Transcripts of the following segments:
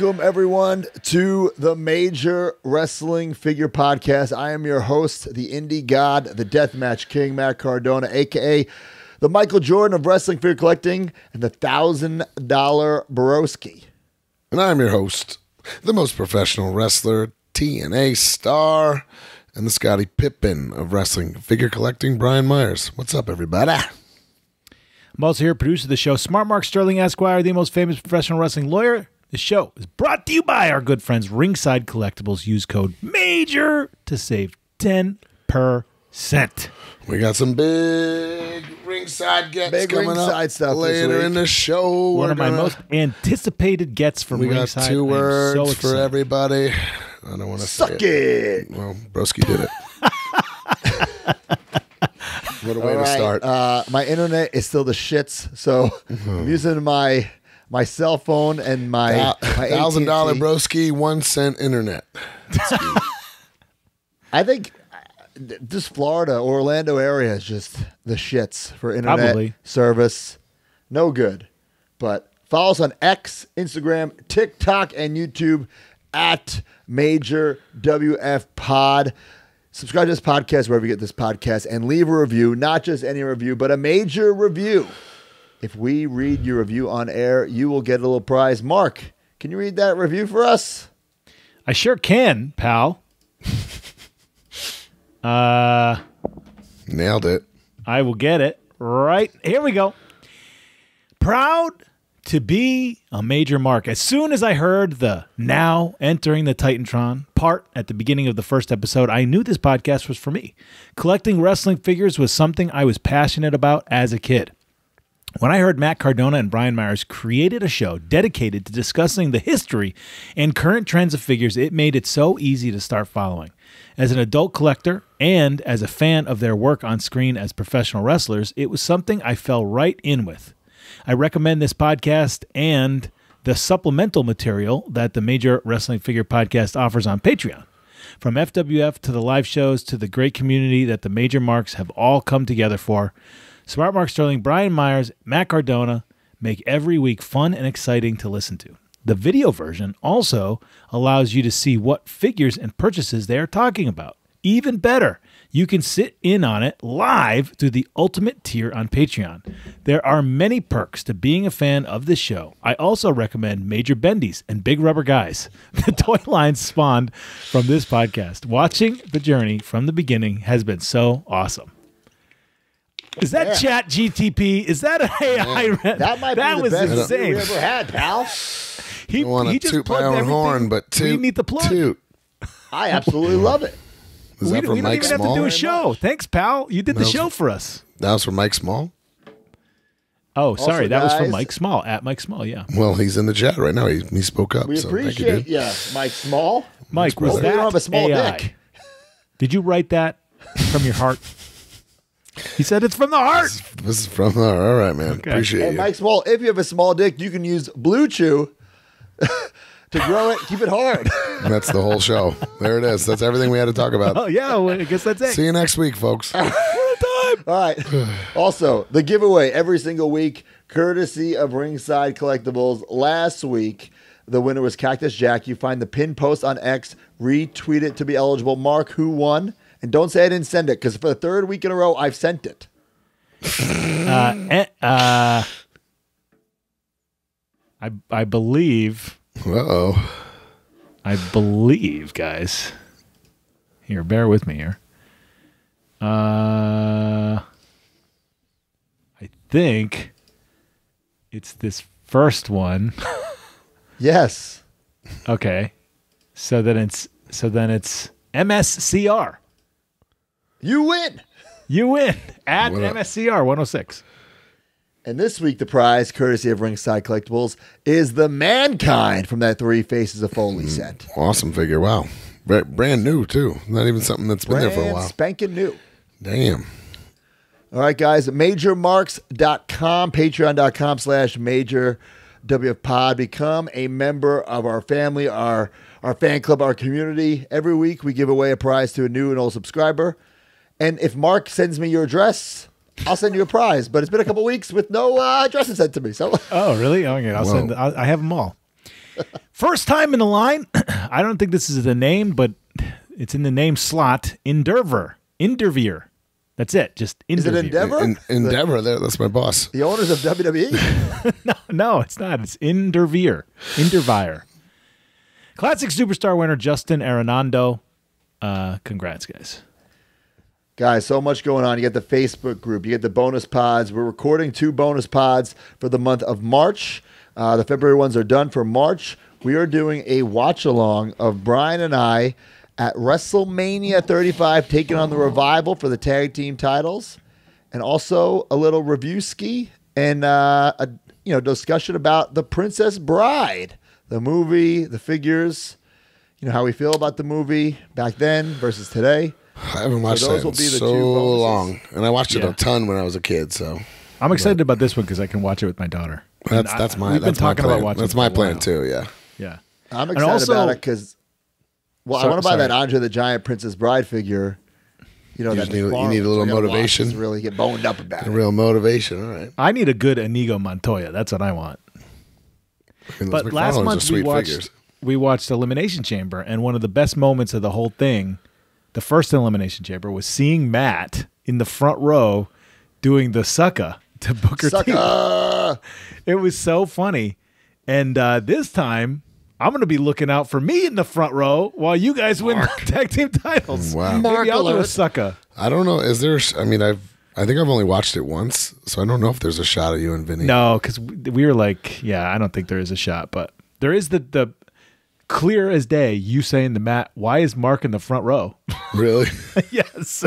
Welcome, everyone, to the Major Wrestling Figure Podcast. I am your host, the Indie God, the Deathmatch King, Matt Cardona, aka the Michael Jordan of wrestling figure collecting, and the Thousand Dollar Broski. And I'm your host, the most professional wrestler, TNA star, and the Scotty Pippen of wrestling figure collecting, Brian Myers. What's up, everybody? I'm also here, producer of the show, Smart Mark Sterling Esquire, the most famous professional wrestling lawyer. The show is brought to you by our good friends Ringside Collectibles. Use code MAJOR to save 10%. We got some big ringside gets Big coming ringside up stuff this later week. in the show. One We're of my gonna- most anticipated gets from We got Ringside. two I am words so for everybody. I don't want to say Suck it. it. Well, Broski did it. what a way All to right, start. Uh, my internet is still the shits, so I'm using my my cell phone and my my Thousand dollar AT&T. broski, one cent internet. I think uh, this Florida, Orlando area is just the shits for internet Probably. service. No good. But follow us on X, Instagram, TikTok, and YouTube at Major WF Pod. Subscribe to this podcast wherever you get this podcast and leave a review, not just any review, but a major review. If we read your review on air, you will get a little prize. Mark, can you read that review for us? I sure can, pal. uh, Nailed it. I will get it right. Here we go. Proud to be a major mark. As soon as I heard the now entering the Titantron part at the beginning of the first episode, I knew this podcast was for me. Collecting wrestling figures was something I was passionate about as a kid. When I heard Matt Cardona and Brian Myers created a show dedicated to discussing the history and current trends of figures, it made it so easy to start following. As an adult collector and as a fan of their work on screen as professional wrestlers, it was something I fell right in with. I recommend this podcast and the supplemental material that the Major Wrestling Figure Podcast offers on Patreon. From FWF to the live shows to the great community that the major marks have all come together for, Smart Mark Sterling, Brian Myers, Matt Cardona make every week fun and exciting to listen to. The video version also allows you to see what figures and purchases they are talking about. Even better, you can sit in on it live through the ultimate tier on Patreon. There are many perks to being a fan of this show. I also recommend Major Bendies and Big Rubber Guys. The toy line spawned from this podcast. Watching the journey from the beginning has been so awesome. Is that Chat GTP? Is that an AI? re- That might that be the was best insane. review we ever had, pal. He, I want he to just toot my plugged own everything horn, but we toot. need the plug. Toot. I absolutely love it. Is we that we from don't Mike even have to do a show. Thanks, pal. You did the No. show for us. That was from Mike Small. Oh, sorry. that was guys- from Mike Small at Mike Small. Yeah, Well, he's in the chat right now. He, he spoke up. We so thank you, appreciate dude. you, Mike Small. Mike, was Hopefully that you have a small AI? dick. Did you write that from your heart? He said it's from the heart. This is from the heart. all right, man. Appreciate And you. Mike Small, if you have a small dick, you can use Blue Chew to grow it, keep it hard. And that's the whole show. There it is. That's everything we had to talk about. Oh yeah, well, I guess that's it. See you next week, folks. All right. Also, the giveaway every single week, courtesy of Ringside Collectibles. Last week, the winner was Cactus Jack. You find the pin post on X, retweet it to be eligible. Mark who won, and don't say I didn't send it because for the third week in a row, I've sent it. Uh, eh, uh, I I believe Uh oh. I believe, guys. Here, bear with me here. Uh, I think it's this first one. Yes. Okay, so then it's so then it's MSCR. You win. You win at What up? MSCR 106. And this week, the prize, courtesy of Ringside Collectibles, is the Mankind from that Three Faces of Foley Mm. set. Awesome figure. Wow. Bra- Brand new, too. Not even something that's been there for a while. spanking new. Damn. All right, guys. Majormarks.com, patreon.com slash major WFPod. Become a member of our family, our, our fan club, our community. Every week, we give away a prize to a new and old subscriber. And if Mark sends me your address, I'll send you a prize. But it's been a couple weeks with no uh, addresses sent to me. So Oh, really? Okay, I'll Whoa. send. I'll, I have them all. First time in the line. I don't think this is the name, but it's in the name slot. Endeavor. Intervier. That's it. Just Is it Intervier. Endeavor? En- Endeavor, there, that's my boss. The owners of? WWE? No, no, it's not. It's Intervier. Intervier. Classic Superstar winner Justin Arenando. Uh, congrats, guys. Guys, so much going on. You get the Facebook group, you get the bonus pods. We're recording two bonus pods for the month of March. Uh, the February ones are done for March. We are doing a watch along of Brian and I at WrestleMania 35, taking on the revival for the tag team titles, and also a little review ski and uh, a you know discussion about the Princess Bride, the movie, the figures, you know how we feel about the movie back then versus today. I haven't watched those that will in be the so two bonuses. long, and I watched it Yeah. a ton when I was a kid. So I'm excited about this one because I can watch it with my daughter. that's And that's I- my We've that's been talking plan. about watching. That's my plan while. too. Yeah. Yeah. I'm excited also- about it because, well, So- I want to buy that sorry. Andre the Giant Princess Bride figure. You know, You that need- you need a little I gotta watch motivation. Really get boned up about A it. real motivation. All right. I need a good Inigo Montoya. That's what I want. I But last month we watched figures. we watched Elimination Chamber, and one of the best moments of the whole thing, the first Elimination Chamber, was seeing Matt in the front row doing the sucka to Booker T. Sucker! It was so funny, and uh, this time I'm going to be looking out for me in the front row while you guys win the tag team titles. Wow. Maybe I'll do a alert. sucka. I don't know. Is there? I mean, I've I think I've only watched it once, so I don't know if there's a shot of you and Vinny. No, because we, we were like, yeah, I don't think there is a shot, but there is the the clear as day. You saying to Matt, why is Mark in the front row? Really? yes.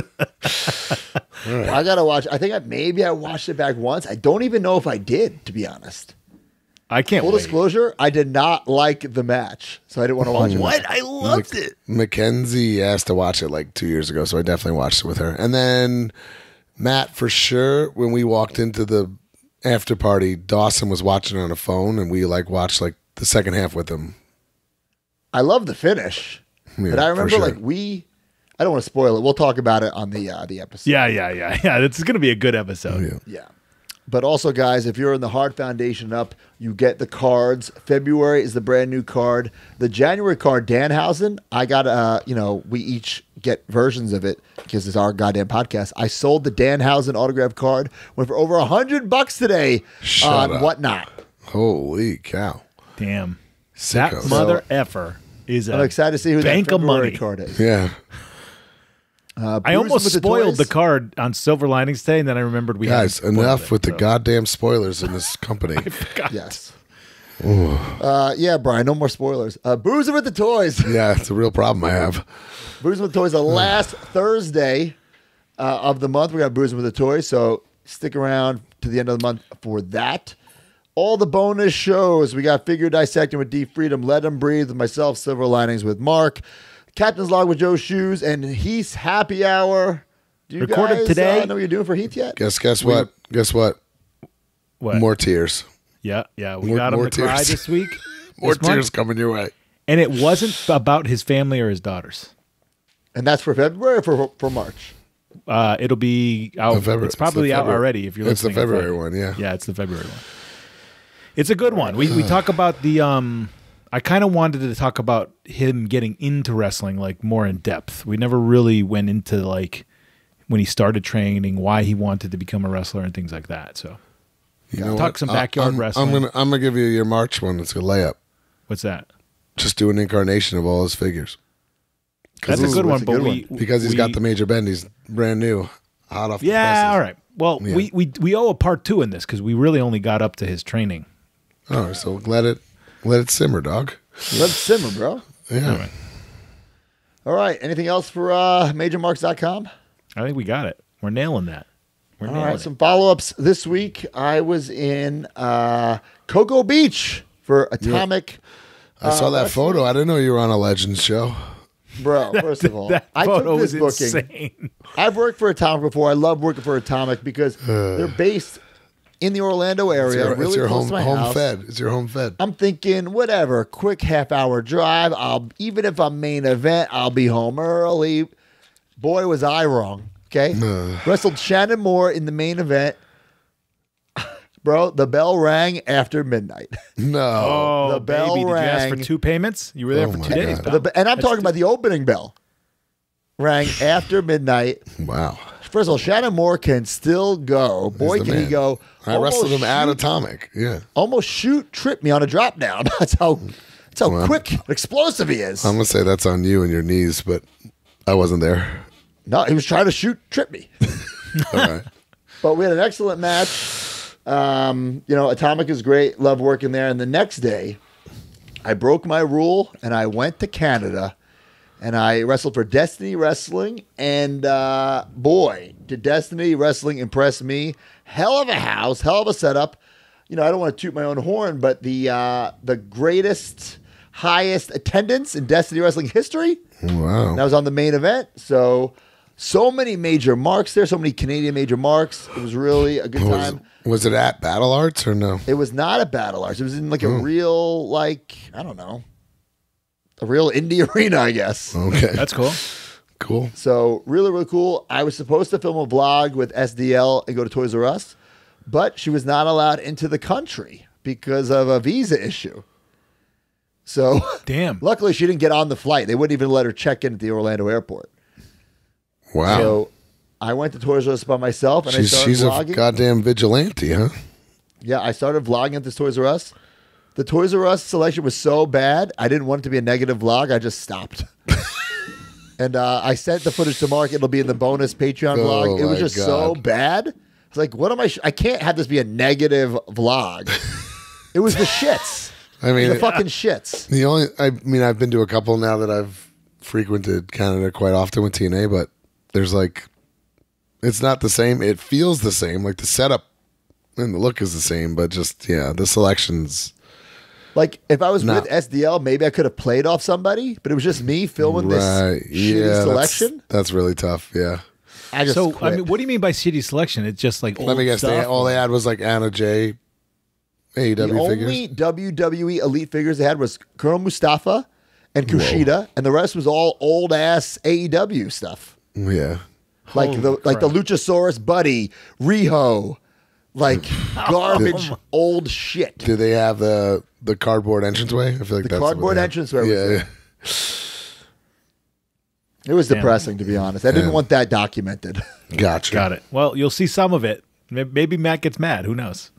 I gotta watch. I think I maybe I watched it back once. I don't even know if I did, to be honest. I can't Full wait. disclosure, I did not like the match, so I didn't want to watch it. What? I loved it. Mackenzie asked to watch it like two years ago, so I definitely watched it with her. And then Matt, for sure, when we walked into the after party, Dawson was watching on a phone, and we like watched like the second half with him. I love the finish, Yeah, but I remember sure. like we. I don't want to spoil it. We'll talk about it on the uh, the episode. Yeah, yeah, yeah, yeah. It's going to be a good episode. Yeah. Yeah. But also, guys, if you're in the Hard Foundation up, you get the cards. February is the brand new card. The January card, Danhausen, I got, uh, you know, we each get versions of it because it's our goddamn podcast. I sold the Danhausen autograph card, went for over a hundred bucks today Shut on up. whatnot. Holy cow! Damn. That Sickos. mother effer is a I'm excited to see who bank that of February money. card is. Yeah, Uh, I almost with the spoiled the card on Silver Linings Day, and then I remembered we guys, hadn't spoiled enough it, with the goddamn spoilers in this company. Yes. Uh, yeah, Brian, no more spoilers. Uh, Boozer with the toys. yeah, it's a real problem I have. Boozing with the Toys, the last Thursday uh, of the month. We got Boozing with the Toys, so stick around to the end of the month for that. All the bonus shows. We got Figure Dissecting with Deep Freedom, Let 'em Breathe with myself, Silver Linings with Mark, Captain's Log with Joe Shoes, and Heath's Happy Hour. Do you Recorded guys, today. Uh, know what you're doing for Heath yet? Guess guess what? Guess what? What? More tears. Yeah, yeah. We More- got him more to cry tears. this week. More this month. tears coming your way. And it wasn't about his family or his daughters. And that's for February or for, for March? Uh, it'll be out. The February- it's probably the out already if you're it's the listening. in February February. one, yeah. Yeah, it's the February one. It's a good one. We we talk about the um. I kind of wanted to talk about him getting into wrestling like more in depth. We never really went into like when he started training, why he wanted to become a wrestler, and things like that. So You know Talk what? some I- backyard I'm, wrestling. I'm gonna I'm gonna give you your March one. It's a layup. what's that? Just do an incarnation of all his figures. That's a good one. a But good we Because he's we- got the major bend. He's brand new, hot off. the Yeah, all right. Well, Yeah. we, we we owe a part two in this because we really only got up to his training. All right, so let it let it simmer, dog. Let it simmer, bro. Yeah. All right. Anything else for uh, MajorMarks.com? I think we got it. We're nailing that. We're All nailing right, it. some follow ups this week. I was in uh, Cocoa Beach for Atomic. I saw that photo. I didn't know you were on a Legends show. Bro, first of all, that I photo took this was booking. insane. I've worked for Atomic before. I love working for Atomic because they're based in the Orlando It's area, your, really it's your close home to my home house. fed. It's your home fed. I'm thinking, whatever, quick half hour drive. I'll even if I'm main event, I'll be home early. Boy, was I wrong. Okay, wrestled Shannon Moore in the main event. Bro, the bell rang after midnight. No. Oh, The bell baby, did you ask for two payments? You were there Oh for two days. The and I'm talking about the opening bell. Rang after midnight. Wow. First of all, Shannon Moore can still go. Boy, can he go. I wrestled him Almost at Atomic. Yeah. Almost shoot, trip me on a drop down. That's how that's how Well, quick explosive he is. I'm gonna say that's on you and your knees, but I wasn't there. no, he was trying to shoot, trip me. All right. But we had an excellent match. Um, you know, Atomic is great. Love working there. And the next day, I broke my rule and I went to Canada and I wrestled for Destiny Wrestling. And uh, boy, did Destiny Wrestling impress me. Hell of a house, hell of a setup. You know, I don't want to toot my own horn, but the uh, the greatest, highest attendance in Destiny Wrestling history. Wow. That was on the main event. So, so many major marks there, so many Canadian major marks. It was really a good time. was it at Battle Arts or no? It was not a battle arts. It was in like a Hmm. real, like, I don't know, a real indie arena, I guess. Okay. That's cool. cool. So, really, really cool. I was supposed to film a vlog with SDL and go to Toys R Us, but she was not allowed into the country because of a visa issue. So, Damn. luckily, she didn't get on the flight. They wouldn't even let her check in at the Orlando airport. Wow. So, I went to Toys R Us by myself and she's I started she's a goddamn vigilante, huh? Yeah, I started vlogging at this Toys R Us. The Toys R Us selection was so bad, I didn't want it to be a negative vlog. I just stopped. and uh, I sent the footage to Mark. It'll be in the bonus Patreon Oh vlog. It was just so God. bad. It's like, what am I? Sh- I can't have this be a negative vlog. it was the shits. I mean, the fucking shits. The only, I mean, I've been to a couple now that I've frequented Canada quite often with TNA, but there's like, it's not the same. It feels the same. Like the setup and the look is the same, but just yeah, the selections. Like if I was No. with SDL, maybe I could have played off somebody, but it was just me filming this Right? shitty Yeah, that's, selection. that's really tough. Yeah. I just So, quit. I mean, what do you mean by shitty selection? It's just like Let me old guess. They, all they had was like Anna J. AEW figures. the figures. only WWE elite figures they had was Colonel Mustafa and Kushida, and the rest was all old ass AEW stuff, yeah. like the like the Luchasaurus Buddy, Riho, like garbage old shit. Do they have the the cardboard entranceway? I feel like The that's cardboard they had. entranceway Yeah, there. yeah. It was Damn. depressing to be honest. I didn't Yeah. want that documented. Gotcha. Got it. Well, you'll see some of it. Maybe Matt gets mad. Who knows?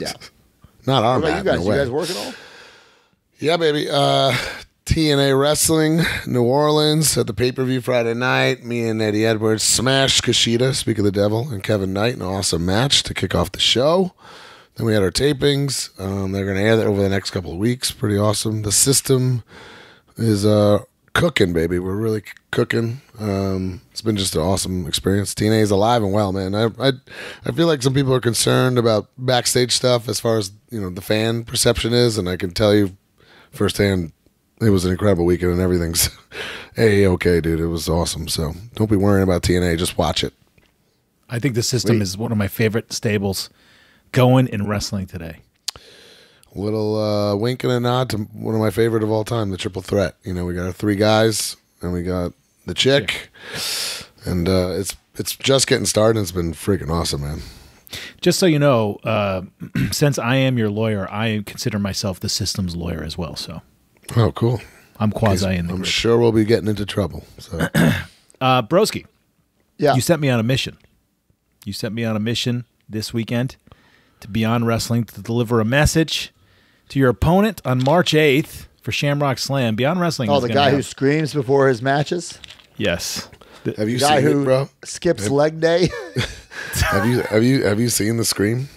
yeah. Not our What about Matt, you guys? no you way. guys working all? Yeah, baby. Uh, TNA Wrestling, New Orleans at the pay per view Friday night. Me and Eddie Edwards smashed Kushida, Speak of the Devil, and Kevin Knight. An awesome match to kick off the show. Then we had our tapings. Um, they're going to air that over the next couple of weeks. Pretty awesome. The system is uh, cooking, baby. We're really cooking. Um, it's been just an awesome experience. TNA is alive and well, man. I, I I feel like some people are concerned about backstage stuff as far as you know the fan perception is, and I can tell you firsthand, it was an incredible weekend and everything's a okay, dude. It was awesome. So don't be worrying about TNA. Just watch it. I think the system is one of my favorite stables going in wrestling today. A little uh, wink and a nod to one of my favorite of all time, the Triple Threat. You know, we got our three guys, and we got the chick, and uh, it's it's just getting started. and It's been freaking awesome, man. Just so you know, uh, since I am your lawyer, I consider myself the system's lawyer as well. So Oh, cool. I'm quasi in the I'm group. sure we'll be getting into trouble. So Uh, Broski, Yeah. you sent me on a mission. You sent me on a mission this weekend to Beyond Wrestling to deliver a message to your opponent on March 8th for Shamrock Slam. Beyond Wrestling. oh, is the gonna guy who screams before his matches. yes. The- have you The guy seen who it, bro? skips leg day. Have you have you have you seen the scream?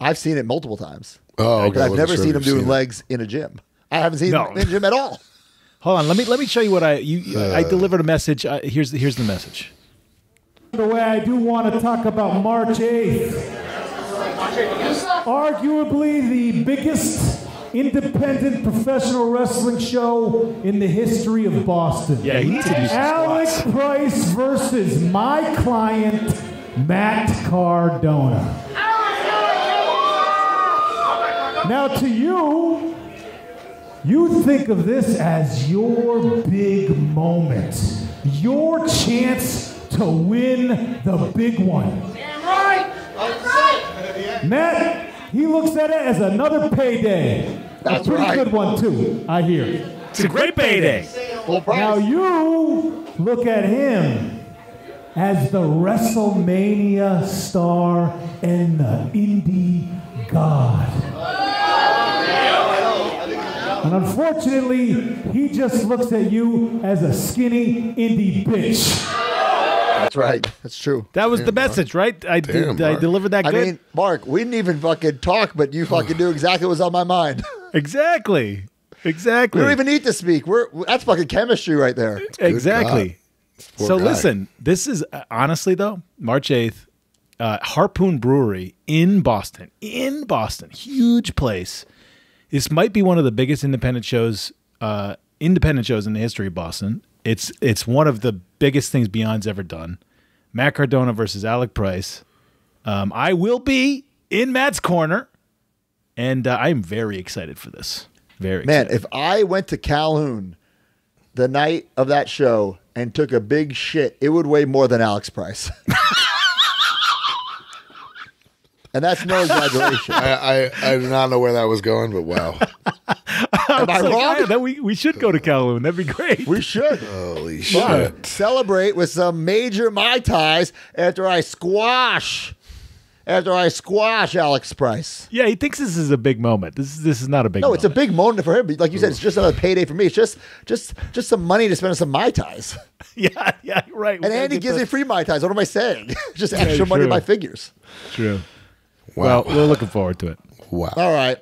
I've seen it multiple times. Oh, okay. but I I've never sure seen if him you've doing it. legs in a gym. I haven't seen No. him gym at all. Hold on, let me let me show you what I you Uh. I delivered a message. Uh, here's here's the message. The way I do want to talk about March 8th. Arguably the biggest independent professional wrestling show in the history of Boston. Yeah, he needs to do some Alec squats. Price versus my client, Matt Cardona. Now, to you, you think of this as your big moment, your chance to win the big one. Right! Right! Matt, he looks at it as another payday. That's a pretty right. good one too, I hear. It's a great payday. Full. Now you look at him as the WrestleMania star and the indie god. And unfortunately, he just looks at you as a skinny indie bitch. That's right. That's true. That was the message, right? I Damn, did. I delivered that I mean, Mark, we didn't even fucking talk, but you fucking knew exactly what was on my mind. exactly. Exactly. We don't even need to speak. We're that's fucking chemistry right there. exactly. Poor So guy. listen, this is uh, honestly though, March 8th, uh, Harpoon Brewery in Boston. In Boston. Huge place. This might be one of the biggest independent shows uh, independent shows in the history of Boston. It's it's one of the biggest things Beyond's ever done. Matt Cardona versus Alec Price. Um, I will be in Matt's corner, and uh, I'm very excited for this. Very Man, excited. if I went to Kowloon the night of that show and took a big shit, it would weigh more than Alec Price. and that's no exaggeration. I, I I do not know where that was going, but wow, Am I It's like, wrong? yeah, that we, we should go to Kowloon. That'd be great. We should. holy But shit! celebrate with some major Mai Tais after I squash, after I squash Alec Price. Yeah, he thinks this is a big moment. This is this is not a big. No, it's a big moment for him. But like you said, it's just another payday for me. It's just, just, just some money to spend on some mai tais. yeah, yeah, right. And gotta Andy gives the- me free mai tais. What am I saying? just extra money in my figures. True. Wow, Well, we're looking forward to it. wow. All right,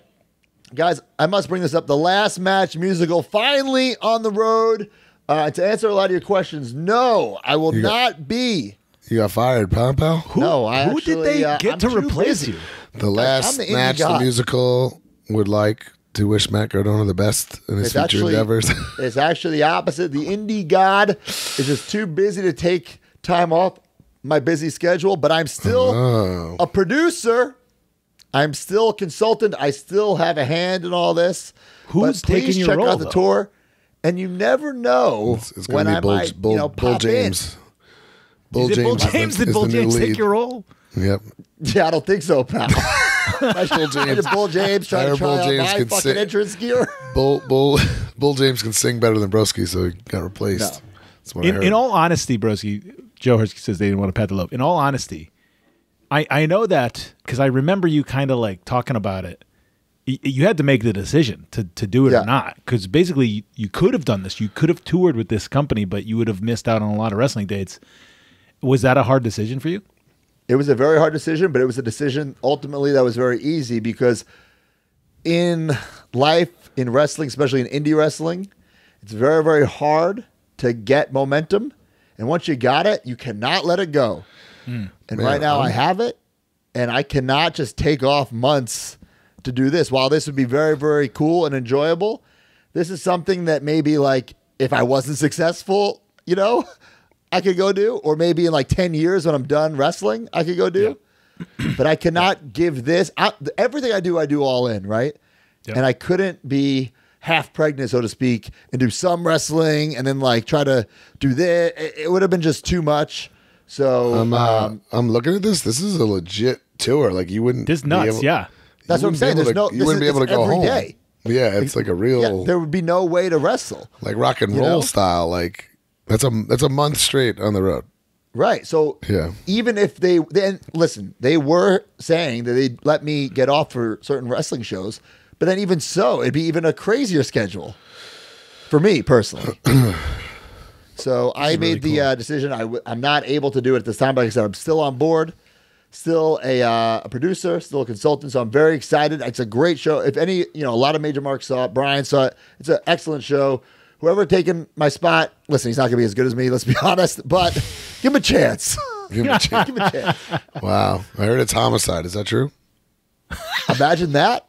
guys, I must bring this up. The last match musical finally on the road. Uh, to answer a lot of your questions, no, I will You got- not be. You got fired, pal, pal. no, I who actually, did they uh, get I'm to replace busy. you? The last the indie match, god. the musical, would like to wish Matt Cardona the best in his It's future actually, endeavors. it's actually the opposite. The indie god is just too busy to take time off my busy schedule, but I'm still Oh. a producer. I'm still a consultant. I still have a hand in all this. Who's but please taking your check role, out the though? tour, and you never know It's, it's when going I be Bull, might, Bull, you know, Bull pop in. James. Bull Is it Bull is James? Did Bull James take lead. your role? Yep. Yeah, I don't think so, pal. Bull James. Bull James trying to try Bull out James my can fucking sit- entrance gear. Bull, Bull, Bull James can sing better than Broski, so he got replaced. No. That's what I In, heard. in all honesty, Broski, Joe Hersky says they didn't want to pat the love. In all honesty, I, I know that because I remember you kind of like talking about it. Y- You had to make the decision to, to do it Yeah. or not because basically you, you could have done this. You could have toured with this company, but you would have missed out on a lot of wrestling dates. Was that a hard decision for you? It was a very hard decision, but it was a decision ultimately that was very easy because in life, in wrestling, especially in indie wrestling, it's very, very hard to get momentum. And once you got it, you cannot let it go. Hmm. And Man, right now, i I'm- have it, and I cannot just take off months to do this. While this would be very, very cool and enjoyable, this is something that maybe like if I wasn't successful, you know, I could go do, or maybe in like 10 years when I'm done wrestling, I could go do. but I cannot give this I, everything I do, I do all in, right? And I couldn't be half pregnant, so to speak, and do some wrestling and then like try to do this. It, it would have been just too much. So I'm, uh, um, I'm looking at this. This is a legit tour. Like you wouldn't. This is be nuts, able- yeah. That's what I'm saying. There's able no- You wouldn't be able to go home. day. Yeah, it's like a real yeah, there would be no way to wrestle. like rock and roll know? style. Like that's a that's a month straight on the road. Right. So Yeah. even if they then listen, they were saying that they'd let me get off for certain wrestling shows, but then even so, it'd be even a crazier schedule for me personally. so I made the uh, decision. I w- I'm not able to do it at this time, but like I said, I'm still on board, still a, uh, a producer, still a consultant. So I'm very excited. It's a great show. If any, you know, a lot of major marks saw it. Brian saw it. It's an excellent show. Whoever taken my spot, listen, he's not going to be as good as me. Let's be honest, but give him a chance. Give him a chance. give him a chance. wow, I heard it's homicide. Is that true? Imagine that.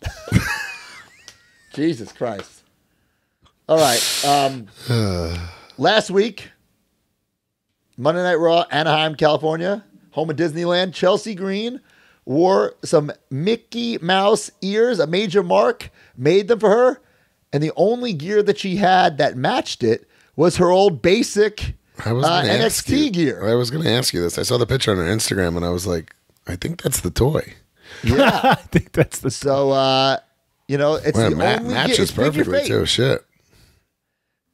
Jesus Christ. All right. Um, last week, Monday Night Raw, Anaheim, California, home of Disneyland, Chelsea Green wore some Mickey Mouse ears, a major mark, made them for her. And the only gear that she had that matched it was her old basic I was uh, gonna NXT you- gear. I was going to ask you this. I saw the picture on her Instagram and I was like, I think that's the toy. Yeah. I think that's the so uh, you know, it's Man, the ma- only gear, matches it's figure perfectly fate. too. Shit.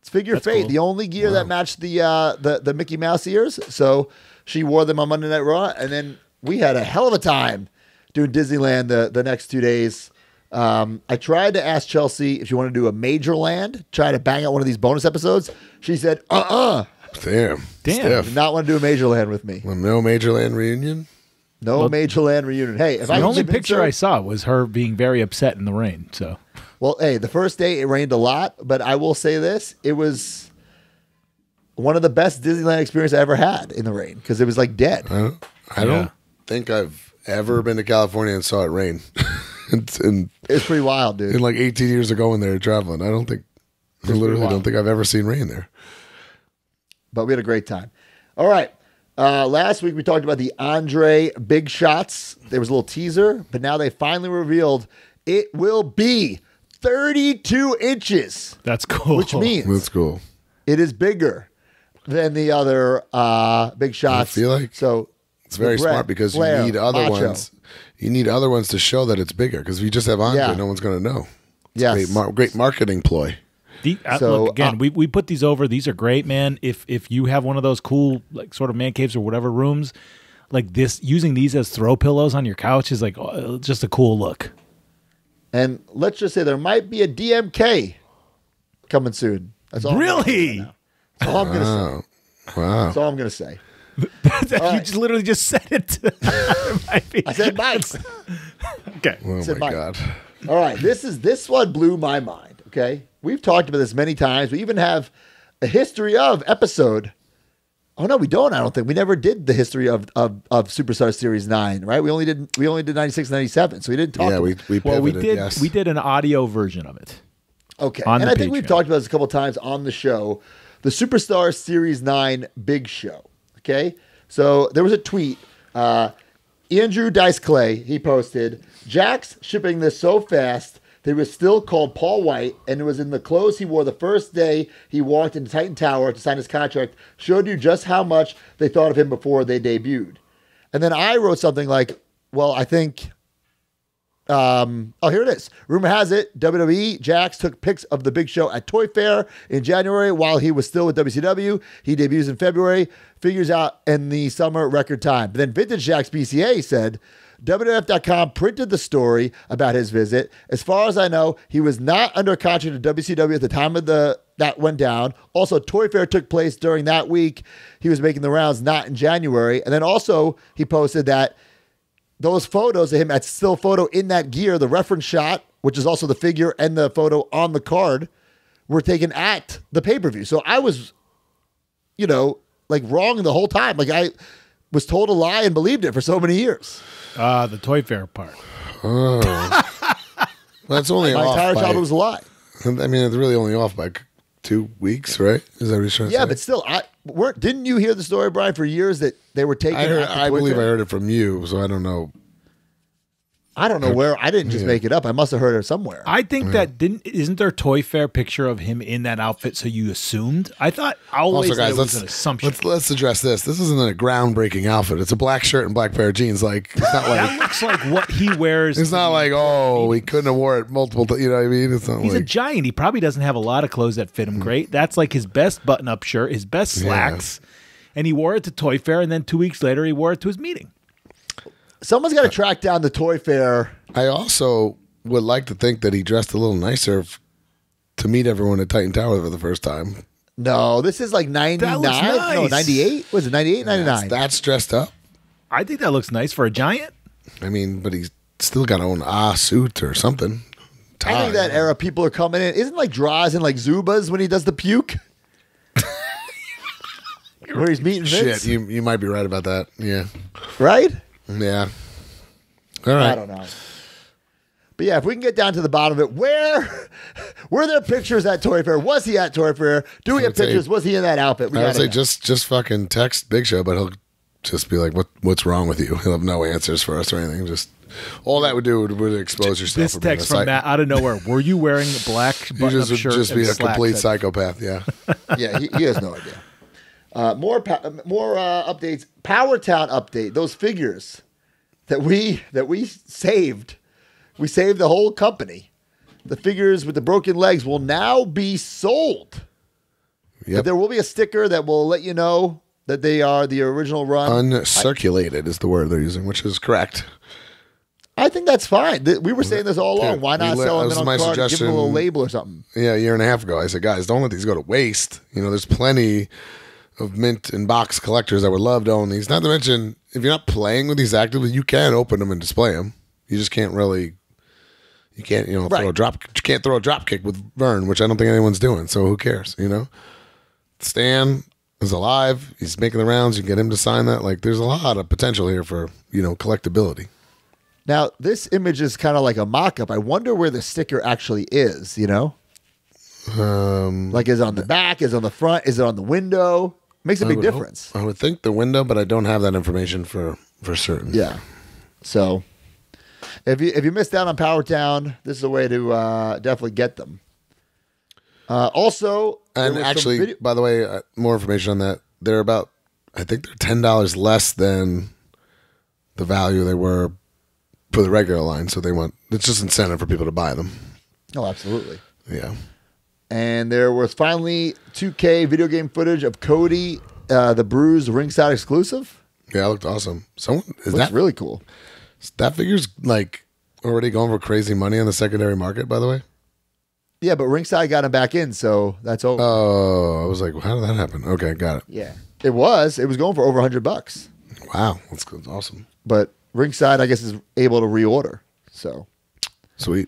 It's figure That's fate. cool. The only gear that matched the uh, the the Mickey Mouse ears. So she wore them on Monday Night Raw, and then we had a hell of a time doing Disneyland the the next two days. Um, I tried to ask Chelsea if she wanted to do a major land, try to bang out one of these bonus episodes. She said, "Uh uh Damn. Damn. did Stiff. not want to do a major land with me. No major land reunion. No major land reunion. Hey, if the can only picture her- I saw was her being very upset in the rain. So Well, hey, the first day it rained a lot, but I will say this: it was one of the best Disneyland experience I ever had in the rain because it was like dead. I don't, I Yeah. don't think I've ever been to California and saw it rain. It's in, It was pretty wild, dude. in like 18 years ago when they were traveling. I don't think, I literally don't think I've ever seen rain there. but we had a great time. All right. Uh, last week we talked about the Andre Big Shots. There was a little teaser, but now they finally revealed it will be 32 inches, that's cool. which means That's cool. it is bigger than the other uh, Big Shots. feel like so. It's very Brett, smart because Flair, you need other Macho. ones. You need other ones to show that it's bigger because if you just have Andre, Yeah. no one's going to know. It's Yes. great, mar- great marketing ploy. The, uh, So, look again, uh, we, we put these over. These are great, man. If if you have one of those cool like sort of man caves or whatever rooms, like this, using these as throw pillows on your couch is like oh, just a cool look. And let's just say there might be a DMK coming soon. That's all. I'm gonna say Really? right. That's all I'm gonna say. Oh, wow. That's all I'm gonna say. you right. just literally just said it. It might I said Mike. okay. Oh said my Mike. God. All right, this is this one blew my mind. Okay, we've talked about this many times. We even have a history of episode. Oh no, we don't. I don't think we never did the history of of, of Superstar Series Nine. Right? We only did we only did 96, 97. So we didn't talk. Yeah, about we, it. we Well, we did yes. we did an audio version of it. Okay, and the I think we've talked about this a couple times on the show, the Superstar Series Nine Big Show. Okay, so there was a tweet. Uh, Andrew Dice Clay he posted, "Jakks shipping this so fast." They was still called Paul White, and it was in the clothes he wore the first day he walked into Titan Tower to sign his contract. Showed you just how much they thought of him before they debuted. And then I wrote something like, "Well, I think um, oh, here it is. Rumor has it WWE Jakks took pics of the big show at Toy Fair in January while he was still with WCW. He debuts in February, figures out in the summer record time. But then Vintage Jakks BCA said WWF.com printed the story about his visit. As far as I know, he was not under contract to WCW at the time of the that went down. Also, Toy Fair took place during that week. He was making the rounds, not in January. And then also he posted that those photos of him at still photo in that gear, the reference shot, which is also the figure and the photo on the card, were taken at the pay per view. So I was, you know, like wrong the whole time. Like I was told a lie and believed it for so many years. Uh, the Toy Fair part. That's only My off entire by, childhood was a lie. I mean, it's really only off by two weeks, right? Is that what you're trying to Yeah, say? but still, I weren't. Didn't you hear the story, Brian? For years that they were taking. I, heard, I Toy believe I heard it from you, so I don't know. I don't know where. I didn't just Yeah. make it up. I must have heard it somewhere. I think that didn't isn't there a Toy Fair picture of him in that outfit? So you assumed? I thought always Also, that guys, it was let's an assumption. let's let's address this. This isn't a groundbreaking outfit. It's a black shirt and black pair of jeans. Like it's not like that looks like what he wears. it's not like oh he couldn't have wore it multiple. Th- you know what I mean? It's not He's a giant. He probably doesn't have a lot of clothes that fit him hmm. great. That's like his best button-up shirt, his best slacks, and he wore it to Toy Fair. And then two weeks later, he wore it to his meeting. Someone's got to track down the Toy Fair. I also would like to think that he dressed a little nicer f- to meet everyone at Titan Tower for the first time. No, this is like 99. That nine. looks No, nice. ninety eight. Was it 98, 99? That's, that's dressed up. I think that looks nice for a giant. I mean, but he's still got to own a suit or something. I think that era people are coming in. Isn't like Droz and like Zubaz when he does the puke? Where he's meeting Vince, Shit, you you might be right about that. Yeah, right? Yeah. All right. I don't know. But yeah, if we can get down to the bottom of it, where were there pictures at Toy Fair? Was he at Toy Fair? Do we I have would say- pictures? Was he in that outfit? We I would gotta say know. just just fucking text Big Show, but he'll just be like, "What what's wrong with you?" He'll have no answers for us or anything. Just all that would do would, would expose yourself. This for being text a from psych- Matt out of nowhere. Were you wearing a black You button-up just would shirt just be and a slacks complete that- psychopath. Yeah. yeah, he, he has no idea. Uh, more more uh, updates. Power Town update. Those figures that we that we saved. We saved the whole company. The figures with the broken legs will now be sold. But Yep. there will be a sticker that will let you know that they are the original run. Uncirculated is the word they're using, which is correct. I think that's fine. We were saying this all along. Why not let- sell them that in was on my card? Give them a little label or something. Yeah, a year and a half ago, I said, guys, don't let these go to waste. You know, there's plenty of mint and box collectors that would love to own these. Not to mention, if you're not playing with these actively, you can open them and display them. You just can't really. You can't, you know, throw a drop. You can't throw a drop kick with Vern, which I don't think anyone's doing. So who cares? You know, Stan is alive. He's making the rounds. You get him to sign that. Like, there's a lot of potential here for you know collectability. Now, this image is kind of like a mock up. I wonder where the sticker actually is, you know? Um, Like, is it on the back? Is it on the front? Is it on the window? Makes a I big would hope- difference. I would think the window, but I don't have that information for for certain. Yeah. So, if you if you missed out on Power Town, this is a way to uh, definitely get them. Uh, also, there And was some actually, video- by the way, uh, more information on that. They're about, I think they're ten dollars less than the value they were for the regular line. So they want it's just incentive for people to buy them. oh, absolutely. Yeah, And there was finally 2K video game footage of Cody, uh, the Bruise ringside exclusive. yeah, it looked awesome. Someone is Looks that really cool. that figure's like already going for crazy money on the secondary market. By the way, Yeah, but ringside got him back in, so that's over. oh, I was like, well, how did that happen? Okay, got it. yeah, it was. It was going for over 100 bucks, Wow, that's good. awesome. but ringside, I guess, is able to reorder. So Sweet.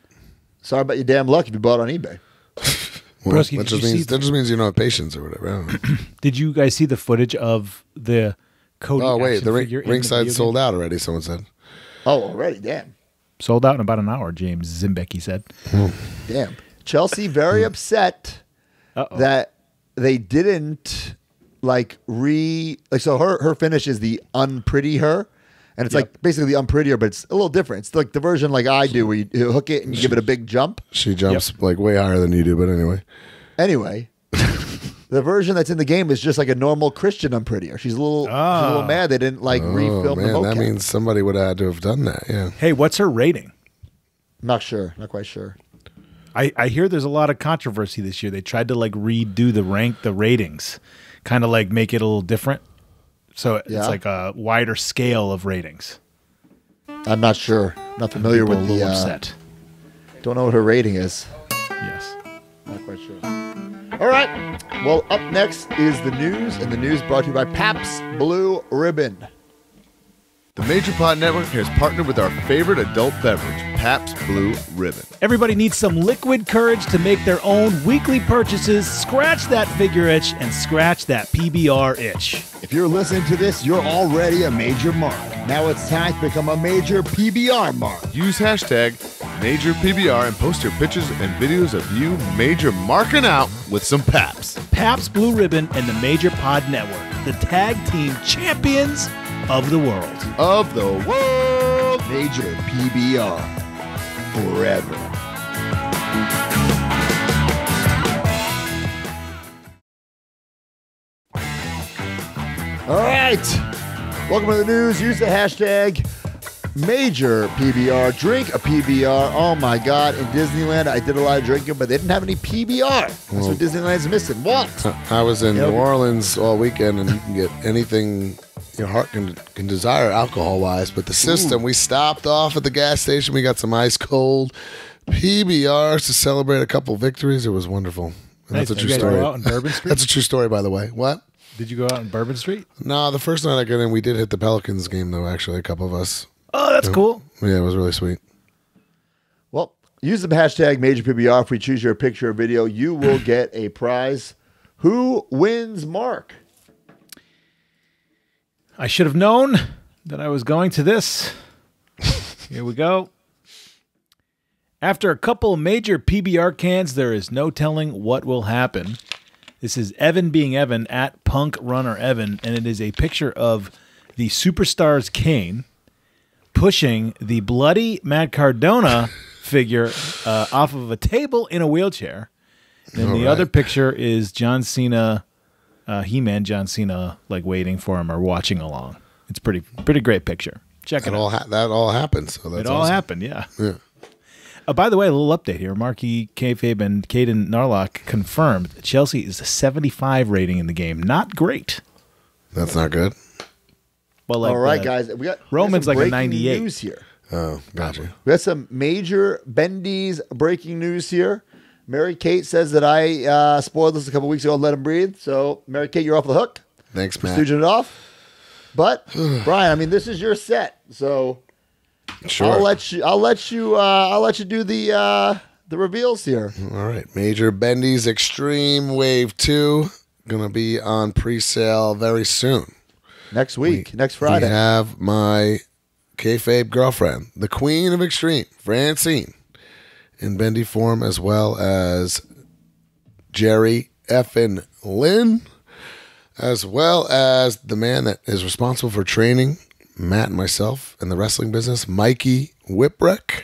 sorry about your damn luck if you bought on eBay. Well, Broski, that just means the- that just means you don't have patience or whatever. I don't know. Did you guys see the footage of the Cody? oh wait, the ring, figure in the ringside sold out already. Someone said. Oh, already, damn, Sold out in about an hour. James Zimbecki said. Hmm. damn. Chelsea very hmm. upset Uh-oh. that they didn't like re like so her her finish is the unprettier. And it's like basically the unprettier, but it's a little different. It's like the version like I do, where you, you hook it and you give it a big jump. She jumps like way higher than you do, but anyway. Anyway, the version that's in the game is just like a normal Christian unprettier. She's a little, she's a little ah. mad they didn't like Oh refilm the man, mocap. that means somebody would have had to have done that. Yeah. Hey, what's her rating? not sure, not quite sure. I, I hear there's a lot of controversy this year. They tried to like redo the rank, the ratings, kind of like make it a little different. So Yeah. it's like a wider scale of ratings. I'm not sure. Not familiar with the. Uh, upset. don't know what her rating is. Yes. Not quite sure. All right. Well, up next is the news, and the news brought to you by Pabst Blue Ribbon. The Major Pod Network has partnered with our favorite adult beverage, Pabst Blue Ribbon. Everybody needs some liquid courage to make their own weekly purchases. Scratch that figure itch and scratch that PBR itch. If you're listening to this, you're already a major mark. Now it's time to become a major PBR mark. Use hashtag MajorPBR and post your pictures and videos of you major marking out with some Paps. Pabst Blue Ribbon and the Major Pod Network, the tag team champions of the world. Of the world. Major PBR. Forever. All right. Welcome to the news. Use the hashtag major PBR. Drink a PBR. Oh my God. In Disneyland, I did a lot of drinking, but they didn't have any PBR. That's what Disneyland's missing. What? I was in Yeah. New Orleans all weekend, and you can get anything your heart can can desire alcohol wise. But the system, we stopped off at the gas station. We got some ice cold PBRs to celebrate a couple victories. It was wonderful. Nice. that's a true you guys story. out on Bourbon Street? That's a true story, by the way. What? Did you go out on Bourbon Street? No, the first night I got in, we did hit the Pelicans game though. Actually, a couple of us. Oh, that's cool. Yeah, it was really sweet. Well, use the hashtag major PBR. If we choose your picture or video, you will get a prize. Who wins, Mark? I should have known that I was going to this. Here we go. After a couple major PBR cans, there is no telling what will happen. This is Evan being Evan at Punk Runner Evan, and it is a picture of the Superstars Kane pushing the bloody Matt Cardona figure uh, off of a table in a wheelchair. And the All other picture is John Cena uh, He-Man John Cena like waiting for him or watching along. It's pretty pretty great picture. Check it That out. all ha- that all happened. So that's it all awesome. happened, yeah. Yeah. Uh, by the way, a little update here. Marky Kayfabe and Caden Narlock confirmed that Chelsea is a 75 rating in the game. Not great. That's not good. Well, like All right, uh, guys. We got we got Roman's some like a 98. News here. Oh, gotcha. We got some major Bendy's breaking news here. Mary Kate says that I uh, spoiled this a couple weeks ago. Let him breathe. So, Mary Kate, you're off the hook. Thanks, Matt. Stooging it off. But Brian, I mean, this is your set, so Sure. I'll let you. I'll let you. Uh, I'll let you do the uh, the reveals here. All right. Major Bendy's Extreme Wave 2 going to be on pre-sale very soon. Next week, next Friday. We have my kayfabe girlfriend, the queen of extreme, Francine, in bendy form, as well as Jerry effin Lynn, as well as the man that is responsible for training Matt and myself in the wrestling business, Mikey Whipwreck.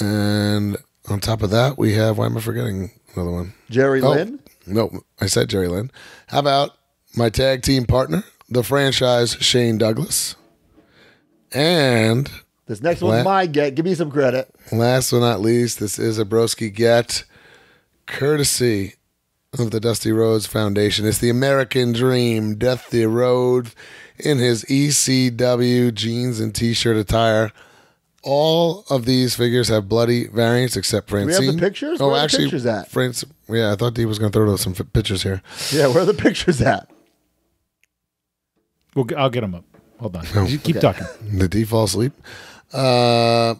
And on top of that, we have, why am I forgetting another one? Jerry Oh, Lynn. No, I said Jerry Lynn. How about my tag team partner, the franchise Shane Douglas? And This next one's La- my get. Give me some credit. last but not least, this is a broski get courtesy of the Dusty Rhodes Foundation. It's the American Dream, Dusty Rhodes in his ECW jeans and t-shirt attire. All of these figures have bloody variants except we have the pictures? Oh, Where are the actually, pictures at? France. Yeah, I thought Dee was going to throw some f- pictures here. Yeah, where are the pictures at? We'll, g- I'll get them up. Hold on. Oh. You keep talking. The D fall asleep. Uh,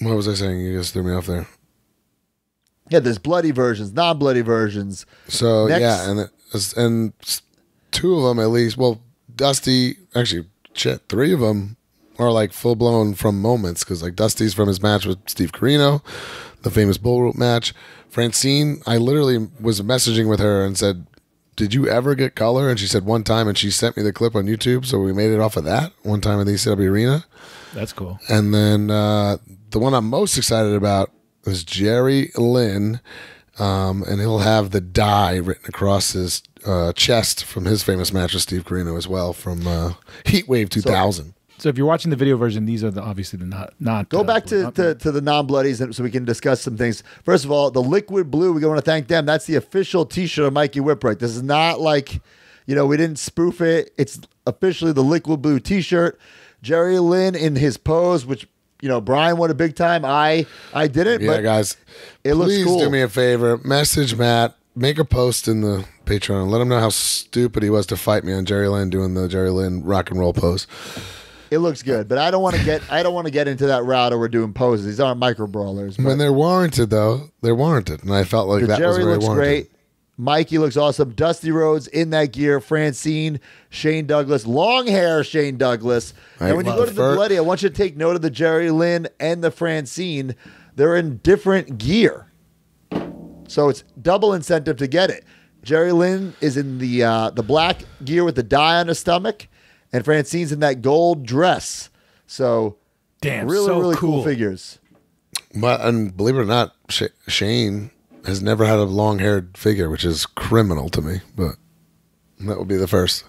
what was I saying? You just threw me off there. Yeah, there's bloody versions, non-bloody versions. So Next. yeah, and it- and two of them at least. Well, Dusty actually, shit, three of them are like full blown from moments because like Dusty's from his match with Steve Corino, the famous bull rope match. Francine, I literally was messaging with her and said, "Did you ever get color?" And she said one time, and she sent me the clip on YouTube. So we made it off of that one time in the ECW arena. That's cool. And then uh, the one I'm most excited about is Jerry Lynn, um, and he'll have the die written across his uh, chest from his famous match with Steve Corino as well from uh, Heat Wave 2000. So if you're watching the video version, these are the obviously the not not. Go uh, back to, not- to, to the non-bloodies so we can discuss some things. First of all, the liquid blue, we want to thank them. That's the official T-shirt of Mikey Whipwreck. This is not like, you know, we didn't spoof it. It's officially the liquid blue T-shirt. Jerry Lynn in his pose, which you know Brian won a big time. I I didn't, Yeah, but guys, it looks please cool. do me a favor. Message Matt. Make a post in the Patreon. Let him know how stupid he was to fight me on Jerry Lynn doing the Jerry Lynn rock and roll pose. it looks good. But I don't want to get I don't want to get into that route or we're doing poses. These aren't micro brawlers. but- When they're warranted, though, they're warranted, and I felt like that was Jerry very looks warranted. great. Mikey looks awesome. Dusty Rhodes in that gear. Francine, Shane Douglas, long hair Shane Douglas. I and when you go to the fur- bloody, I want you to take note of the Jerry Lynn and the Francine. They're in different gear. So it's double incentive to get it. Jerry Lynn is in the uh, the black gear with the dye on her stomach, and Francine's in that gold dress. So Damn, really, so really cool. cool. figures. But and believe it or not, Sh- Shane has never had a long haired figure, which is criminal to me. But that would be the first.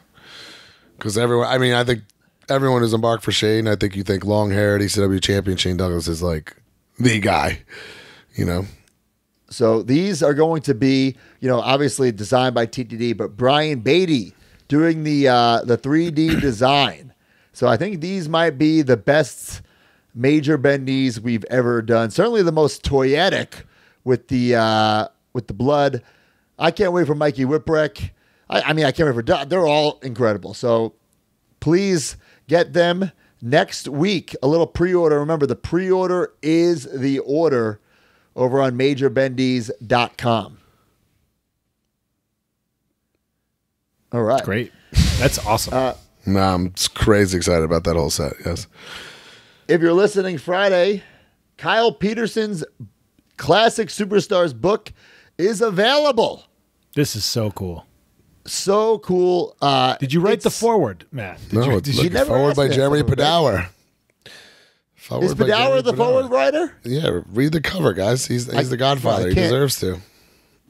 Because everyone, I mean, I think everyone who's embarked for Shane, I think you think long haired ECW champion Shane Douglas is like the guy. You know, So these are going to be, you know, obviously designed by TTD, but Brian Beatty doing the uh, the 3D design. So I think these might be the best major bendies we've ever done. Certainly the most toyetic with the uh, with the blood. I can't wait for Mikey Whipwreck. I, I mean, I can't wait for. Doug. They're all incredible. So please get them next week. A little pre-order. Remember, the pre-order is the order over on majorbendies.com. All right. Great. That's awesome. Uh, nah, I'm s- crazy excited about that whole set. Yes. If you're listening Friday, Kyle Peterson's Classic Superstars book is available. this is so cool. So cool. Uh, Did you write the forward, Matt? Did No, you, did look, you, never forward by Jeremy? Padawer. Forward Is by Padawer the Padawer. forward writer? Yeah, read the cover, guys. He's he's I- the Godfather. I he deserves to.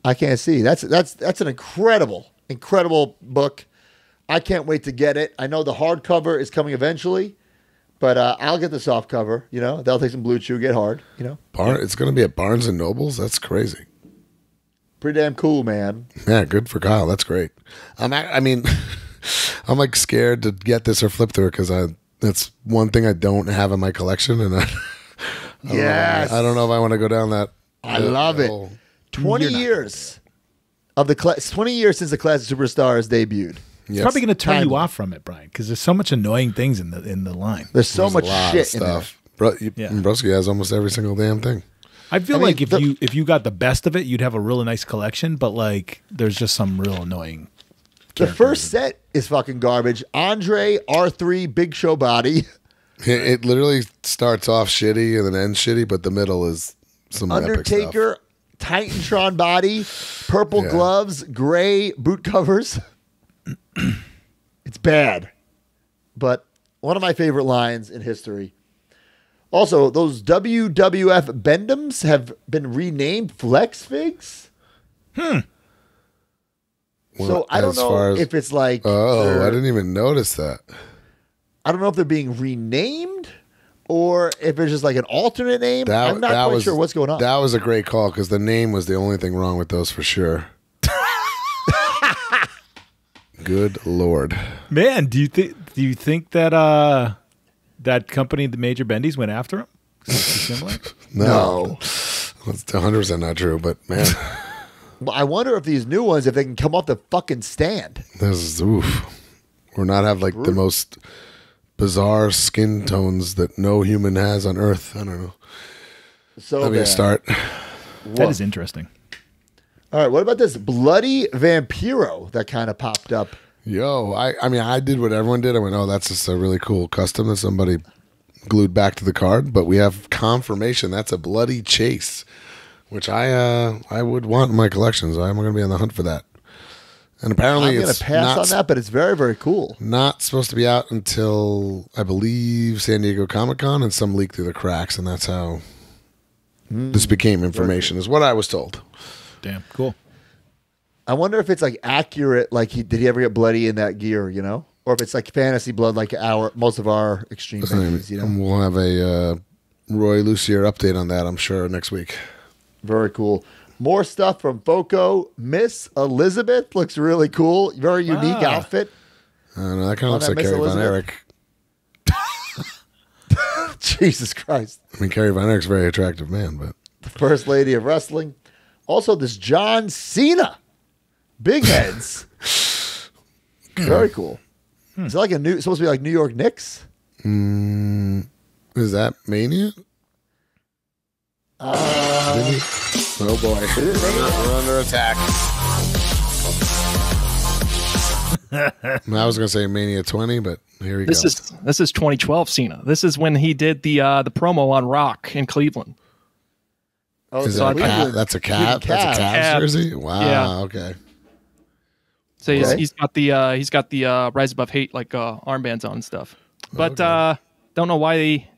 I can't see. That's that's that's an incredible, incredible book. I can't wait to get it. I know the hardcover is coming eventually, but uh, I'll get the soft cover. You know, they'll take some blue chew, get hard. You know, Bar- it's going to be at Barnes and Nobles. That's crazy. pretty damn cool, man. Yeah, good for Kyle. That's great. I'm. ac- I mean, I'm like scared to get this or flip through it because I. That's one thing I don't have in my collection, and I. I don't know. I don't know if I want to go down that. I love it. hole. 20 years of the class, 20 years since the Classic Superstars debuted. Yes. Probably going to turn you off from it, Brian, because there's so much annoying things in the in the line. There's so There's a much lot shit of in there. stuff. Bro, you, Yeah. Broski has almost every single damn thing. I feel I mean, like if the- you if you got the best of it, you'd have a really nice collection. But like, there's just some real annoying. The first set is fucking garbage. Andre R3 Big Show body, It, it literally starts off shitty and then ends shitty, but the middle is some epic stuff. Undertaker, Titantron body, purple Yeah. gloves, gray boot covers. it's bad, but one of my favorite lines in history. Also, those WWF Bendems have been renamed Flex Figs. Hmm. Well, so I don't know as- if it's like Oh, I didn't even notice that. I don't know if they're being renamed or if it's just like an alternate name. That, I'm not quite was, sure what's going on. That was a great call because the name was the only thing wrong with those for sure. Good lord. Man, do you think do you think that uh that company, the Major Bendies, went after him? Similar? No, that's 100 percent not true. But man, Well, I wonder if these new ones, if they can come off the fucking stand. this is oof. Or not have like the most bizarre skin tones that no human has on Earth. I don't know. So Let me bad. start. that is interesting. All right, what about this bloody Vampiro that kind of popped up? Yo, I, I mean, I did what everyone did. I went, oh, that's just a really cool custom that somebody glued back to the card. But we have confirmation that's a bloody chase, which I uh I would want in my collection. So I'm going to be on the hunt for that. And apparently, I'm going to pass on that, but it's very, very cool. not supposed to be out until I believe San Diego Comic Con, and some leak through the cracks, and that's how Hmm. this became information. Is what I was told. Damn, cool. I wonder if it's like accurate. Like, he, did he ever get bloody in that gear? You know, or if it's like fantasy blood, like our most of our extreme bendies, You know, And we'll have a uh, Roy Lucier update on that. I'm sure next week. very cool. More stuff from Foco. Miss Elizabeth looks really cool. Very unique Ah. outfit. I don't know. That kind Oh, of looks like Miss Kerry Von Elizabeth? Erich. Jesus Christ. I mean, Kerry Von Erich's a very attractive man, but the first lady of wrestling. Also, this John Cena, big heads, very cool. Is it like a new? Supposed to be like New York Knicks? is that Mania? Uh, oh boy, we're under attack. I was gonna say Mania 20, but here he This goes. is this is 2012 Cena. This is when he did the uh, the promo on Rock in Cleveland. Oh, Is so that a Cleveland- cat? That's a cat. Cleveland That's a Cavs. Cavs Cavs. jersey. Wow. Yeah. Okay. So he's, Okay. he's got the uh, he's got the uh, Rise Above Hate like uh, armbands on and stuff. But uh, don't know why they.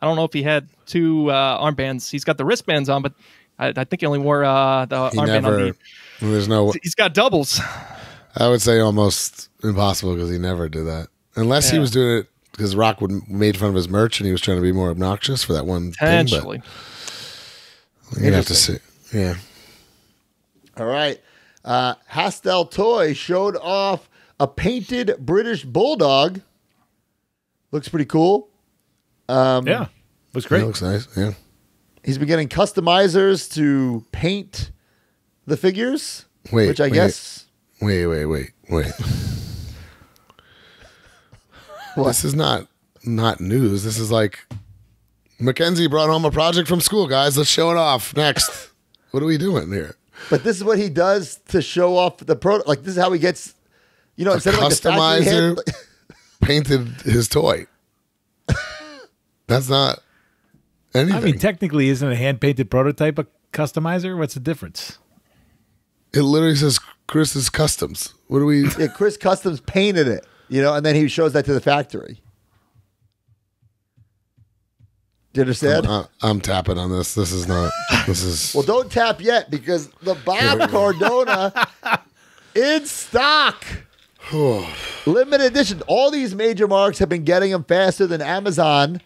I don't know if he had two uh, armbands. He's got the wristbands on, but I, I think he only wore uh, the He armband never. on the. There's no. He's got doubles. I would say almost impossible because he never did that, unless he was doing it because Rock would made fun of his merch and he was trying to be more obnoxious for that one Potentially. thing. But you have to see. Yeah. All right. Uh, Hastel Toy showed off a painted British bulldog. Looks pretty cool. Um, yeah, looks That great. looks nice. Yeah. He's been getting customizers to paint the figures, Wait, which I wait. guess Wait, wait, wait, wait. This is not not news. This is like Mackenzie brought home a project from school, guys. Let's show it off. Next. what are we doing here? But this is what he does to show off the pro. Like this is how he gets, you know, A instead of like the factory customizer painted his toy. That's not anything. I mean, technically, isn't a hand painted prototype a customizer? What's the difference? it literally says Chris's Customs. What do we? yeah, Chris Customs painted it, you know, and then he shows that to the factory. Do you understand? Uh, I'm tapping on this. This is not. This is. well, don't tap yet because the Bob Cardona in stock. Limited edition. All these major marks have been getting them faster than Amazon.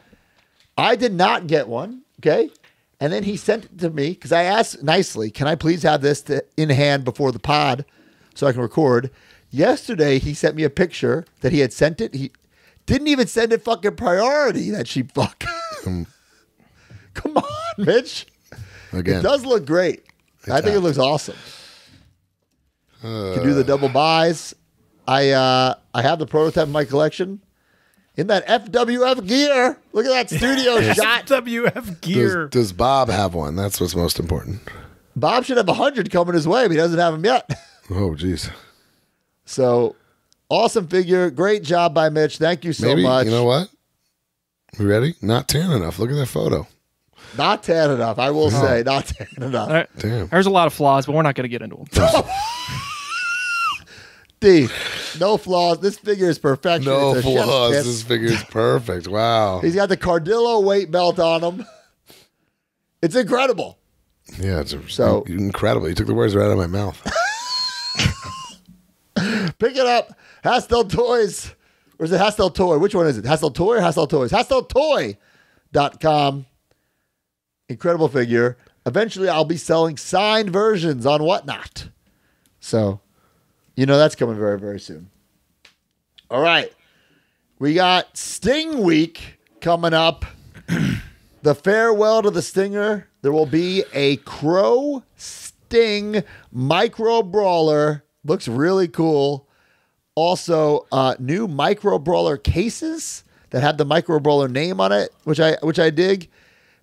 I did not get one. Okay. And then he sent it to me because I asked nicely, can I please have this to, in hand before the pod so I can record? Yesterday, he sent me a picture that he had sent it. He didn't even send it fucking priority, that she fuck. Come on, Mitch. Again, It does look great. I think it looks awesome. Can do the double buys. I uh I have the prototype in my collection. In that FWF gear. Look at that studio shot. FWF gear. does, does Bob have one? That's what's most important. Bob should have 100 coming his way, but he doesn't have them yet. Oh, jeez. So awesome figure. Great job by Mitch. Thank you so Maybe much. you know what? We ready? Not tan enough. Look at that photo. Not tan enough. I will say, not tan enough. All right. Damn. There's a lot of flaws, but we're not going to get into them. D, no flaws. This figure is perfection. No It's a chef's flaws. kiss. This figure is perfect. Wow. He's got the Cardillo weight belt on him. It's incredible. Yeah, it's a, So- incredible. You took the words right out of my mouth. Pick it up. Hastel Toys. Or is it Hastel Toy? Which one is it? Hastel Toy or Hastel Toys? HastelToy.com. Incredible figure. Eventually, I'll be selling signed versions on Whatnot. So, you know, that's coming very, very soon. All right. We got Sting Week coming up. the farewell to the Stinger. There will be a Crow Sting micro brawler. Looks really cool. Also, uh, new micro brawler cases that have the micro brawler name on it, which I which I dig.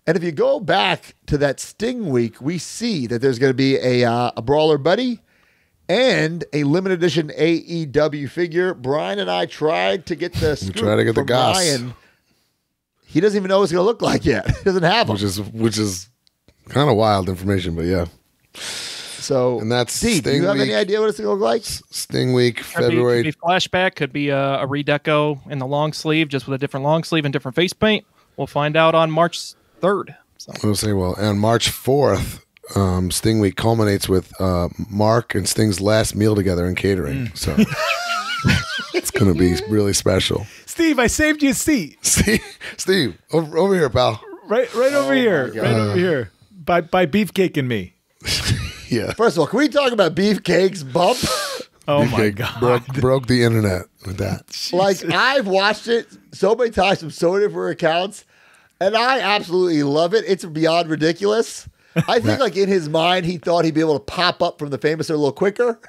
And if you go back to that Sting week, we see that there's going to be a uh, a brawler buddy and a limited edition AEW figure. Brian and I tried to get the scoop tried to get the from goss. Ryan. He doesn't even know what it's going to look like yet. He doesn't have them. which is which is kind of wild information, but yeah. So, And that's D, do you Sting have any idea what it's going to look like? Sting Week, Could be, February. could be flashback, could be a, a redeco in the long sleeve, just with a different long sleeve and different face paint. We'll find out on March 3rd. So We'll say well, on March fourth, um, Sting Week culminates with uh, Mark and Sting's last meal together in catering. Mm. So it's going to be really special. Steve, I saved you a seat. Steve, Steve, over, over here, pal. Right right over here. God. Right over here. By by Beefcake and me. Yeah, First of all, can we talk about beefcakes bump? Oh my god. broke, broke the internet with that. like I've watched it so many times from so many different accounts, and I absolutely love it. It's beyond ridiculous. I think like in his mind he thought he'd be able to pop up from the famous a little quicker.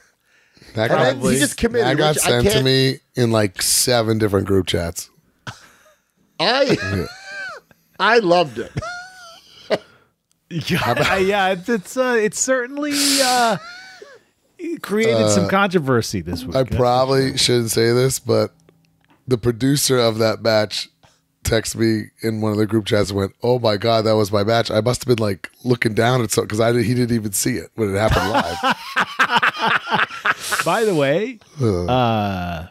That And got, then he just committed. that got which I sent to me in like seven different group chats. I I loved it. Yeah, yeah, it's it's, uh, it's certainly uh, created some controversy this week. I probably shouldn't say this, but the producer of that batch texted me in one of the group chats and went, "Oh my god, that was my match." I must have been like looking down at something because I did, he didn't even see it when it happened live. By the way, uh,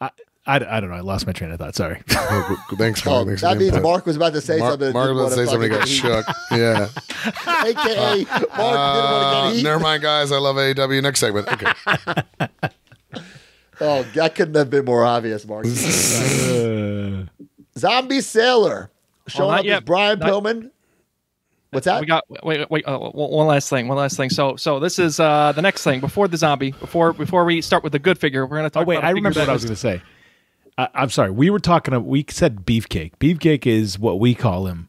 I, I, I don't know. I lost my train of thought. Sorry. Oh, g- Thanks, Oh, Thanks for that means input. Mark was about to say Mark, something. Mark was about to say wanna something, got fucking shook. Yeah. heat. AKA Mark didn't Uh, want to get never mind, guys. I love AEW. Next segment. Okay. Oh, that couldn't have been more obvious, Mark. Uh, Zombie Sailor. Showing not up yet. as Brian Not- Pillman. What's that? we got wait wait uh, one one last thing one last thing so so this is uh the next thing before the zombie before before we start with the good figure we're gonna talk oh wait, about a I remember what I was going to say. I, I'm sorry. We were talking. We said beefcake. Beefcake is what we call him.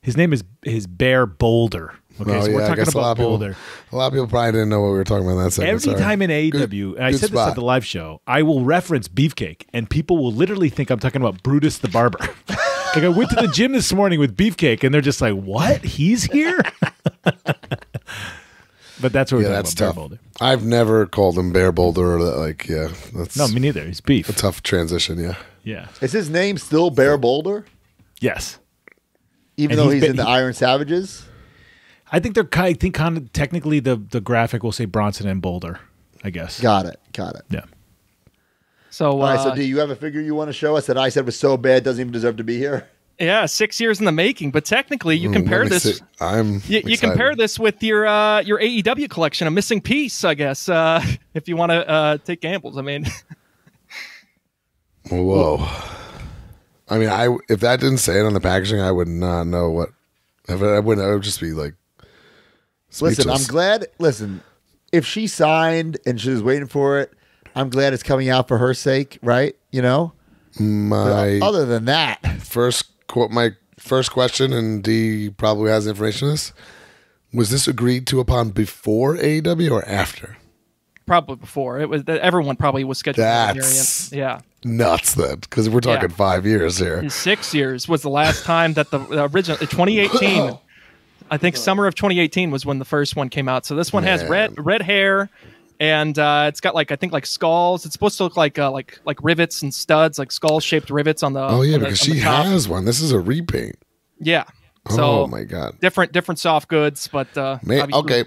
His name is his Bear Boulder. Okay, Oh, so yeah, we're I talking guess a lot about of people- Boulder. A lot of people probably didn't know what we were talking about in that segment. Every Sorry. time in AEW, Good- and I good said this at the live show, I will reference Beefcake, and people will literally think I'm talking about Brutus the Barber. like I went to the gym this morning with Beefcake, and they're just like, "What? He's here?" but that's what we're Yeah, talking that's about. Bear tough. Boulder. I've never called him Bear Boulder or that, like, yeah, that's No, me neither. He's beef. a tough transition. Yeah. Yeah. Is his name still Bear Boulder? Yes. Even And though he's he's, been- in the he- Iron Savages? I think they're. I think kind of technically the the graphic will say Bronson and Boulder. I guess. Got it. Got it. Yeah. so All right, so uh, do you have a figure you want to show us that I said was so bad doesn't even deserve to be here? Yeah, six years in the making. But technically, you Mm, compare let this. see. I'm. You, you compare this with your uh, your AEW collection, a missing piece, I guess. Uh, if you want to uh, take gambles, I mean, Whoa. I mean, I if that didn't say it on the packaging, I would not know what. I, I wouldn't. I would just be like. Listen, I'm glad. Listen, if she signed and she was waiting for it, I'm glad it's coming out for her sake, right? You know. My Other than that, first quote. My first question, and D probably has information on this. Was this agreed to upon before AEW or after? probably before it was everyone probably was scheduled. for That's- Yeah, Nuts, then, because we're talking Yeah. five years here. six years was the last time that the, the original 2018. I think summer of 2018 was when the first one came out. So this one has red red hair, and uh, it's got like I think like skulls. It's supposed to look like uh, like like rivets and studs, like skull shaped rivets on the. Oh yeah, because the she has one. This is a repaint. Yeah. So oh my god. different different soft goods, but uh, Man, okay.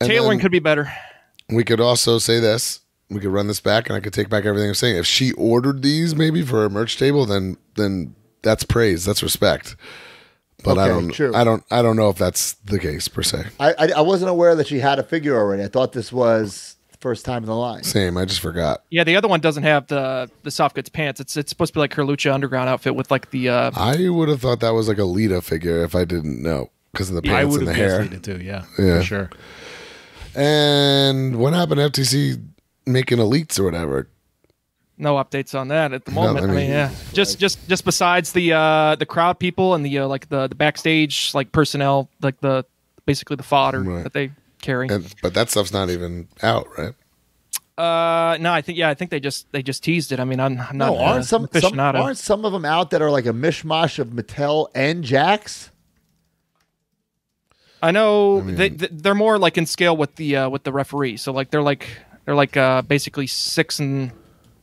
Tailoring could be better. we could also say this. We could run this back, and I could take back everything I'm saying. If she ordered these, maybe for a merch table, then then that's praise. That's respect. But I don't. true. I don't. I don't know if that's the case per se. I, I I wasn't aware that she had a figure already. I thought this was first time in the line. Same. I just forgot. Yeah, the other one doesn't have the the soft goods pants. It's it's supposed to be like her Lucha Underground outfit with like the uh, I would have thought that was like a Lita figure if I didn't know because of the pants would and the have guessed hair. Lita too. Yeah, Yeah. for sure. And what happened to FTC making elites or whatever? No updates on that at the moment. I I mean, mean- yeah, just just just besides the uh the crowd people and the uh, like the the backstage like personnel, like the basically the fodder Right. that they carry. And but that stuff's not even out, right? Uh, no, I think yeah, I think they just they just teased it. I mean, I'm, I'm not No, uh, aren't some, some aren't some of them out that are like a mishmash of Mattel and Jakks? I know they they- they're more like in scale with the uh, with the referee. So like they're like they're like uh, basically six and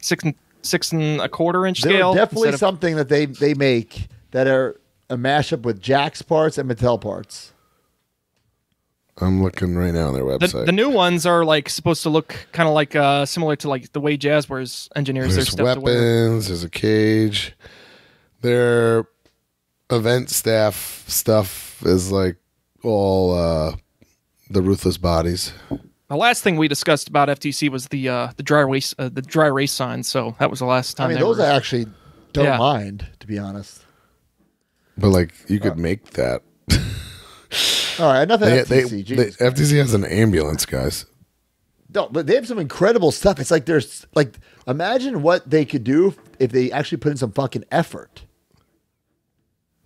six and six and a quarter inch There scale. definitely instead of- something that they they make that are a mashup with Jakks parts and Mattel parts. I'm looking right now on their website. the new ones are like supposed to look kind of like uh, similar to like the way Jazzwares engineers their There's stuff to wear. weapons. There's a cage. Their event staff stuff is like all uh, the ruthless bodies. The last thing we discussed about FTC was the uh, the dry race uh, the dry race signs. So that was the last time. I mean, those were, I actually don't Yeah. mind, to be honest. But like you Uh, could make that. All right, enough of They, FTC. they, they, FTC has an ambulance, guys. no, but they have some incredible stuff. It's like there's like imagine what they could do if they actually put in some fucking effort.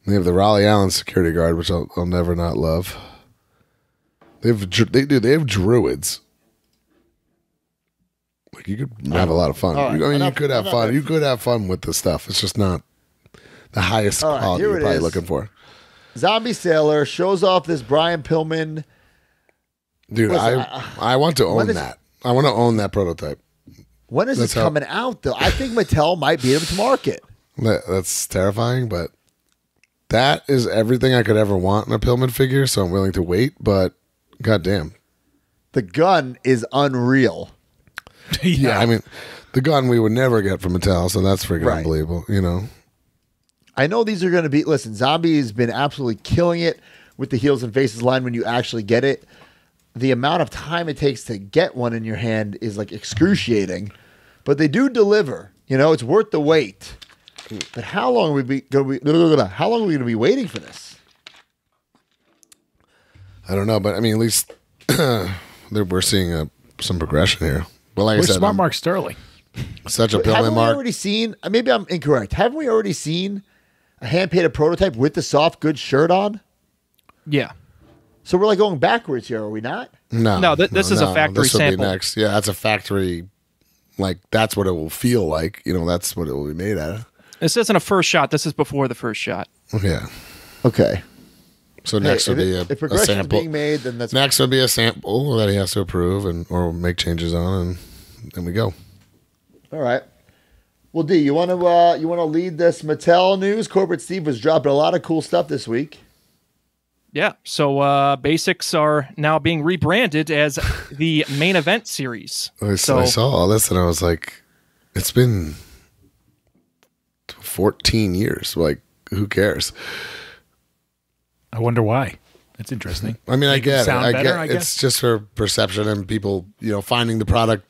They have the Raleigh Allen security guard, which I'll, I'll never not love. They have dru- they do they have druids. Like you could have a lot of fun. Right, You- I mean, enough- you could have enough fun. You could have fun with the stuff. It's just not the highest right, quality you're probably is. looking for. Zombie Sailor shows off this Brian Pillman. Dude, Listen, I I want to own is- that. I want to own that prototype. When is That's this how- coming out though? I think Mattel might be able to market. That, that's terrifying, but that is everything I could ever want in a Pillman figure. So I'm willing to wait. But goddamn, The gun is unreal. yeah. I mean, the gun we would never get from Mattel, so that's freaking Right. unbelievable. You know, I know these are going to be. Listen, Zombie has been absolutely killing it with the heels and faces line when you actually get it. The amount of time it takes to get one in your hand is like excruciating, but they do deliver. You know, it's worth the wait. But how long are we be, going to be? How long are we going to be waiting for this? I don't know, but I mean, at least we're seeing a, some progression here. But like I said, Smart I'm Mark Sterling? such a Haven't Pillman we mark. already seen? uh, Maybe I'm incorrect. Haven't we already seen a hand painted prototype with the soft goods shirt on? yeah. So we're like going backwards here, are we not? No, No, th- this is a factory this will be sample. next. Yeah, that's a factory. Like that's what it will feel like. You know, that's what it will be made out of. This isn't a first shot. This is before the first shot. Yeah. Okay. So next Hey, would if, be it- a, if a progression is sample. being made, then that's Next would be a sample that he has to approve and or make changes on, and then we go. all right. Well, D, you want to uh, you want to lead this Mattel news? Corporate Steve was dropping a lot of cool stuff this week. Yeah. So uh, basics are now being rebranded as the main event series. I, s- so I saw all this and I was like, it's been 14 years. Like who cares? I wonder why. That's interesting. I mean, I Make them get it. sound I better, get I it's just for perception and people, you know, finding the product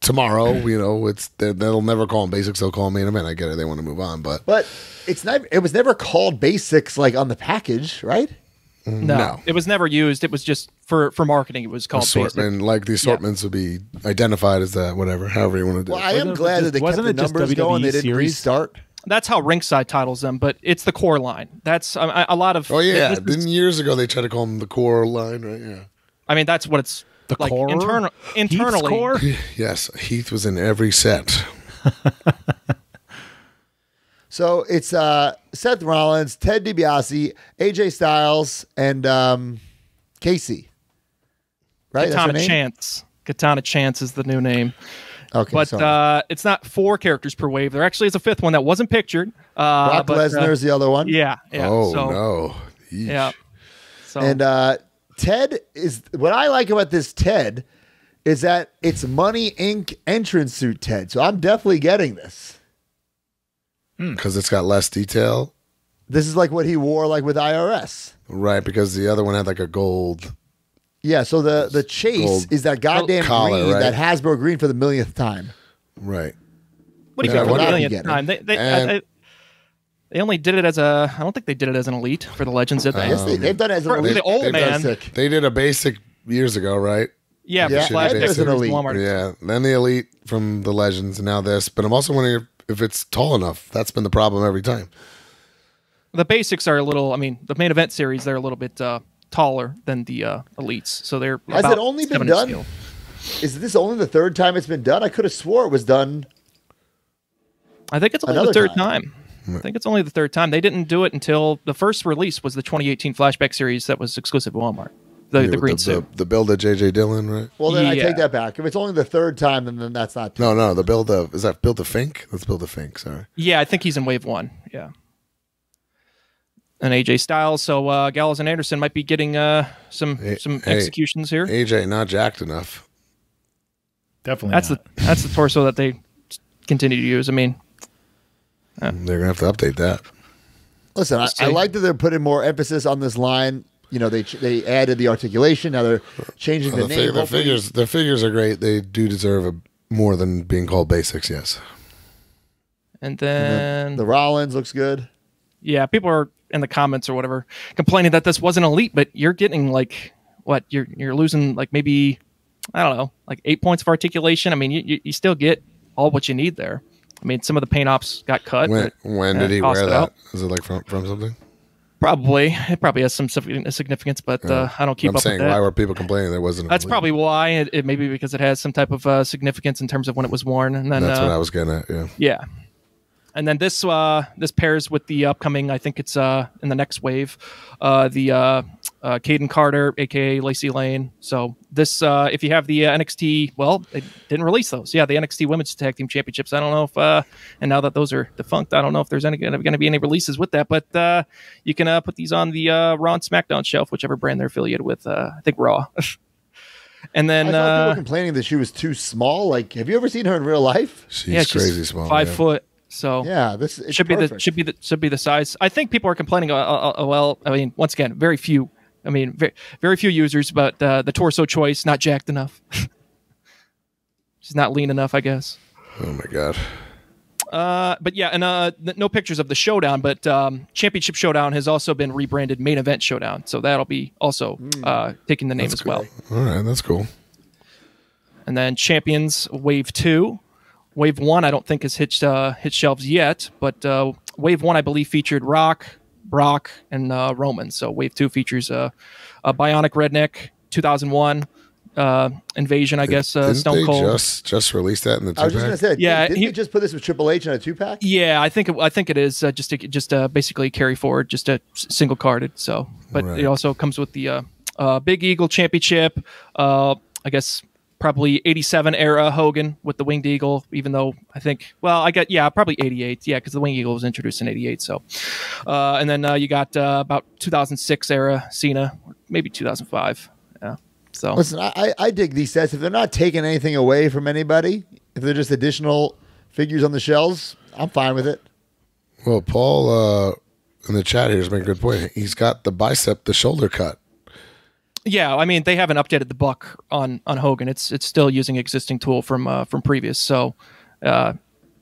tomorrow. You know, it's they- they'll never call them basics. They'll call them main event. I get it. They want to move on, but But it's not. It was never called basics like on the package, right? No, No. it was never used. It was just for for marketing. It was called basic. assortment like the assortments would be identified as that. Whatever, however you want to do. Well, it. I am glad just- that they kept wasn't the it just numbers going. They didn't series? restart. That's how Ringside titles them, but it's the core line. That's a, a lot of. oh yeah, this is- didn't years ago they tried to call them the core line, right? Yeah. I mean, that's what it's The like core? internal Heath's internally. core? Yes, Heath was in every set. So it's uh, Seth Rollins, Ted DiBiase, AJ Styles, and um, Casey. Right? Katana name? Chance. Katana Chance is the new name. Okay, but sorry. uh, it's not four characters per wave. There actually is a fifth one that wasn't pictured. Uh, Brock but, uh, the other one. yeah, yeah. oh so, no. Yeesh. Yeah. So And uh, Ted is what I like about this Ted is that it's Money Inc. entrance suit Ted. So I'm definitely getting this. because it's got less detail, This is like what he wore like with IRS. right? Because the other one had like a gold. Yeah, so the the chase Gold is that goddamn collar, green right? that Hasbro green for the millionth time. Right. what do you Yeah, think? what for the did millionth get? time? They they, And- I- I- they only did it as a. I don't think they did it as an elite for the Legends, did they? Yes, they, they've done it as an For elite the old they've done man. sick. They did a basic years ago, right? yeah, Yeah, for Flashback Ed was an series, elite. Walmart. Yeah. Then the elite from the legends, and now this. But I'm also wondering if, if it's tall enough. That's been the problem every time. The basics are a little. I mean, the main event series they're a little bit uh, taller than the uh, elites, so they're. Has about it only been done? scale. Is this only the third time it's been done? I could have swore it was done. I think it's only the third time. time. I think it's only the third time. They didn't do it until the first release was the 2018 flashback series that was exclusive to Walmart. The, the green the, suit. The, the build of JJ Dillon, right? Well, then I take that back. If it's only the third time, then, then that's not. No, no. The build of is that build of Fink? That's build of Fink. Sorry. Yeah, I think he's in wave one. Yeah. And AJ Styles, so uh, Gallows and Anderson might be getting uh, some Hey, some hey, executions here. AJ not jacked enough. Definitely. that's not. the that's the torso that they continue to use. I mean, They're gonna have to update that. Listen, I, I like that they're putting more emphasis on this line. You know, they they added the articulation. Now they're changing the, The, name. fig- the figures, the figures are great. They do deserve a, more than being called basics. Yes. and then The Rollins looks good. yeah, people are in the comments or whatever complaining that this wasn't elite, but you're getting like what you're you're losing like maybe I don't know like eight points of articulation. I mean, you you, you still get all what you need there. I mean, some of the paint ops got cut. When but, when uh, did he wear that? Is it like from from something? Probably it probably has some significance, but uh, I don't keep I'm up saying with that. why were people complaining there wasn't? That's elite? probably why. It, it may be because it has some type of uh, significance in terms of when it was worn, and then That's uh, what I was gonna. Yeah. Yeah. And then this uh, this pairs with the upcoming, I think it's uh, in the next wave, uh, the uh, uh, Kayden Carter, aka Lacey Lane. So this, uh, if you have the uh, NXT, well, they didn't release those. Yeah, the NXT Women's Tag Team Championships. I don't know if, uh, and now that those are defunct, I don't know if there's any going to be any releases with that. But uh, you can uh, put these on the uh, Raw and SmackDown shelf, whichever brand they're affiliated with. Uh, I think Raw. and I then saw uh, people complaining that she was too small. Like, have you ever seen her in real life? She's yeah, she's crazy small. five yeah. foot. So Yeah, this it's should be the should be the should be the size. I think people are complaining. Uh, uh, uh, well, I mean, once again, very few. I mean, very, very few users, but uh, the torso choice not jacked enough. She's not lean enough, I guess. Oh my god. Uh, but yeah, and uh, th- no pictures of the showdown, but um, Championship Showdown has also been rebranded Main Event Showdown, so that'll be also uh, taking the name as well. All right, that's cool. And then Champions Wave Two, Wave One I don't think has hit uh, hit shelves yet, but uh, Wave One I believe featured Rock, Brock, and uh, Roman. So Wave Two features uh, a Bionic Redneck 2001 uh, Invasion, I guess uh, Didn't Stone they Cold. just just released that in the two I was just gonna say, Yeah, yeah, didn't he- they just put this with Triple H in a two pack? Yeah, I think it, I think it is uh, just to, just uh, basically carry forward, just a single carded. So, but Right. it also comes with the uh, uh, Big Eagle Championship. Uh, I guess probably '87 era Hogan with the Winged Eagle. Even though I think, well, I got yeah, probably '88. Yeah, because the Winged Eagle was introduced in '88. So, uh, and then uh, you got uh, about 2006 era Cena, or maybe 2005. Yeah. So Listen, I, I I dig these sets. If they're not taking anything away from anybody, if they're just additional figures on the shelves, I'm fine with it. Well, Paul uh, in the chat here is making a good point. He's got the bicep, the shoulder cut. Yeah, I mean they haven't updated the buck on on Hogan. It's it's still using existing tool from uh, from previous, so uh,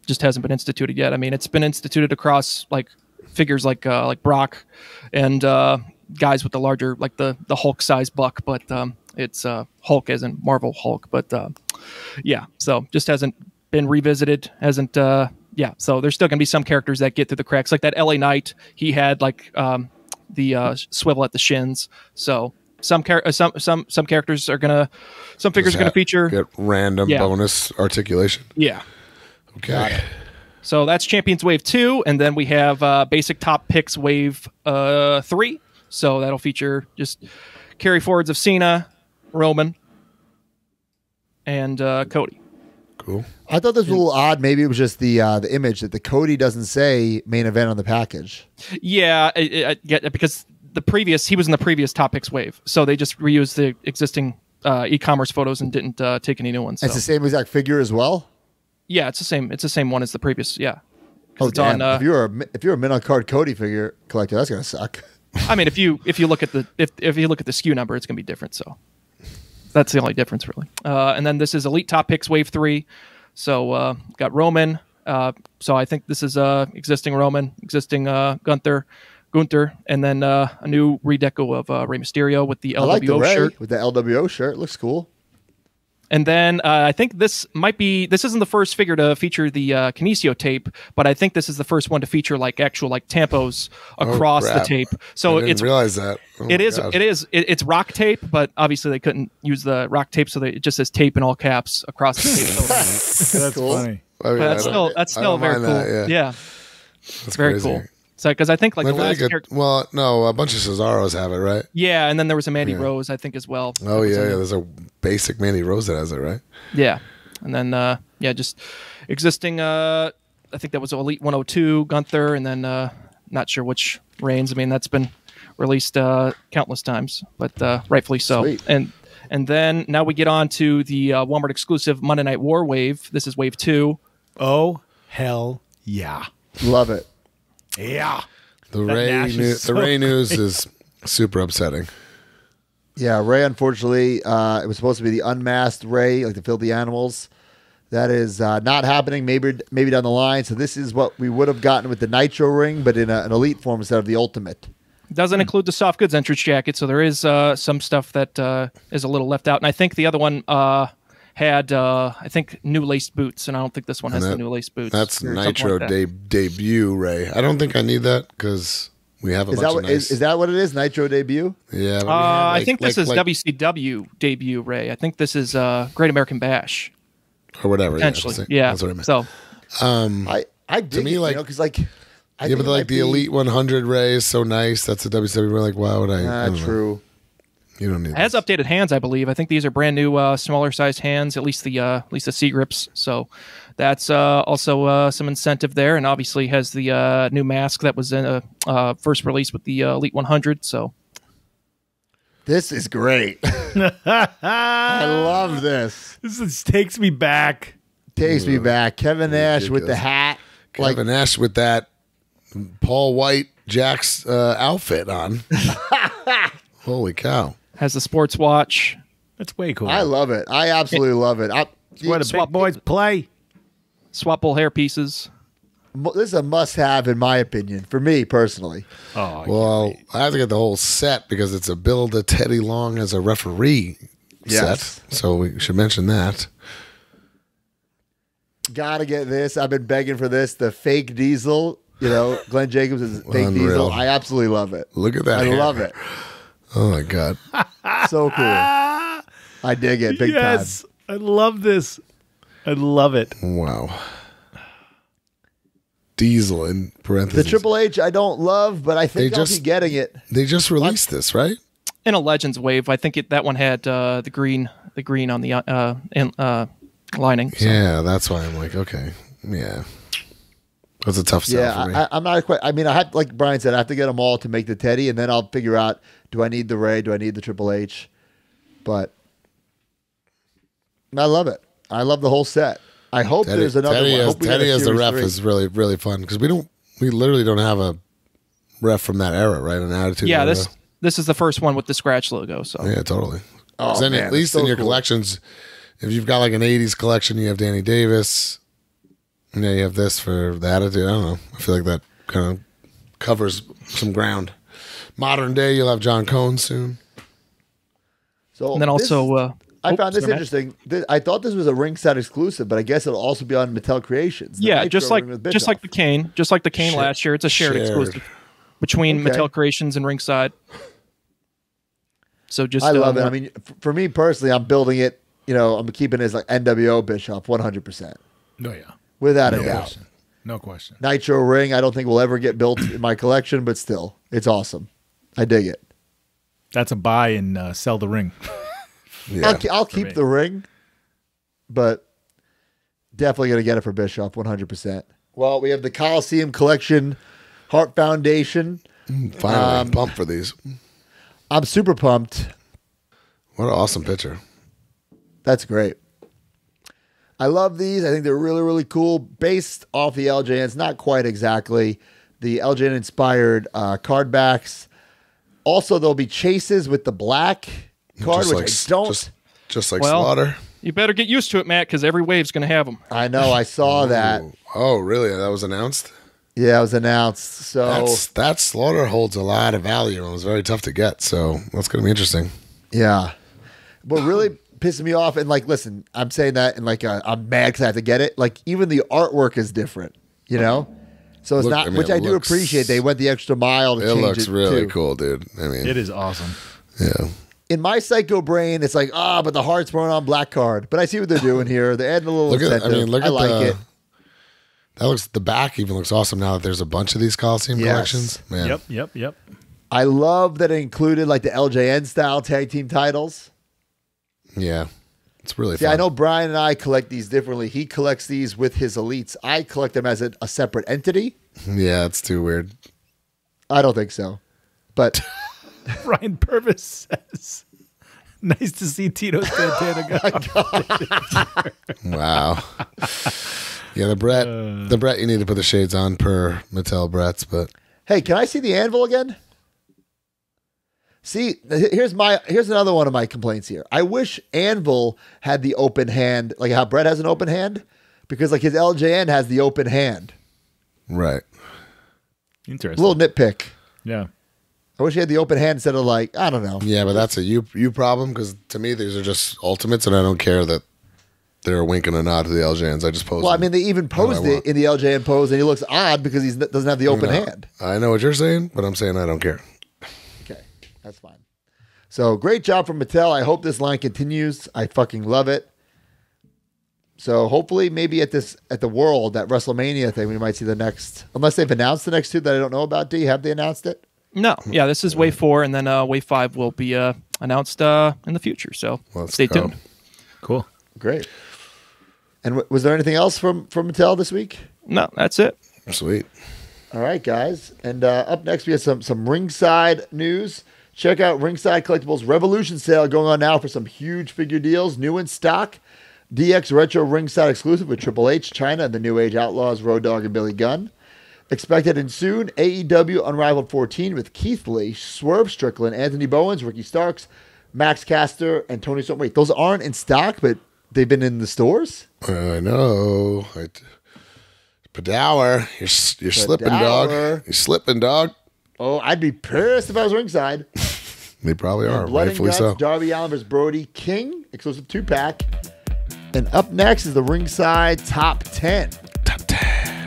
just hasn't been instituted yet. I mean it's been instituted across like figures like uh, like Brock and uh, guys with the larger like the the Hulk size buck, but um, it's uh, Hulk as in Marvel Hulk. But uh, yeah, so just hasn't been revisited. Hasn't uh, yeah. So there's still gonna be some characters that get through the cracks, like that L.A. Knight. He had like um, the uh, swivel at the shins, so some char- uh, some some some characters are gonna some figures are gonna feature Get random Yeah. bonus articulation. yeah Okay. so that's champions wave two and then we have uh, basic top picks wave uh, three so that'll feature just carry forwards of cena roman and uh, cody Cool. I thought this was a little odd. Maybe it was just the uh, the image that the Cody doesn't say main event on the package. yeah I, I I get because the previous he was in the previous top picks wave so they just reused the existing uh, e-commerce photos and didn't uh, take any new ones It's the same exact figure as well. yeah it's the same it's the same one as the previous yeah Oh it's damn! on, uh, if you're a if you're a mid on card Cody figure collector, that's gonna suck. I mean, if you if you look at the if if you look at the SKU number, it's going to be different. So that's the only difference, really. Uh, and then this is Elite Top Picks Wave Three. So uh, got Roman. Uh, so I think this is uh, existing Roman, existing uh, Gunther, Gunther, and then uh, a new redeco of uh, Rey Mysterio with the I like the LWO shirt. with the LWO shirt. Looks cool. And then uh, I think this might be this isn't the first figure to feature the uh, Kinesio tape, but I think this is the first one to feature like actual like tampos across the Oh, crap. tape. So I didn't it's realize that. Oh it my is. God. It is. It's rock tape, but obviously they couldn't use the rock tape, so they, it just says tape in all caps across the tape. That's Cool. funny. I mean, but that's still that's still very cool. that, yeah. That's very crazy. cool. So because I think like I the feel last like character, well, no, a bunch of Cesaros have it, right? yeah, and then there was a Mandy Rose, I think as well. Oh yeah, yeah. There's a basic Mandy Rose that has it, right? yeah, and then uh, yeah, just existing. Uh, I think that was Elite 102 Gunther, and then uh, not sure which Reigns. I mean, that's been released uh, countless times, but uh, rightfully so. Sweet. And and then now we get on to the uh, Walmart exclusive Monday Night War wave. This is wave two. Oh hell yeah, Love it. Yeah. The That Rey, Nash is new, so the Rey news is super upsetting. Yeah, Rey. Unfortunately, uh, it was supposed to be the unmasked Rey, like the filthy animals. That is uh, not happening. Maybe maybe down the line. So this is what we would have gotten with the Nitro ring, but in a, an elite form instead of the Ultimate. Doesn't include the soft goods entrance jacket, so there is uh, some stuff that uh, is a little left out. And I think the other one uh, had, uh, I think, new laced boots, and I don't think this one has And the new laced boots. That's Nitro like that. de- debut Rey. I don't think I need that because we have a Is bunch that what of is, nice. is that what it is? Nitro debut. yeah, Uh, have, I like- think this like- is like- WCW debut Rey. I think this is uh, Great American Bash or whatever. potentially. that's. Yeah. that's what I meant. So um, I I dig me, it, like- you know, because like I yeah, think but like the be- Elite 100 Rey is so nice. That's a WCW. We're like, why would I? I Ah, don't know. True. You don't need. it has this. updated hands, I believe. I think these are brand new, uh, smaller sized hands. At least the uh, at least the C grips. So that's uh, also uh, some incentive there, and obviously has the uh, new mask that was in a uh, first release with the uh, Elite 100. So This is great. I love this. This is, takes me back. Takes me back. Kevin Nash with the Ridiculous. hat. Like Kevin Nash with that Paul White Jack's uh, outfit on. Holy cow! Has the sports watch. That's way cool. I love it. I absolutely love it. I, Where the Swap- big boys play. swappable hair pieces. this is a must-have in my opinion for me personally. Oh, Well, I have to get the whole set because it's a build of Teddy Long as a referee Yes. set. So we should mention that. Gotta get this. I've been begging for this. The fake diesel. You know, Glenn Jacobs is fake Unreal. diesel. I absolutely love it. Look at that. I hair. love it. Oh my god! So cool. I dig it big yes, I love this. I love it. Wow. Diesel in time. The parentheses. Triple H I don't love, but I think They I'll just- be getting it. they just released this, right? in a Legends wave. I think it, that one had uh, the green, the green on the uh, in, uh, lining. So. Yeah, that's why I'm like, okay, yeah. That's a tough sell Yeah, for me. I, I- I'm not quite. I mean, I have like Brian said, I have to get them all to make the Teddy, and then I'll figure out: do I need the Rey? Do I need the Triple H? But I love it. I love the whole set. I hope Teddy, there's another Teddy one. I as, hope we get Teddy as the ref three. is really really fun because we don't we literally don't have a ref from that era, right? An attitude. Yeah, era. this this is the first one with the scratch logo. So Yeah, totally. Oh, 'Cause then man, at least that's in your cool. collections, if you've got like an '80s collection, you have Danny Davis. And then you have this for the attitude. I don't know. I feel like that kind of covers some ground. Modern day, you'll have John Cohn soon. So and then this- also, uh, I oh, found this interesting. Th- I thought this was a ringside exclusive, but I guess it'll also be on Mattel Creations. Yeah, Nitro just like just like the cane, just like the cane Shared- last year. It's a shared, shared. exclusive between Okay. Mattel Creations and Ringside. So just I love it. I mean, for me personally, I'm building it. You know, I'm keeping it as like NWO Bischoff, 100 percent Oh yeah, without a doubt. question. No question. Nitro ring, I don't think will ever get built in my collection, but still, it's awesome. I dig it. That's a buy and uh, sell the ring. Yeah. I'll, I'll keep me. the ring, but definitely gonna get it for Bischoff, 100. percent Well, we have the Coliseum Collection Heart Foundation. Finally, Um, I'm pumped for these. I'm super pumped. What an awesome picture. That's great. I love these. I think they're really, really cool. Based off the LJNs, not quite exactly. The LJN inspired uh, card backs. Also, there'll be chases with the black card, Just which like, I don't. Just, just like Well- Slaughter. you better get used to it, Matt, because every wave's going to have them. I know. I saw that. Oh, really? That was announced. Yeah, it was announced. So That's that Slaughter holds a lot of value and was very tough to get. So that's going to be interesting. yeah, what really pissing me off, and like, listen, I'm saying that, and like, uh, I'm mad because I have to get it. Like, even the artwork is different. You know. So it's Look, not, I mean, which I do looks- appreciate. They went the extra mile to It looks it really too. cool, dude. I mean, It is awesome. yeah. in my psycho brain, it's like, ah, but the heart's weren't on black card. But I see what they're doing here. They're adding a little Look at, I incentive. mean, look I at like the. it. That looks. The back even looks awesome now that there's a bunch of these Coliseum Yes. collections. Man, Yep, yep, yep. I love that it included like the LJN style tag team titles. Yeah, it's really. See, fun. I know Brian and I collect these differently. He collects these with his elites. I collect them as a, a separate entity. Yeah, it's too weird. I don't think so. But Brian Purvis says, "Nice to see Tito Santana go." Wow. yeah, the Brett, Uh. the Brett, you need to put the shades on per Mattel Brett's, but hey, can I see the anvil again? See, here's my here's another one of my complaints here. I wish Anvil had the open hand, like how Brett has an open hand, because like his LJN has the open hand. right. A Interesting. little nitpick. yeah. I wish he had the open hand instead of like I don't know. Yeah, but that's a you you problem because to me these are just ultimates, and I don't care that they're winking a nod to the LJNs. I just pose. Well, I mean, they even posed it in the LJN pose, and he looks odd because he doesn't have the open No, hand. I know what you're saying, but I'm saying I don't care. Okay, that's fine. So great job from Mattel. I hope this line continues. I fucking love it. So hopefully, maybe at this at the World that WrestleMania thing, we might see the next. Unless they've announced the next two that I don't know about. Do you have they announced it? No, yeah, this is wave four, and then uh, wave five will be uh, announced uh, in the future. So Let's stay go. tuned. Cool. Great. And w- was there anything else from from Mattel this week? No, that's it. Sweet. All right, guys. And uh, up next, we have some some ringside news. Check out Ringside Collectibles Revolution sale going on now for some huge figure deals, new in stock. DX Retro Ringside exclusive with Triple H, Chyna, and the New Age Outlaws, Road Dogg, and Billy Gunn. Expected in soon, AEW Unrivaled 14 with Keith Lee, Swerve Strickland, Anthony Bowens, Ricky Starks, Max Caster, and Toni Storm. Wait, those aren't in stock, but they've been in the stores? I know. I, Padawer, you're you're slipping, dog. You're slipping, dog. Oh, I'd be pissed if I was ringside. They probably are, Blood and rightfully Guts, so. Darby Allin versus Brody King, exclusive two pack. And up next is the ringside top 10. Top ten.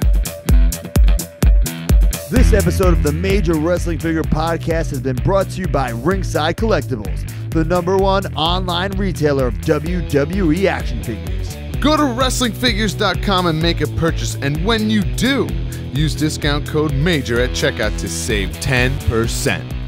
This episode of the Major Wrestling Figure Podcast has been brought to you by Ringside Collectibles, the number one online retailer of WWE action figures. Go to WrestlingFigures.com and make a purchase, and when you do, use discount code MAJOR at checkout to save 10%.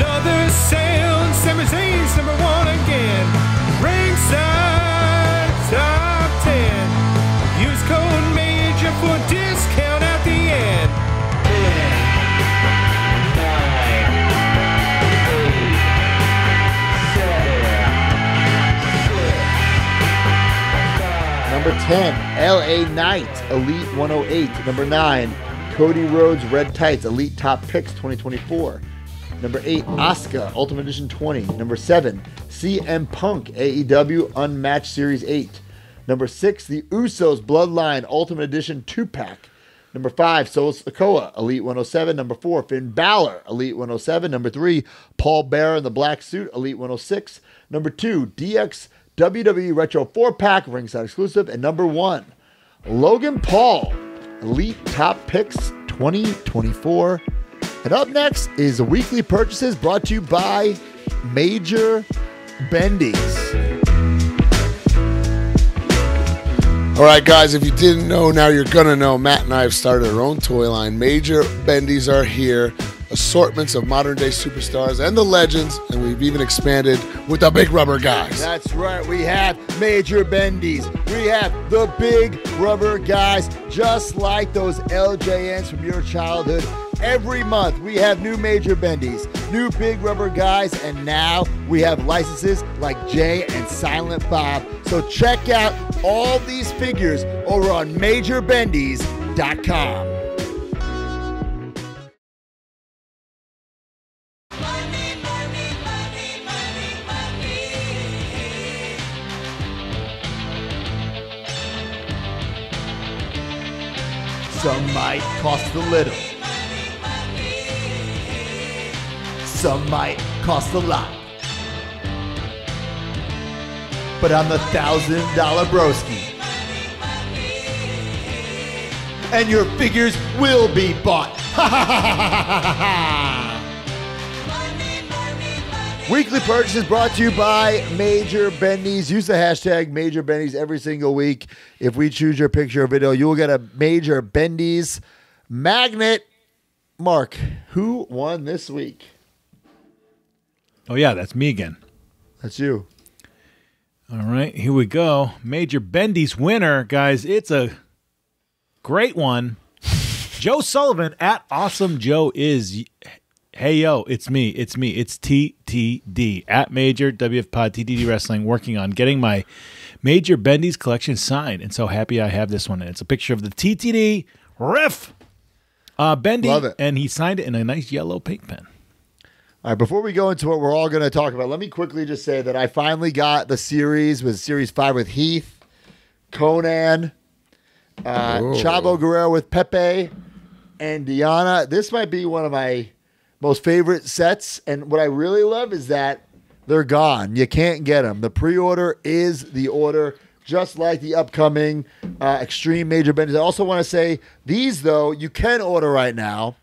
Another sound, Sami Zayn's number one again. Ringside Top 10. Use code MAJOR for discount at the end. Number 10, LA Knight, Elite 108. Number 9, Cody Rhodes Red Tights, Elite Top Picks 2024. Number 8, Asuka, Ultimate Edition 20. Number 7, CM Punk, AEW Unmatched Series 8. Number 6, The Usos, Bloodline, Ultimate Edition 2 pack. Number 5, Solo Sikoa, Elite 107. Number 4, Finn Balor, Elite 107. Number 3, Paul Bearer in the black suit, Elite 106. Number 2, DX WWE Retro 4 pack, ringside exclusive. And number 1, Logan Paul, Elite Top Picks 2024. And up next is the weekly purchases brought to you by Major Bendies. All right, guys, if you didn't know, now you're going to know. Matt and I have started our own toy line. Major Bendies are here. Assortments of modern day superstars and the legends, and we've even expanded with the big rubber guys. That's right. We have Major Bendies. We have the big rubber guys, just like those LJNs from your childhood. Every month we have new Major Bendies, new big rubber guys, and now we have licenses like Jay and Silent Bob. So check out all these figures over on MajorBendies.com. Some might cost a little. Some might cost a lot. But I'm the thousand dollar broski. And your figures will be bought. Weekly purchases brought to you by Major Bendies. Use the hashtag Major Bendies every single week. If we choose your picture or video, you will get a Major Bendies magnet. Mark, who won this week? Oh yeah, that's me again. That's you. All right, here we go. Major Bendy's winner, guys. It's a great one. Joe Sullivan at Awesome Joe is. Hey yo, it's me. It's me. It's TTD at Major WF Pod TTD Wrestling, working on getting my Major Bendy's collection signed, and so happy I have this one. And it's a picture of the TTD riff. Uh, Bendy, Love it. and he signed it in a nice yellow paint pen. All right, before we go into what we're all going to talk about, let me quickly just say that I finally got the series with Series 5 with Heath, Konnan, uh, Ooh. Chavo Guerrero with Pepe, and Deonna. This might be one of my most favorite sets. And what I really love is that they're gone. You can't get them. The pre order is the order, just like the upcoming uh, Extreme Major Benders. I also want to say these, though, you can order right now.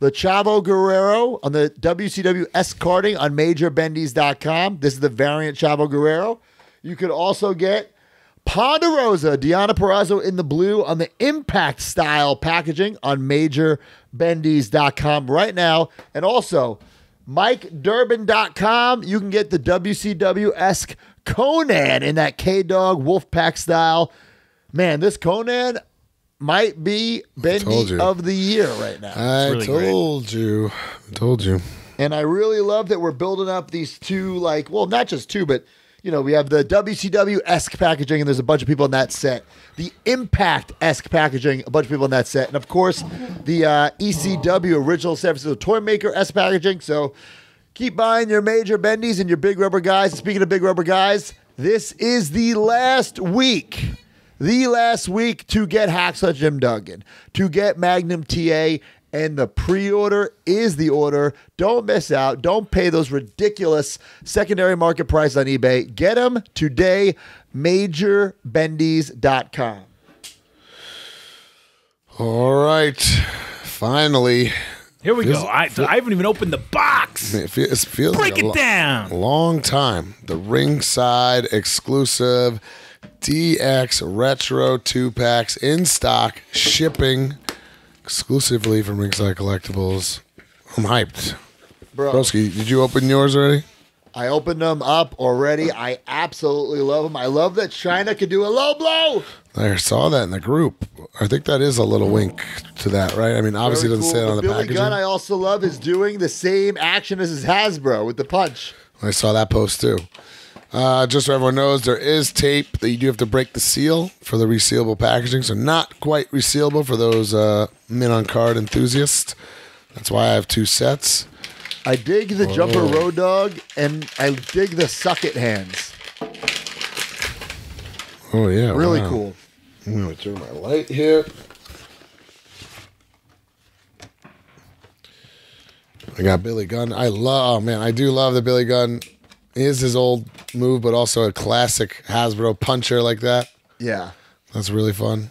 The Chavo Guerrero on the WCW S carding on MajorBendies.com. This is the variant Chavo Guerrero. You could also get Ponderosa, Deonna Purrazzo in the blue on the Impact style packaging on MajorBendies.com right now. And also, MikeDurbin.com. You can get the WCW esque Konnan in that K Dog Wolfpac style. Man, this Konnan might be told Bendy of the year right now. I really great. told you. I told you. And I really love that we're building up these two, like, well, not just two, but you know, we have the WCW esque packaging, and there's a bunch of people in that set. The Impact esque packaging, a bunch of people in that set, and of course, the uh, ECW original San Francisco Toy Maker esque packaging. So keep buying your major bendies and your big rubber guys. Speaking of big rubber guys, this is the last week. The last week to get Hacksaw Jim Duggan, to get Magnum TA, and the pre-order is the order. Don't miss out. Don't pay those ridiculous secondary market prices on eBay. Get them today. MajorBendies.com. All right. Finally. Here we Feels- go. I, I haven't even opened the box. It feels, it feels Break like a it lo- down. long time. The ringside exclusive DX Retro two packs in stock, shipping exclusively from Ringside Collectibles. I'm hyped. Bro, Broski, did you open yours already? I opened them up already. I absolutely love them. I love that Chyna could do a low blow. I saw that in the group. I think that is a little wink to that, right? I mean, obviously it doesn't say it cool. on the Billy packaging. Gunn, I also love, is doing the same action as his Hasbro with the punch. I saw that post too. Uh, just so everyone knows, there is tape that you do have to break the seal for the resealable packaging. So not quite resealable for those uh, min on card enthusiasts. That's why I have two sets. I dig the jumper road dog, and I dig the suck it hands. Oh yeah, Really wow. cool. I'm gonna turn my light here. I got Billy Gunn. I love, oh man, I do love the Billy Gunn. Is his old move, but also a classic Hasbro puncher like that. Yeah. That's really fun.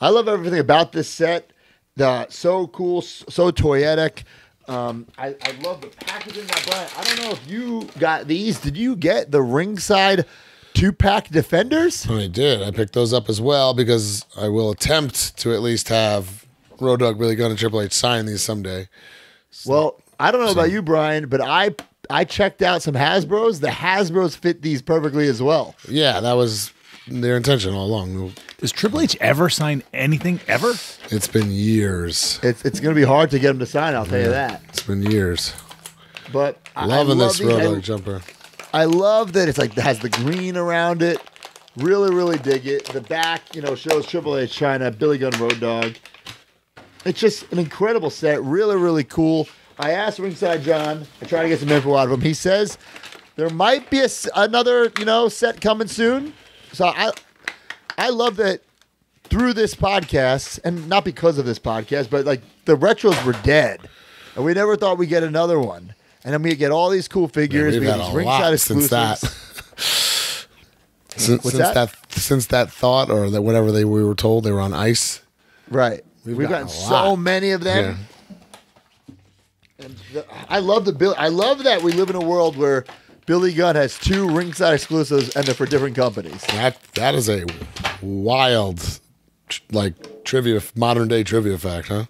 I love everything about this set. The so cool, so toyetic. Um, I, I love the packaging. Now, Brian, I don't know if you got these. Did you get the ringside two pack defenders? I did. I picked those up as well because I will attempt to at least have Road Dogg Billy Gunn and Triple H sign these someday. Well, I don't know about you, Brian, but I I checked out some Hasbro's. The Hasbro's fit these perfectly as well. Yeah, that was their intention all along. Does Triple H ever sign anything ever? It's been years. It's it's going to be hard to get them to sign. I'll tell you that. It's been years. But I- I Loving love this. Road I- Dog jumper. I love that it's like it has the green around it. Really, really dig it. The back, you know, shows Triple H Chyna, Billy Gunn Road Dogg. It's just an incredible set. Really, really cool. I asked Ringside John. I tried to get some info out of him. He says there might be a another, you know, set coming soon. So I, I love that through this podcast, and not because of this podcast, but like the retros were dead, and we never thought we'd get another one. And then we get all these cool figures. we've we get these a ringside lot since that. Since, since that? that? since that thought or that whatever they we were told they were on ice. Right. We've We've, gotten gotten, so many of them. And the, I love the bill. I love that we live in a world where Billy Gunn has two ringside exclusives and they're for different companies. That that is a wild like trivia modern day trivia fact, huh?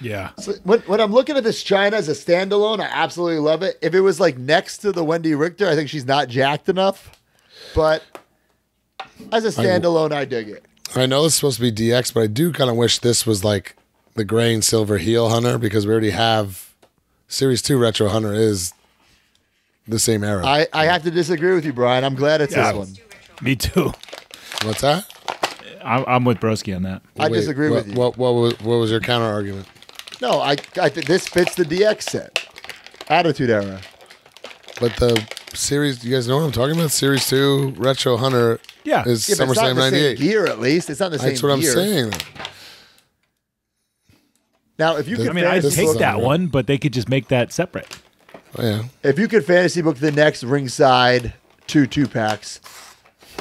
Yeah. So when, when I'm looking at this Chyna as a standalone, I absolutely love it. If it was like next to the Wendi Richter, I think she's not jacked enough. But as a standalone, I dig it. I know it's supposed to be DX, but I do kind of wish this was like the gray and silver heel hunter because we already have Series 2 Retro Hunter is the same era. I, I have to disagree with you, Brian. I'm glad it's Yeah. this one. Me too. What's that? I'm, I'm with Broski on that. I disagree what, with you. What, what, was, what was your counter argument? No, I, I think this fits the DX set. Attitude Era. But the series, you guys know what I'm talking about? Series 2 Retro Hunter Yeah. is Yeah, but it's not SummerSlam the same 98. gear, at least. It's not the same That's what I'm gear. saying. Now, if you The- could I mean, I'd fantasy take that unreal. one, but they could just make that separate. Oh, yeah. if you could fantasy book the next ringside two two packs,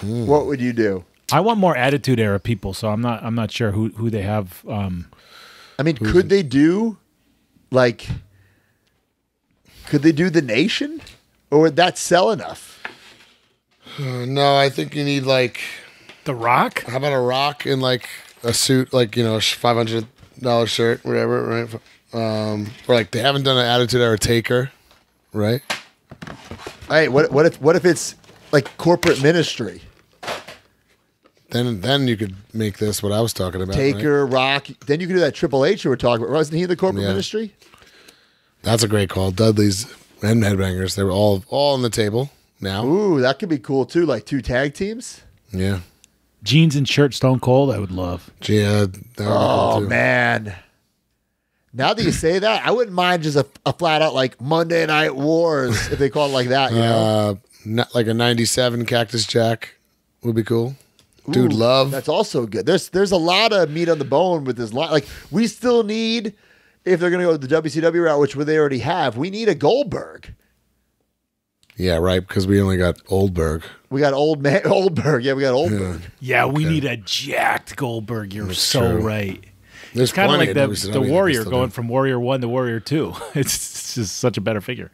Hmm. what would you do? I want more Attitude Era people, so I'm not. I'm not sure who who they have. Um, I mean, could they do like? Could they do the nation, or would that sell enough? Uh, no, I think you need like the Rock. How about a rock in like a suit, like you know, five hundred dollar shirt, whatever, right? Um, or like they haven't done an attitude or a taker, right? Hey, what what if what if it's like corporate ministry? Then then you could make this what I was talking about. right? Taker, Rock. Then you could do that Triple H you were talking about. Wasn't he in the corporate Yeah. ministry? That's a great call. Dudley's and Headbangers, they were all all on the table now. Ooh, that could be cool too. Like two tag teams. Yeah, Jeans and shirt, Stone Cold. I would love. yeah. That would be Oh cool too. man. Now that you say that, I wouldn't mind just a, a flat out like Monday Night Wars if they call it like that. You know, Uh, not like a '97 Cactus Jack would be cool. Dude, Ooh, love. That's also good. There's there's a lot of meat on the bone with this line. Like we still need, if they're gonna go the WCW route, which they already have, we need a Goldberg. Yeah, right. Because we only got Oldberg. We got old man Oldberg. Yeah, we got Oldberg. Yeah, we need a jacked Goldberg. You're That's so true. right. There's It's kind of plenty like the, WCW the that we Warrior still going do. from Warrior One to Warrior Two. It's, it's just such a better figure.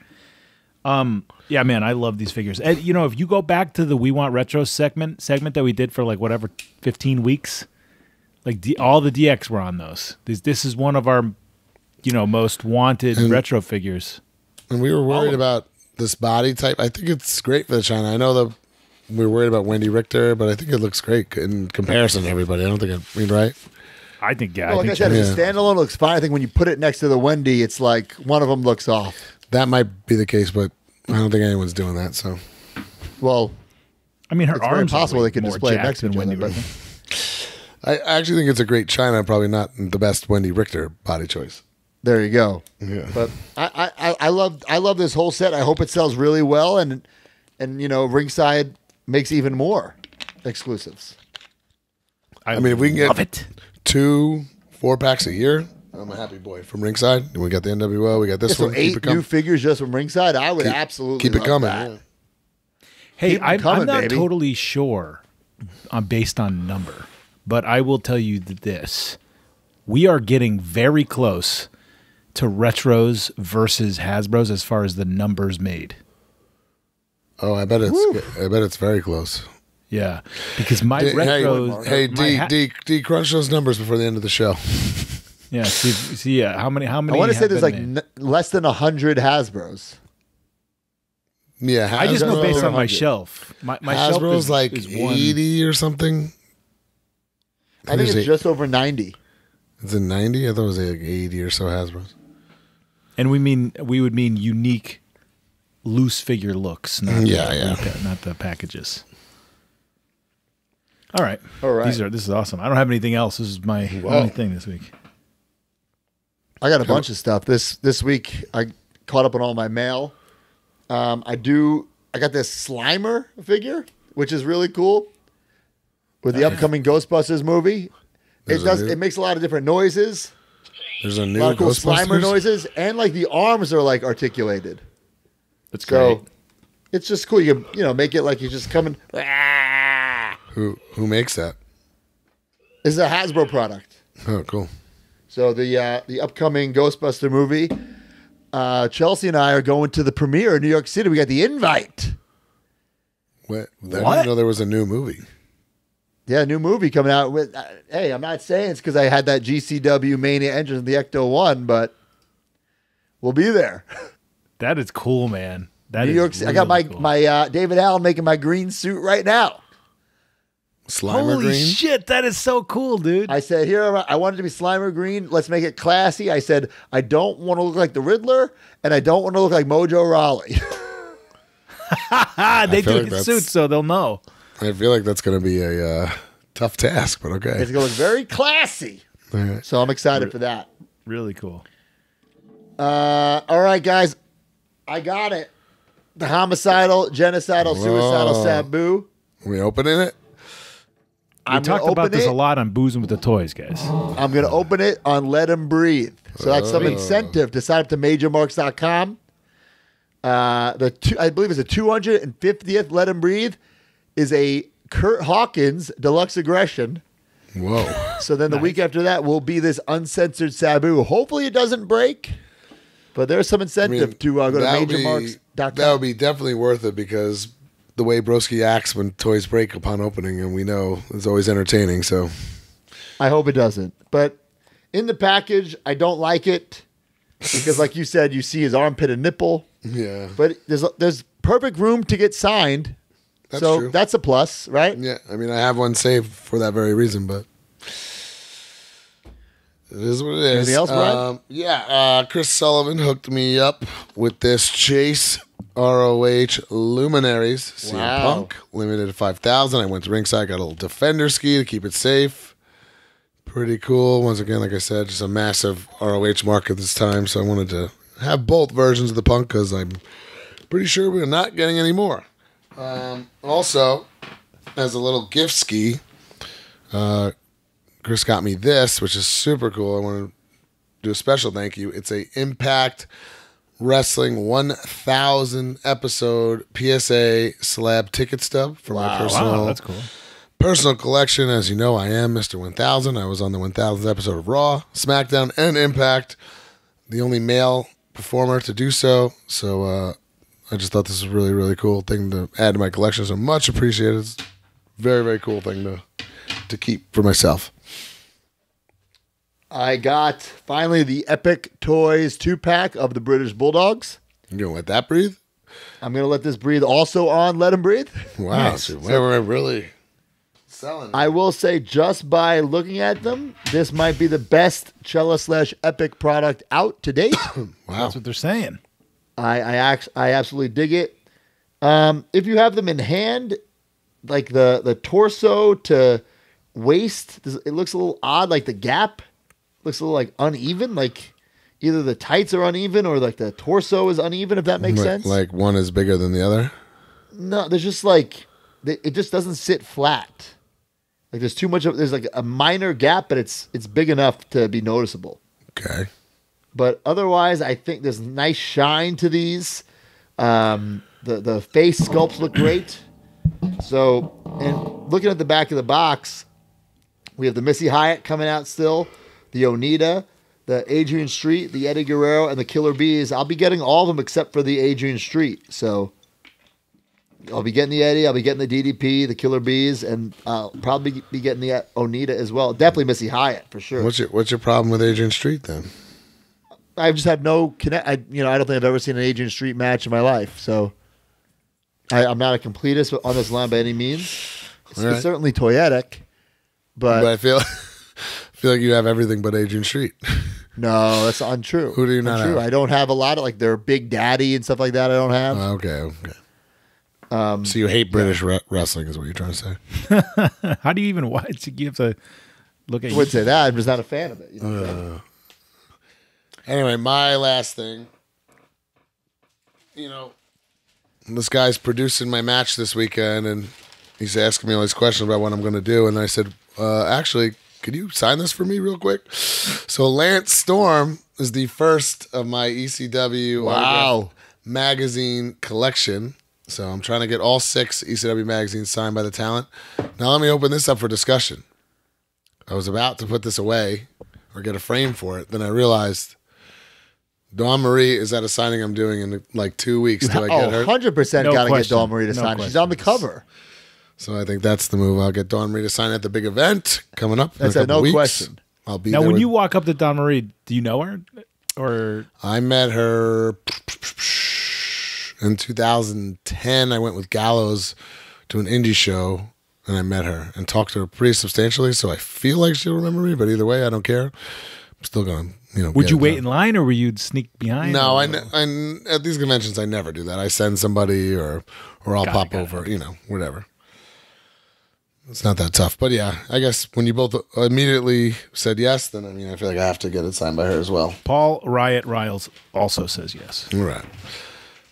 Um, yeah, man, I love these figures. And you know, if you go back to the We Want Retro segment segment that we did for like whatever 15 weeks, like D, all the DX were on those. This this is one of our, you know, most wanted retro figures. And we were worried about this body type. I think it's great for the Chyna. I know that we are worried about Wendi Richter, but I think it looks great in comparison to everybody. I don't think I mean, right? I think yeah, Well, I like I think said, so. as a standalone, looks fine. I think when you put it next to the Wendi, it's like one of them looks off. That might be the case, but I don't think anyone's doing that. So Well, I mean, her it's very arms possible way they could more display it next to than Wendi but- Richter. I I actually think it's a great Chyna, probably not the best Wendi Richter body choice. There you go. Yeah. But I, I, I- I love I love this whole set. I hope it sells really well and and you know Ringside makes even more exclusives. I mean, if we can get it. two four packs a year, I'm a happy boy. From ringside, and we got the NWO, we got this so one. Keep eight it new figures just from Ringside. I would Keep- absolutely keep it coming. that. yeah. Hey, Keep 'em I'm, coming, I'm not baby. totally sure uh, based on number, but I will tell you th- this. We are getting very close to retros versus Hasbro's as far as the numbers made. Oh, I bet it's I bet it's very close. Yeah, because my D- retros. hey, hey, my D, ha- D, D, crunch those numbers before the end of the show. Yeah, see, see, yeah. How many? How many? I want to say there's like n- less than hundred Hasbro's. Yeah, I just know based on my shelf. My my shelf Hasbro's is, like is one. eighty or something. I think it's a- just over ninety. It's a ninety. I thought it was like eighty or so Hasbro's. And we mean we would mean unique, loose figure looks. Not Yeah, the, yeah. not the- not the packages. All right, All right. These are this is awesome. I don't have anything else. This is my only thing this week. I got a bunch of stuff this this week. I caught up on all my mail. Um, I do. I got this Slimer figure, which is really cool. With the upcoming Ghostbusters movie, it does. It makes a lot of different noises, There's a a new lot of cool Slimer noises, and like the arms are like articulated. That's So great. it's just cool. You can, you know make it like you're just coming. Who who makes that? This is a Hasbro product. Oh, cool. So the uh, the upcoming Ghostbuster movie, uh, Chelsea and I are going to the premiere in New York City. We got the invite. What? I What? didn't know there was a new movie. Yeah, new movie coming out. With uh, hey, I'm not saying it's because I had that GCW Mania engine, in the Ecto One, but we'll be there. That is cool, man. That New is York City. I got my cool. my uh, David Allen making my green suit right now. Slimer Holy Green. shit! That is so cool, dude. I said here I wanted to be Slimer green. Let's make it classy. I said I don't want to look like the Riddler, and I don't want to look like Mojo Rawley. they do like it suits, so they'll know. I feel like that's going to be a uh, tough task, but okay. it's going to look very classy. All right. So I'm excited for that. Really cool. Uh, all right, guys, I got it. The homicidal, genocidal, suicidal Whoa. Sabu. Are we opening it? We I'm talked about this it. a lot on boozing with the toys, guys. I'm going to open it on Let Him Breathe. So that's some Oh. incentive to sign up to MajorMarks.com. Uh, the two, I believe it's the 250th Let Him Breathe is a Curt Hawkins deluxe aggression. Whoa. So then the week after that will be this uncensored Sabu. Hopefully it doesn't break, but there's some I incentive mean, to uh, go to that would be- MajorMarks.com. That would be definitely worth it because the way Broski acts when toys break upon opening, and we know is always entertaining. So I hope it doesn't. But in the package, I don't like it because, like you said, you see his armpit and nipple. yeah, But there's there's perfect room to get signed, That's so true. that's a plus, right? yeah. I mean, I have one saved for that very reason, but it is what it is. Anything else, Brian? Um, yeah, uh, Chris Sullivan hooked me up with this Chase ROH Luminaries CM Wow. Punk limited to five thousand. I went to ringside, got a little Defender ski to keep it safe. Pretty cool. Once again, like I said, just a massive ROH market this time, so I wanted to have both versions of the Punk because I'm pretty sure we're not getting any more. Um, also, as a little gift ski, uh, Chris got me this, which is super cool. I want to do a special thank you. It's a Impact Wrestling 1000 episode PSA slab ticket stub for my personal Wow, that's cool. personal collection. As you know, I am Mr. 1000. I was on the 1000th episode of Raw, SmackDown, and Impact, the only male performer to do so. So uh, I just thought this was a really, really cool thing to add to my collection. So much appreciated. It's a very, very cool thing to to keep for myself. I got finally the Epic Toys two pack of the British Bulldogs. You're gonna let that breathe? I'm gonna let this breathe also on Let Him Breathe. Wow, Nice. so we're really selling. I will say, just by looking at them, this might be the best Cella slash Epic product out to date. wow, That's what they're saying. I I I absolutely dig it. Um, if you have them in hand, like the the torso to waist, it looks a little odd. Like the gap looks a little like uneven. Like either the tights are uneven or like the torso is uneven. If that makes Like- sense. Like one is bigger than the other. No, there's just like it just doesn't sit flat. Like there's too much of there's like a minor gap, but it's it's big enough to be noticeable. Okay. But otherwise, I think there's nice shine to these. Um, the the face sculpts look great. So, and looking at the back of the box, we have the Missy Hyatt coming out still, the Onita, the Adrian Street, the Eddie Guerrero, and the Killer Bees. I'll be getting all of them except for the Adrian Street. So, I'll be getting the Eddie, I'll be getting the DDP, the Killer Bees, and I'll probably be getting the Onita as well. Definitely Missy Hyatt for sure. What's your What's your problem with Adrian Street then? I've just had no connect. I, you know, I don't think I've ever seen an Adrian Street match in my life. So I, I'm not a completist on this line by any means. It's, All right. it's certainly toyetic, but, But I feel I feel like you have everything but Adrian Street. no, that's untrue. Who do you not untrue. have? I don't have a lot of like their Big Daddy and stuff like that. I don't have. okay. Okay. Um, so you hate British re- wrestling, is what you're trying to say? How do you even watch? You have to look at I wouldn't say that. I'm just not a fan of it. You know Uh, saying? Anyway, my last thing. You know, this guy's producing my match this weekend, and he's asking me all these questions about what I'm going to do. And I said, uh, actually, could you sign this for me real quick? So Lance Storm is the first of my ECW Wow. magazine collection. So I'm trying to get all six ECW magazines signed by the talent. Now let me open this up for discussion. I was about to put this away or get a frame for it. Then I realized Dawn Marie is at a signing I'm doing in like two weeks. Do I get Oh, her? 100% No got to get question. Dawn Marie to No sign. She's on the question. cover. So I think that's the move. I'll get Dawn Marie to sign at the big event coming up. in That's a a couple no weeks. question. I'll be there. now, there. when with- you walk up to Dawn Marie, do you know her, or I met her in 2010. I went with Gallows to an indie show and I met her and talked to her pretty substantially. So I feel like she'll remember me, but either way, I don't care. I'm still going to, you know. would you wait done. in line, or would you sneak behind? No, or- I, ne- I n- at these conventions I never do that. I send somebody or or I'll Got pop it. over, you know, whatever. It's not that tough, but yeah, I guess when you both immediately said yes, then I mean I feel like I have to get it signed by her as well. Paul Riot Riles also says yes. All right,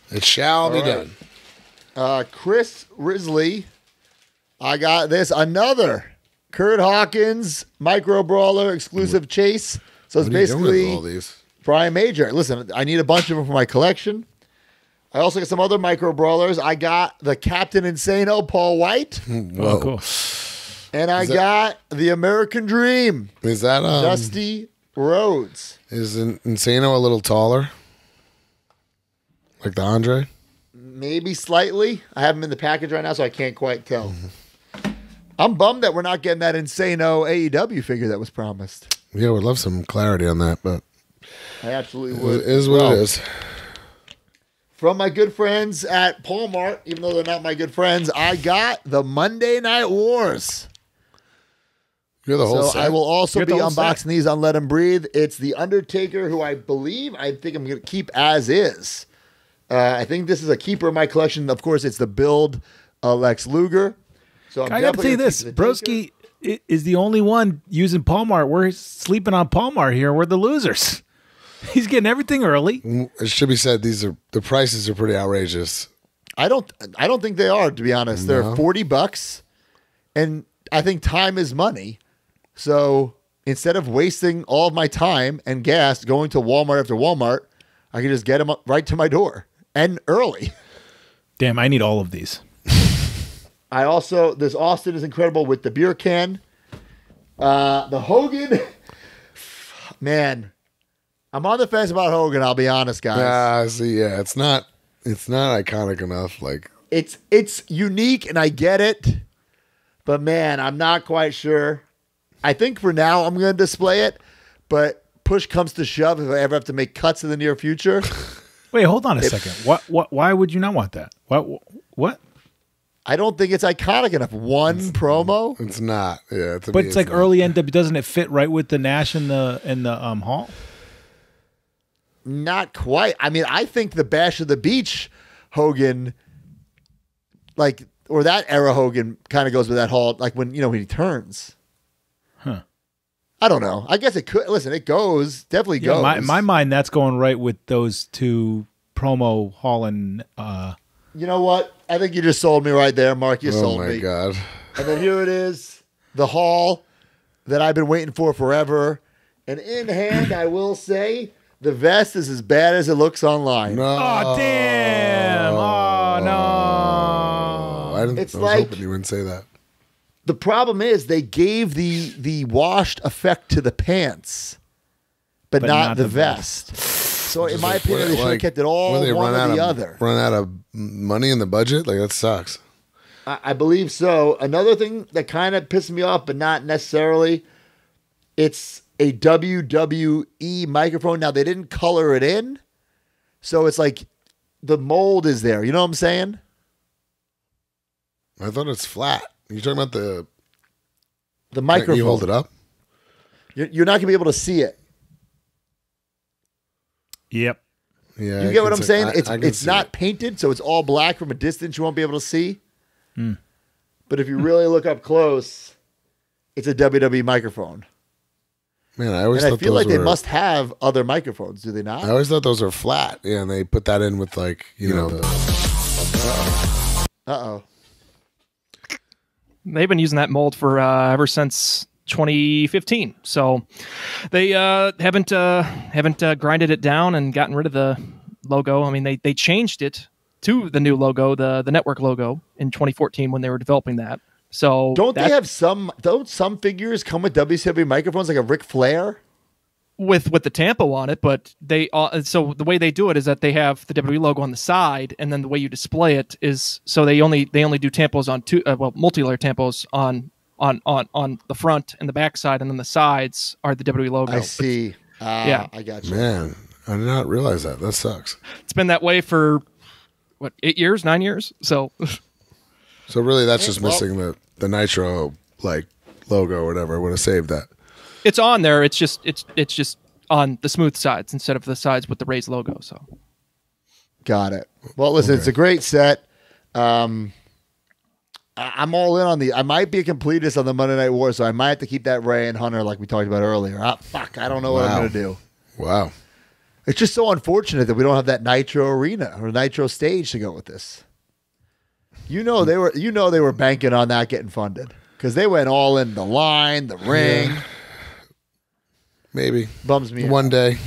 it shall be right. done. Uh, Chris Risley. I got this. Another Curt Hawkins micro brawler exclusive chase. So it's What are you doing with basically all these? Brian Major. Listen, I need a bunch of them for my collection. I also got some other micro brawlers. I got the Captain Insano, Paul White, Whoa, Oh, cool. and I that- got the American Dream, is that um? Dusty Rhodes. is In- Insano a little taller, like the Andre? Maybe slightly. I have them in the package right now, so I can't quite tell. I'm bummed that we're not getting that Insano AEW figure that was promised. Yeah, I would love some clarity on that, but I absolutely it would. is what Well, it is. From my good friends at Paul Mart, even though they're not my good friends, I got the Monday Night Wars. You're the whole So set. I will also Get be the unboxing set. these on Let 'Em Breathe. It's the Undertaker, who I believe I think I'm going to keep as is. Uh, I think this is a keeper in my collection. Of course, it's the build uh, Lex Luger. So I'm I got to definitely say this: keep Taker. Broski i- is the only one using Palmar. We're sleeping on Palmar here. We're the losers. He's getting everything early. it should be said these are the prices are pretty outrageous. I don't. I don't think they are. To be honest, they're forty bucks, and I think time is money. So instead of wasting all of my time and gas going to Walmart after Walmart, I can just get them right to my door and early. Damn, I need all of these. I also this Austin is incredible with the beer can. Uh, the Hogan, man, I'm on the fence about Hogan. I'll be honest, guys. Ah, see, yeah, it's not it's not iconic enough. Like it's it's unique and I get it, but man, I'm not quite sure. I think for now I'm going to display it, but push comes to shove if I ever have to make cuts in the near future. Wait, hold on a second. What? What? Why would you not want that? What? What? I don't think it's iconic enough. One promo. it's not. Yeah, to But me, it's like not. early NW. Doesn't it fit right with the Nash and the and the um hall? not quite. I mean, I think the Bash of the Beach Hogan, like, or that era Hogan, kind of goes with that Hall, like when you know when he turns. Huh. I don't know. I guess it could. Listen, it goes definitely Yeah, goes. my, in my mind, that's going right with those two promo Holland. Uh, you know what? I think you just sold me right there, Mark. You oh sold my me. god. And then here it is, the haul that I've been waiting for forever. And in hand, I will say, the vest is as bad as it looks online. No. oh damn! Oh no! I, didn't, It's I was like- hoping you wouldn't say that. The problem is they gave the the washed effect to the pants, but, But not, not the, the vest. So in my opinion, they should have like, kept it all they one run or the of, other. Run out of money in the budget? Like that sucks. I, I believe so. Another thing that kind of pissed me off, but not necessarily, it's a WWE microphone. Now they didn't color it in, so it's like the mold is there. You know what I'm saying? I thought it's flat. You talking about the The Can microphone. you hold it up? You're, you're not gonna be able to see it. Yep. Yeah. You get what I'm see- saying? I- it's I it's not it. painted, so it's all black from a distance. You won't be able to see. But if you really look up close, it's a WWE microphone. Man, I always And I feel those like they must have other microphones, do they not? I always thought those were flat. Yeah, and they put that in with like you, know, the, Uh oh. They've been using that mold for uh, ever since 2015. So they uh, haven't uh, haven't uh, grinded it down and gotten rid of the logo. I mean, they they changed it to the new logo, the the network logo, in 2014 when they were developing that. So Don't that- they have some? Don't some figures come with WCW microphones like a Ric Flair? with with the tampo on it, but they uh, so the way they do it is that they have the WWE logo on the side, and then the way you display it is so they only they only do tampos on two uh, well multi-layer tampos on on on on the front and the back side, and then the sides are the WWE logo. I see. Ah, Yeah. I got you. man. I did not realize that. That sucks. It's been that way for what eight years, nine years. So So really, that's just missing the the Nitro like logo or whatever. I would have saved that. it's on there. It's just it's it's just on the smooth sides instead of the sides with the raised logo. So Got it. Well, listen, it's a great set. Um, I- I'm all in on the. I might be a completist on the Monday Night War, so I might have to keep that Ray and Hunter like we talked about earlier. Ah, fuck, I don't know what I'm gonna do. Wow. It's just so unfortunate that we don't have that Nitro arena or Nitro stage to go with this. You know they were. You know they were banking on that getting funded because they went all in the line, the ring. Maybe Bums me out. one day,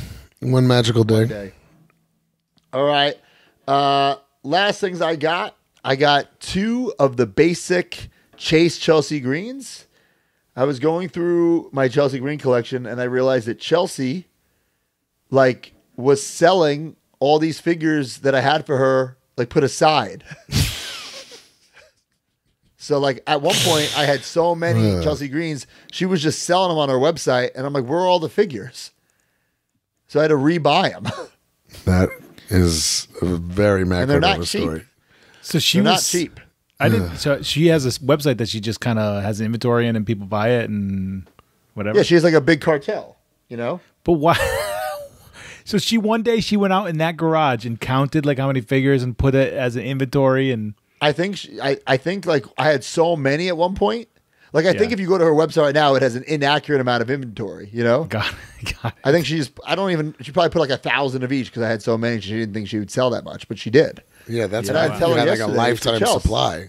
one magical day. day. All right. Uh, last things I got. I got two of the basic Chase Chelsea greens. I was going through my Chelsea green collection and I realized that Chelsea, like, was selling all these figures that I had for her, like, put aside. so, like, at one point, I had so many Chelsea greens, she was just selling them on her website, and I'm like, where are all the figures? So I had to rebuy them. That is a very macro they're not cheap. story. So she They're was not cheap. I didn't. So she has a website that she just kind of has an inventory in, and people buy it and whatever. Yeah, she has like a big cartel, you know? But why? so she one day she went out in that garage and counted like how many figures and put it as an inventory and I think she, I, I think like I had so many at one point. Like I think if you go to her website right now, it has an inaccurate amount of inventory, you know? got got it. I think she's I don't even she probably put like a thousand of each because I had so many she didn't think she would sell that much, but she did. Yeah, that's And I why tell you her had like a yesterday, it's a lifetime Chelsea. supply.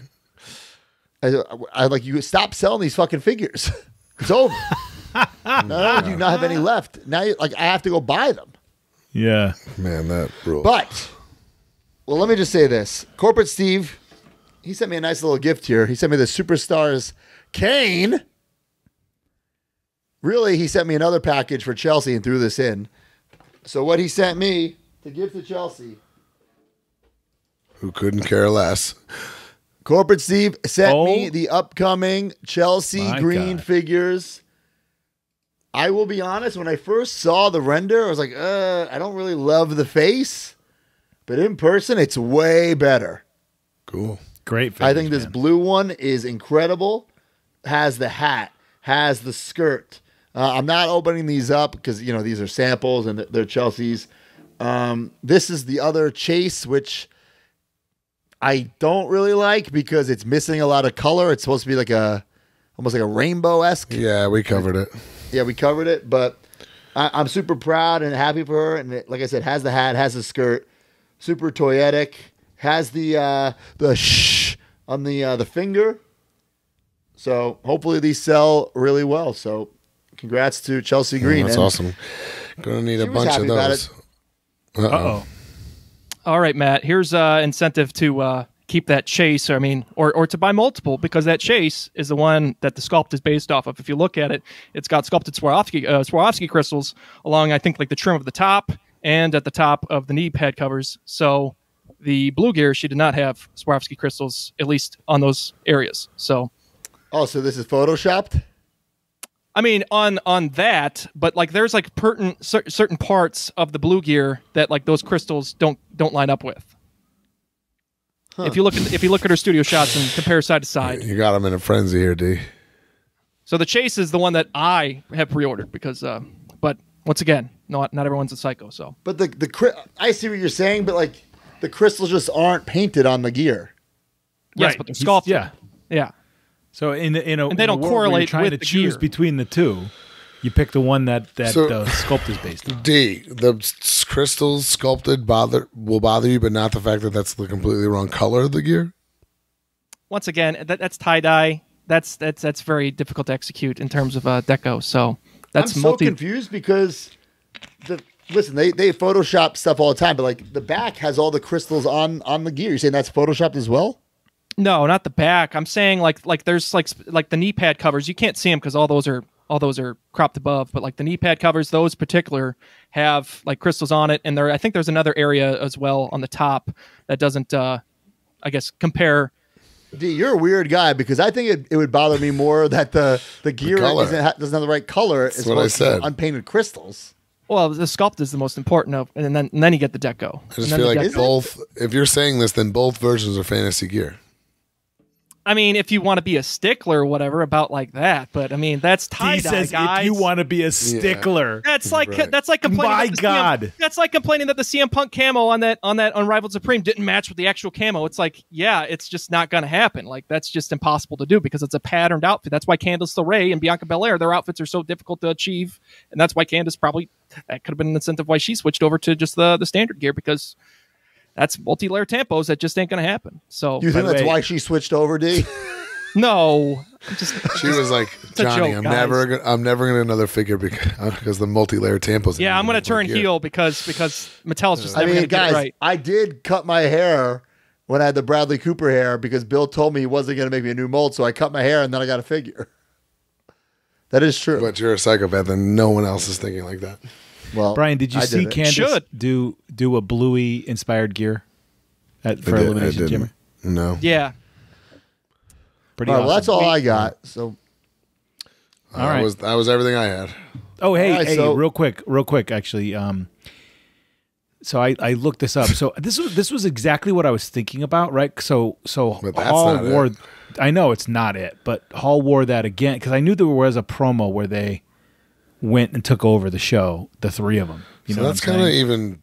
I, I like you stop selling these fucking figures. it's over. not only do you not have any left, now you like I have to go buy them. Yeah. Man, that rule. But, well, let me just say this. Corporate Steve, he sent me a nice little gift here. He sent me the Superstars Kane. Really, he sent me another package for Chelsea and threw this in. So, what he sent me to give to Chelsea, Who couldn't care less? Corporate Steve sent Oh. me the upcoming Chelsea My green God. figures. I will be honest, when I first saw the render, I was like, uh, I don't really love the face. But in person, it's way better. Cool. Great. I think this man. blue one is incredible. Has the hat, has the skirt. Uh, I'm not opening these up because you know these are samples and they're- Chelsea's. Um, this is the other chase, which I don't really like because it's missing a lot of color. It's supposed to be like a almost like a rainbow esque. Yeah, we covered it. Yeah, we covered it, but I, I'm super proud and happy for her. And it, like I said, has the hat, has the skirt, super toyetic, has the uh, the shh on the uh, the finger. So hopefully these sell really well. So congrats to Chelsea Green. That's And awesome. Gonna need a bunch of those. Uh Uh oh. oh. All right, Matt. Here's uh, incentive to uh, keep that chase. I mean, or or to buy multiple because that chase is the one that the sculpt is based off of. If you look at it, it's got sculpted Swarovski uh, Swarovski crystals along, I think, like the trim of the top and at the top of the knee pad covers. So the blue gear, she did not have Swarovski crystals, at least on those areas. So Oh, so this is photoshopped. I mean, on on that, but like there's like pertinent cer- certain parts of the blue gear that like those crystals don't don't line up with. If you look at if you look at her studio shots and compare side to side, You got them in a frenzy here, D. so the chase is the one that I have pre-ordered because, uh, but once again, not not everyone's a psycho. So But the the cri- I see what you're saying, but like the crystals just aren't painted on the gear. yes, Right. but they're sculpted. yeah. yeah. So in the, in a, And they don't world where you're correlate trying with to the choose gear. between the two. You pick the one that that So- the sculpt is based on. D. The crystals sculpted bother will bother you, but not the fact that that's the completely wrong color of the gear. Once again, that, that's tie dye. That's that's that's very difficult to execute in terms of uh, deco. So that's I'm so confused because the listen they they Photoshop stuff all the time, but like the back has all the crystals on on the gear. You're saying that's photoshopped as well? No, not the back. I'm saying like like there's like like the knee pad covers. You can't see them because all those are all those are cropped above. But like the knee pad covers, those particular have like crystals on it, and there I think there's another area as well on the top that doesn't uh I guess compare. D, you're a weird guy because I think it, it would bother me more that the the gear color. isn't, ha- doesn't have the right color as what I opposed to said. unpainted crystals. Well, the sculpt is the most important of, and then and then you get the deco. I just feel like both. If you're saying this, then both versions are fantasy gear. I mean, if you want to be a stickler or whatever about like that, but I mean that's tie He dye, says guys. if you want to be a stickler. That's like Right. that's like complaining. My that God. CM, that's like complaining that the CM Punk camo on that on that Unrivaled Supreme didn't match with the actual camo. It's like, yeah, it's just not going to happen. Like that's just impossible to do because it's a patterned outfit. That's why Candice LeRae and Bianca Belair, their outfits are so difficult to achieve, and that's why Candice probably that could have been an incentive why she switched over to just the the standard gear because that's multi-layer tampos that just ain't going to happen. So you think that's way- why she switched over, D? no, I'm just She was like, Johnny, joke, I'm guys. never, gonna, I'm never gonna another figure because, because the multi-layer tampos. yeah, I'm going to turn gear. heel because because Mattel's just I never mean, get guys, right. I did cut my hair when I had the Bradley Cooper hair because Bill told me he wasn't going to make me a new mold, so I cut my hair and then I got a figure. That is true. But you're a psychopath, and no one else is thinking like that. Well, Brian, did you I see it. Candice Should. do do a bluey inspired gear at, for did- Elimination didn't. Chamber? No. Yeah. Pretty All right, awesome. well, that's all I got. So All right. That was that was everything I had. Oh, hey, All right, hey, so- real quick, real quick, actually. Um, so I, I looked this up. So this was this was exactly what I was thinking about, right? So so But that's Hall not it. wore. I know it's not it, but Hall wore that again because I knew there was a promo where they went and took over the show, the three of them. You so know, that's kind of even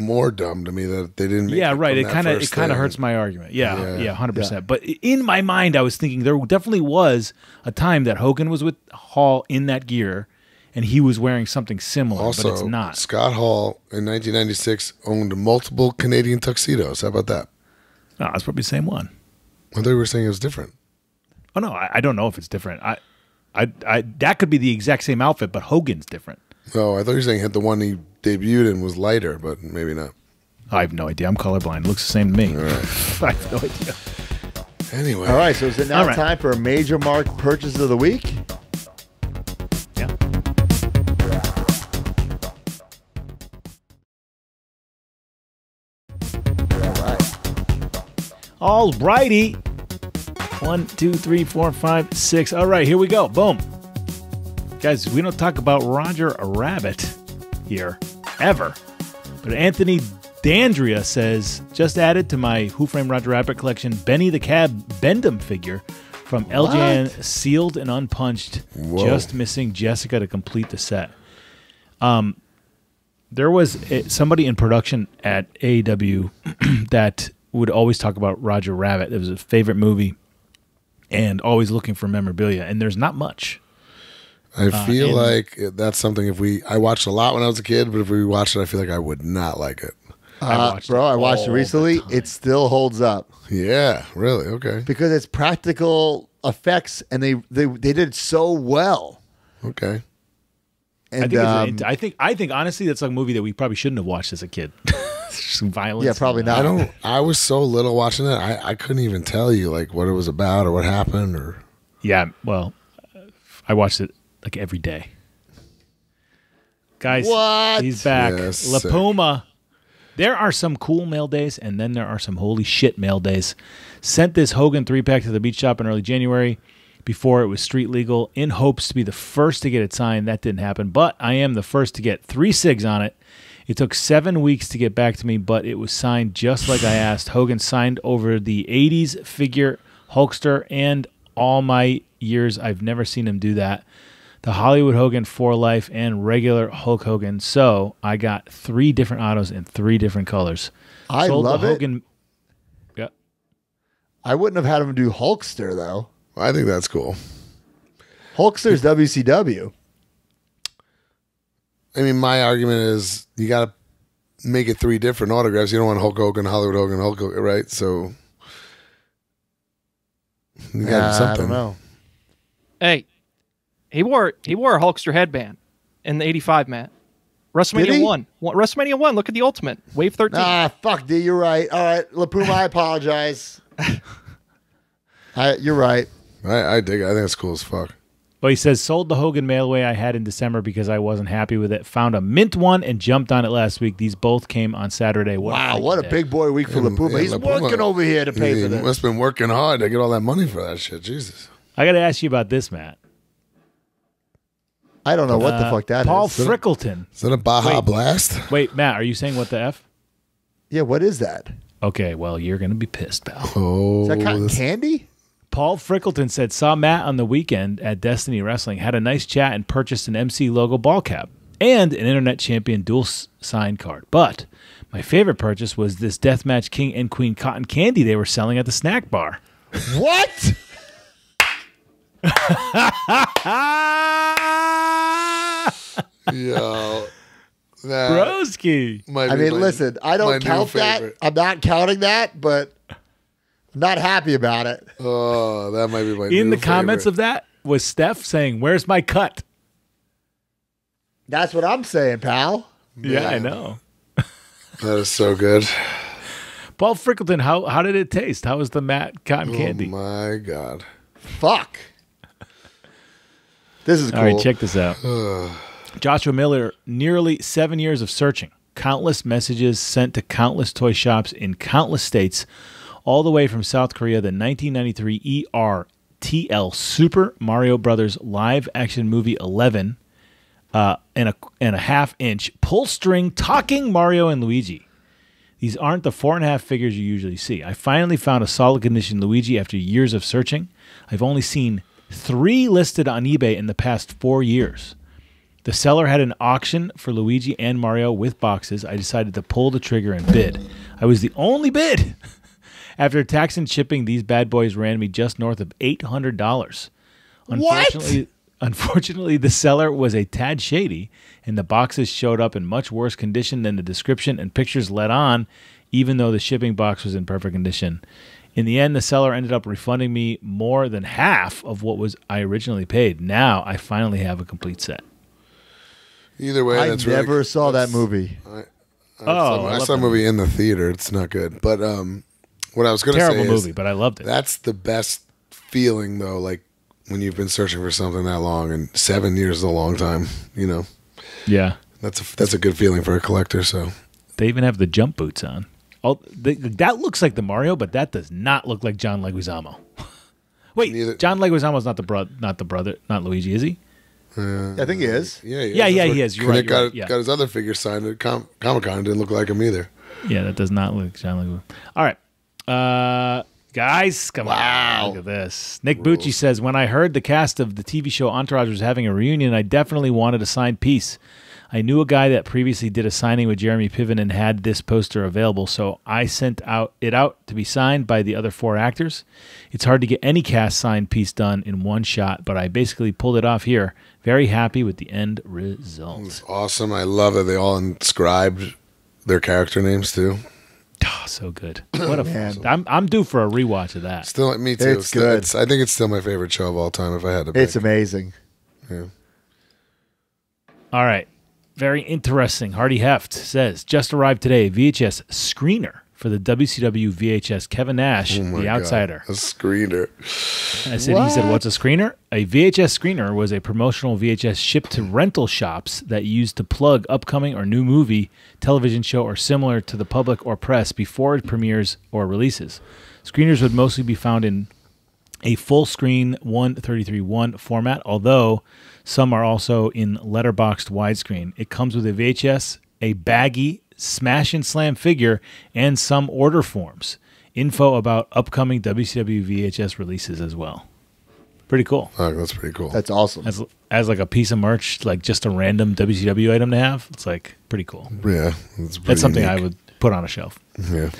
more dumb to me that they didn't. Make yeah, it right. It kind of it kind of hurts my argument. Yeah, Yeah. yeah, hundred percent. But in my mind, I was thinking there definitely was a time that Hogan was with Hall in that gear, and he was wearing something similar, Also, but it's not. Scott Hall in 1996 owned multiple Canadian tuxedos. How about that? No, it's probably the same one. I thought you were saying it was different. Oh no, I, I don't know if it's different. I, I, I, that could be the exact same outfit, but Hogan's different. No, I thought you were saying had the one he debuted in was lighter, but maybe not. I have no idea. I'm colorblind. It looks the same to me. I have no idea. Anyway, all right, so is it now All right. time for a major mark purchase of the week? Yeah. All righty. One, two, three, four, five, six. All right, here we go. Boom. Guys, we don't talk about Roger Rabbit here ever. But Anthony Dandria says, just added to my Who Framed Roger Rabbit collection, Benny the Cab Bendham figure from LJN, sealed and unpunched, Whoa. just missing Jessica to complete the set. Um, there was uh, somebody in production at AEW that would always talk about Roger Rabbit. It was a favorite movie, and always looking for memorabilia. And there's not much. I feel and- like that's something. If we, I watched a lot when I was a kid, but if we watched it, I feel like I would not like it. Uh, watched bro, it I watched it recently. It still holds up Yeah, really. Okay, because it's practical effects, and they they they did so well. okay. And I think. um, it's, I think. I think honestly, that's like a movie that we probably shouldn't have watched as a kid. Some violence. yeah, probably not. I don't. I was so little watching it. I, I couldn't even tell you like what it was about or what happened or. Yeah, well, uh, I watched it like every day. Guys, What? he's back. Yes, La sir. Puma. There are some cool mail days, and then there are some holy shit mail days. Sent this Hogan three pack to the beach shop in early January before it was street legal in hopes to be the first to get it signed. That didn't happen, but I am the first to get three SIGs on it. It took seven weeks to get back to me, but it was signed just like I asked. Hogan signed over the 80s figure Hulkster, and all my years, I've never seen him do that. The Hollywood Hogan for life and regular Hulk Hogan. So I got three different autos in three different colors. I Sold love it. Hogan. Yeah. I wouldn't have had him do Hulkster though. I think that's cool. Hulkster's WCW. I mean, my argument is you got to make it three different autographs. You don't want Hulk Hogan, Hollywood Hogan, Hulk Hogan, right? So you got Uh, I something. don't know. Hey, he wore he wore a Hulkster headband in the '85 Matt. WrestleMania one. One- WrestleMania one. Look at the Ultimate Wave 13. Ah, fuck, D. You're right. All right, Lapuma, I apologize. I, you're right. I, I dig it. I think it's cool as fuck. Well, he says sold the Hogan mailway I had in December because I wasn't happy with it. Found a mint one and jumped on it last week. These both came on Saturday. What Wow, freak what a day. big boy week for Lapuma. Yeah, He's La Puma- working over here to pay he for this. must have been working hard to get all that money for that shit. Jesus. I got to ask you about this, Matt. I don't know what the Uh, fuck that is. Paul Frickleton. Is that a Baja Wait. Blast? Wait, Matt, are you saying what the f? Yeah, what is that? Okay, well, you're gonna be pissed, pal. Oh, Is that cotton this- candy? Paul Frickleton said saw Matt on the weekend at Destiny Wrestling, had a nice chat, and purchased an MC logo ball cap and an Internet Champion dual s- sign card. But my favorite purchase was this Deathmatch King and Queen cotton candy they were selling at the snack bar. What? Yo, that Broski. might I mean, my- listen, I don't count that. I'm not counting that, but I'm not happy about it. Oh, that might be my In new the comments favorite. of that was Steph saying, "Where's my cut?" That's what I'm saying, pal. Yeah, I know. that is so good. Paul Frickleton, how how did it taste? How was the Matt cotton oh candy? Oh my god. Fuck. This is cool. All right, check this out. Joshua Miller, nearly seven years of searching, countless messages sent to countless toy shops in countless states, all the way from South Korea. The 1993 ERTL Super Mario Brothers live action movie 11 uh, and a and a half inch pull string talking Mario and Luigi. These aren't the four and a half figures you usually see. I finally found a solid condition Luigi after years of searching. I've only seen three listed on eBay in the past four years. The seller had an auction for Luigi and Mario with boxes. I decided to pull the trigger and bid. I was the only bid. After tax and shipping, these bad boys ran me just north of eight hundred dollars. Unfortunately, unfortunately, the seller was a tad shady, and the boxes showed up in much worse condition than the description and pictures let on, even though the shipping box was in perfect condition. In the end, the seller ended up refunding me more than half of what was I originally paid. Now I finally have a complete set. Either way, I that's never really, saw that movie. I Oh, saw, I I saw a that movie in the theater. It's not good, but um, what I was going to say Terrible is movie, but I loved it. that's the best feeling though. Like when you've been searching for something that long, and seven years is a long time. You know, yeah. that's a, that's a good feeling for a collector. So They even have the jump boots on. Oh, they, that looks like the Mario, but that does not look like John Leguizamo. Wait, Neither- John Leguizamo's not the bro- not the brother, not Luigi, is he? I think he is. yeah, he Yeah, yeah, he is. You're right, Kinnick you're got, right, yeah. got his other figure signed at Com- Comic Con. Didn't look like him either. Yeah, that does not look John Leguizamo. All right, uh, guys, come on, look at this. Nick Bucci says, when I heard the cast of the TV show Entourage was having a reunion, I definitely wanted a signed piece. I knew a guy that previously did a signing with Jeremy Piven and had this poster available, so I sent out it out to be signed by the other four actors. It's hard to get any cast signed piece done in one shot, but I basically pulled it off here. Very happy with the end result. Awesome. I love that they all inscribed their character names too. Oh, so good. What a I'm I'm due for a rewatch of that. Still, me too. It's Still- good. It's, I think it's still my favorite show of all time. If I had to, pick. It's amazing. Yeah. All right. Very interesting. Hardy Heft says just arrived today. VHS screener for the WCW VHS Kevin Nash, Oh my The God. Outsider. a screener. I said, he said, what's a screener? A VHS screener was a promotional VHS shipped to rental shops that used to plug upcoming or new movie, television show, or similar to the public or press before it premieres or releases. Screeners would mostly be found in a full screen 133.1 format, although some are also in letterboxed widescreen. It comes with a VHS, a baggy smash and slam figure, and some order forms. Info about upcoming WCW VHS releases as well. Pretty cool. Oh, that's pretty cool. That's awesome. As as like a piece of merch, like just a random WCW item to have, it's like pretty cool. yeah, it's pretty That's something I would put on a shelf. Yeah.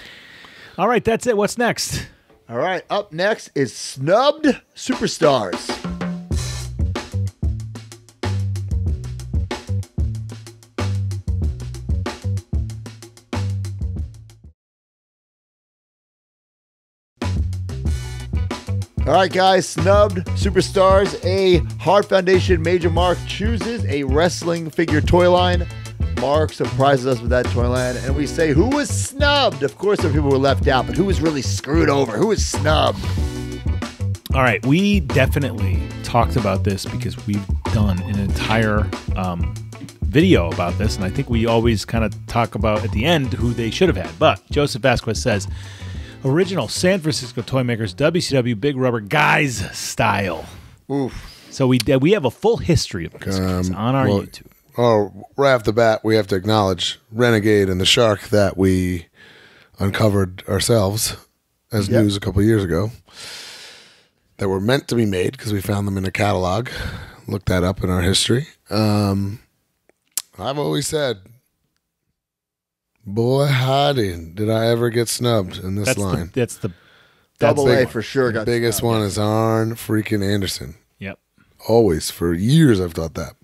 All right, that's it. What's next? All right, up next is Snubbed Superstars. All right, guys, Snubbed Superstars, a Heart Foundation Major Mark chooses a wrestling figure toy line. Mark surprises us with that toy line, and we say, Who was snubbed? Of course, are people were left out, but who was really screwed over? Who was snubbed? All right, we definitely talked about this because we've done an entire um, video about this, and I think we always kind of talk about at the end who they should have had. But Joseph Vasquez says, original San Francisco toy makers WCW Big Rubber Guys style. Oof. So we we have a full history of this guys on our Um, well, YouTube. Oh, right off the bat, we have to acknowledge Renegade and the Shark that we uncovered ourselves as Yep. news a couple years ago. That were meant to be made because we found them in a catalog. Look that up in our history. Um, I've always said, boy, howdy, did I ever get snubbed in this That's the line. that's the Double big A for sure. the Got biggest snubbed. one is Arn freaking Anderson. yep. Always for years, I've thought that.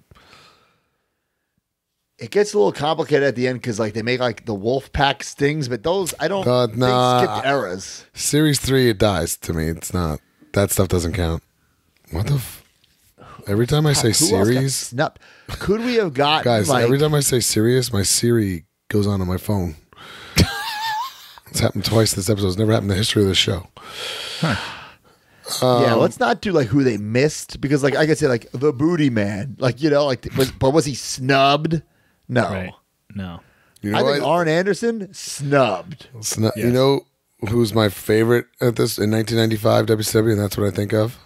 It gets a little complicated at the end because like they make like the Wolfpac stings, but those I don't Uh, think nah, skipped eras. Series three, it dies to me. It's not that stuff doesn't count. What the? F- every time I say Who series, snubbed? Could we have gotten guys, like every time I say serious, my Siri goes on on my phone. it's happened twice this episode. It's never happened in the history of the show. Um, yeah, let's not do like who they missed because like I could say like the booty man, like you know, like was, but was he snubbed? No, Right. No. You know, I think what? Arn Anderson snubbed. It's not- You know who's my favorite at this in 1995 WCW, and that's what I think of.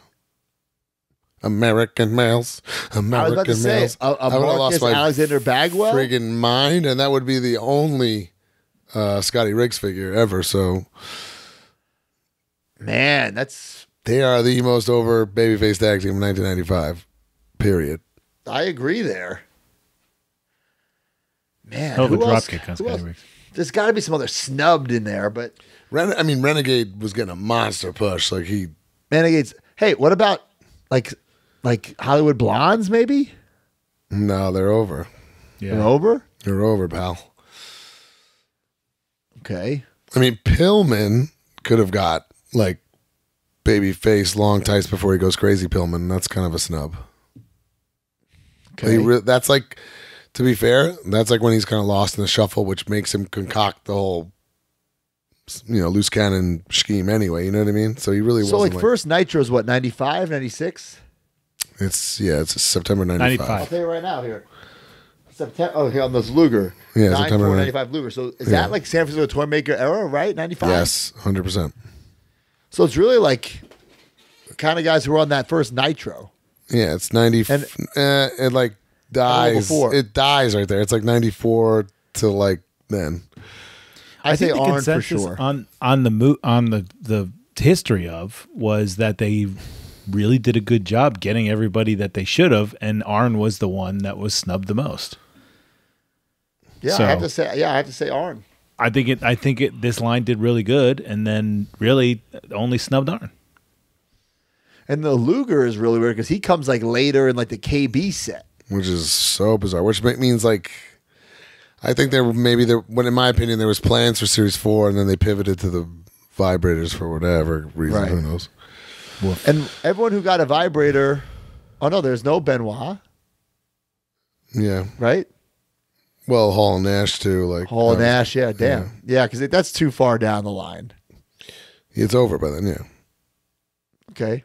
American males, I was American about to say males. a, a I would've Marcus Alexander Bagwell. friggin' mind, and that would be the only uh, Scotty Riggs figure ever. So Man, that's they are the most over babyface tag team in 1995. Period. I agree there. Man, Hell of a who else- dropkick on who else- Scotty Riggs. There's got to be some other snubbed in there, but Ren- I mean, Renegade was getting a monster push. Like he, Renegades. Hey, what about like like Hollywood Blondes? Maybe no, they're over. they're over. They're over, pal. Okay, I mean, Pillman could have got like baby face long tights before he goes crazy. Pillman, that's kind of a snub. okay. Re- that's like, to be fair, that's like when he's kind of lost in the shuffle, which makes him concoct the whole, you know, loose cannon scheme anyway. You know what I mean? So he really so wasn't like first Nitro is what 95, 96? It's yeah, it's September '95. 95. I'll tell you right now here. September. Oh, here on this Luger. Yeah, 9, September 4, 95 Luger. So is Yeah. that like San Francisco toy maker era, right? 95. Yes, hundred percent. So it's really like the kind of guys who were on that first Nitro. Yeah, it's ninety. And- f- eh, it like dies. before. It dies right there. It's like ninety four to like then. I, say think the Arn for consensus sure. on on the mo- on the the history of was that they really did a good job getting everybody that they should have, and Arn was the one that was snubbed the most. Yeah, So- I have to say. Yeah, I have to say Arn. I think it. I think it. This line did really good, and then really only snubbed Arn. And the Luger is really weird because he comes like later in like the KB set. which is so bizarre. Which means like, I think there were maybe there. When in my opinion, there was plans for Series Four, and then they pivoted to the vibrators for whatever reason. Right. Who knows? And everyone who got a vibrator, oh no, there's no Benoit, Yeah. right? Well, Hall and Nash too. Like Hall and. Nash, yeah, damn, yeah, because that's too far down the line. It's over by then. Yeah. Okay.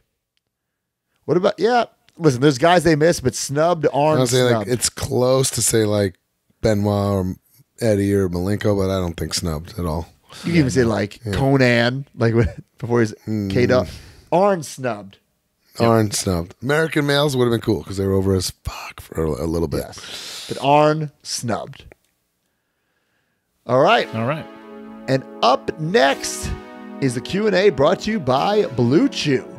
What about yeah? Listen, there's guys they miss, but snubbed was saying like it's close to say like Benoit or Eddie or Malenko, but I don't think snubbed at all. you can even say like Konnan, like before he's Mm. K'd up. Arn snubbed. Arn snubbed. American males would have been cool because they were over as fuck for a, a little bit. Yes, but Arn snubbed. All right. All right. And up next is the Q&A brought to you by Blue Chew.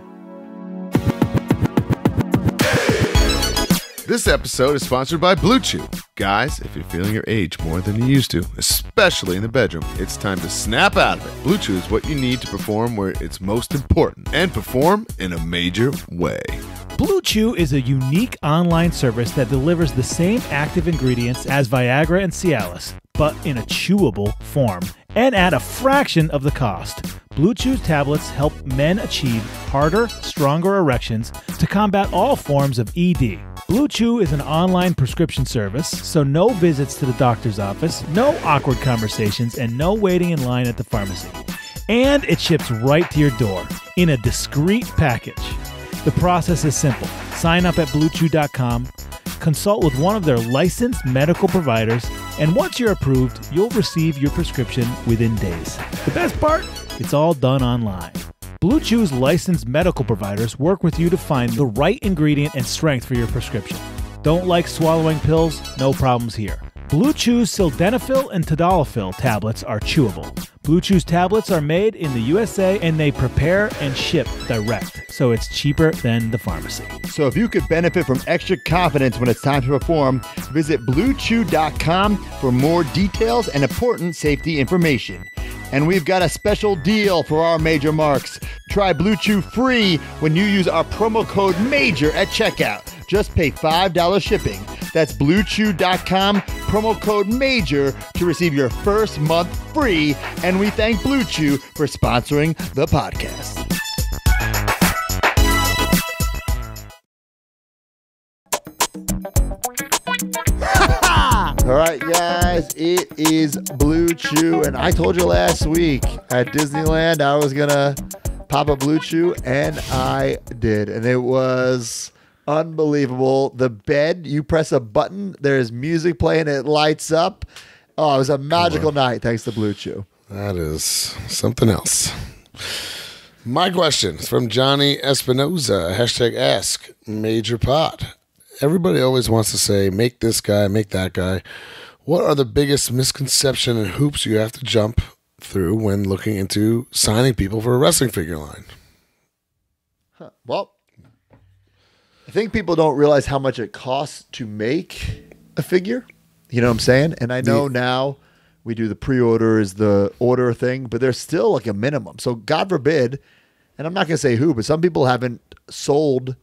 This episode is sponsored by Blue Chew. Guys, if you're feeling your age more than you used to, especially in the bedroom, it's time to snap out of it. Blue Chew is what you need to perform where it's most important and perform in a major way. Blue Chew is a unique online service that delivers the same active ingredients as Viagra and Cialis, but in a chewable form and at a fraction of the cost. Blue Chew's tablets help men achieve harder, stronger erections to combat all forms of ED. Blue Chew is an online prescription service, so no visits to the doctor's office, no awkward conversations, and no waiting in line at the pharmacy. And it ships right to your door in a discreet package. The process is simple. Sign up at bluechew.com, consult with one of their licensed medical providers, and once you're approved, you'll receive your prescription within days. The best part? It's all done online. Blue Chew's licensed medical providers work with you to find the right ingredient and strength for your prescription. Don't like swallowing pills? No problems here. Blue Chew's sildenafil and tadalafil tablets are chewable. Blue Chew's tablets are made in the USA and they prepare and ship direct, so it's cheaper than the pharmacy. So if you could benefit from extra confidence when it's time to perform, visit bluechew.com for more details and important safety information. And we've got a special deal for our major marks. Try Blue Chew free when you use our promo code MAJOR at checkout. Just pay $5 shipping. That's bluechew.com, promo code MAJOR to receive your first month free. And we thank Blue Chew for sponsoring the podcast. All right, guys, it is Blue Chew, and I told you last week at Disneyland I was gonna pop a Blue Chew, and I did, and it was unbelievable. The bed, you press a button, there's music playing, it lights up. Oh, it was a magical night thanks to Blue Chew. That is something else. My question is from Johnny Espinoza. Hashtag ask major pod. Everybody always wants to say, make this guy, make that guy. What are the biggest misconception and hoops you have to jump through when looking into signing people for a wrestling figure line? Well, I think people don't realize how much it costs to make a figure. You know what I'm saying? And I know now we do the pre-orders, the order thing, but there's still like a minimum. So God forbid, and I'm not going to say who, but some people haven't sold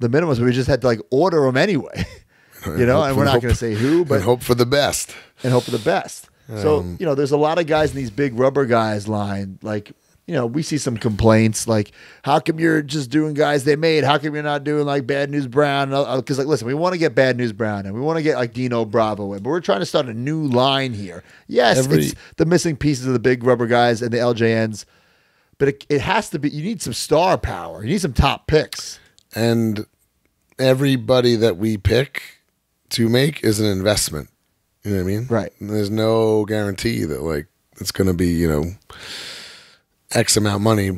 the minimums. We just had to like order them anyway. you know, and we're not going to say who, but and hope for the best. and hope for the best. so, Um, you know, there's a lot of guys in these big rubber guys line. Like, you know, we see some complaints like, how come you're just doing guys they made? How come you're not doing like Bad News Brown? Because, like, listen, we want to get Bad News Brown and we want to get like Dino Bravo in, but we're trying to start a new line here. Yes, Every- it's the missing pieces of the big rubber guys and the LJNs, but it, it has to be, you need some star power. You need some top picks. And everybody that we pick to make is an investment. You know what I mean? Right. And there's no guarantee that like it's going to be you know x amount of money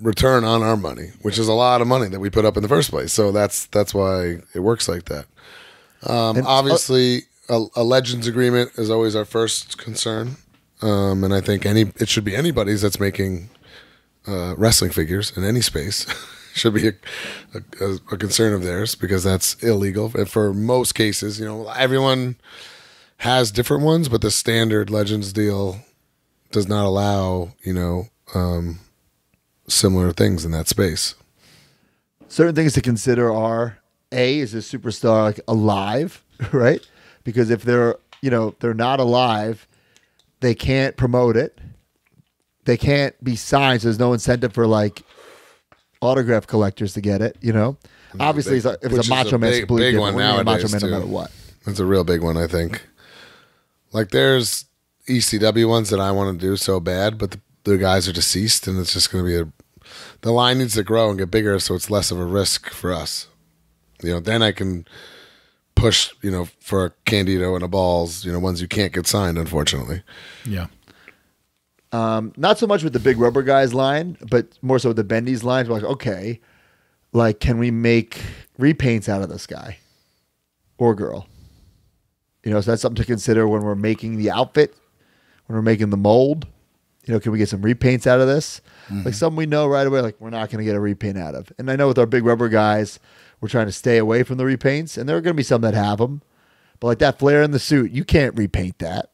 return on our money, which is a lot of money that we put up in the first place. So that's that's why it works like that. Um, And- obviously, a, a legends agreement is always our first concern, um, and I think any it should be anybody's that's making uh, wrestling figures in any space should be a, a, a concern of theirs because that's illegal. And for most cases, you know, everyone has different ones, but the standard Legends deal does not allow you know um, similar things in that space. certain things to consider are a is a superstar like alive right because if they're you know they're not alive they can't promote it they can't be signed so there's no incentive for like autograph collectors to get it you know obviously big- it's a, if which it's a macho a man it's big- completely big one We're a macho man no matter what That's a real big one, I think. Like there's ECW ones that I want to do so bad, but the, the guys are deceased, and it's just going to be a. The line needs to grow and get bigger, so it's less of a risk for us. You know, then I can push. You know, for a Candido and a Balls. You know, ones you can't get signed, unfortunately. Yeah. Um, not so much with the big rubber guys line, but more so with the Bendy's lines. We're like, okay, like, can we make repaints out of this guy or girl? You know, so that's something to consider when we're making the outfit, when we're making the mold. You know, can we get some repaints out of this? Like mm-hmm. some we know right away, like we're not going to get a repaint out of. And I know with our big rubber guys, we're trying to stay away from the repaints, and there are going to be some that have them. But like that flare in the suit, you can't repaint that.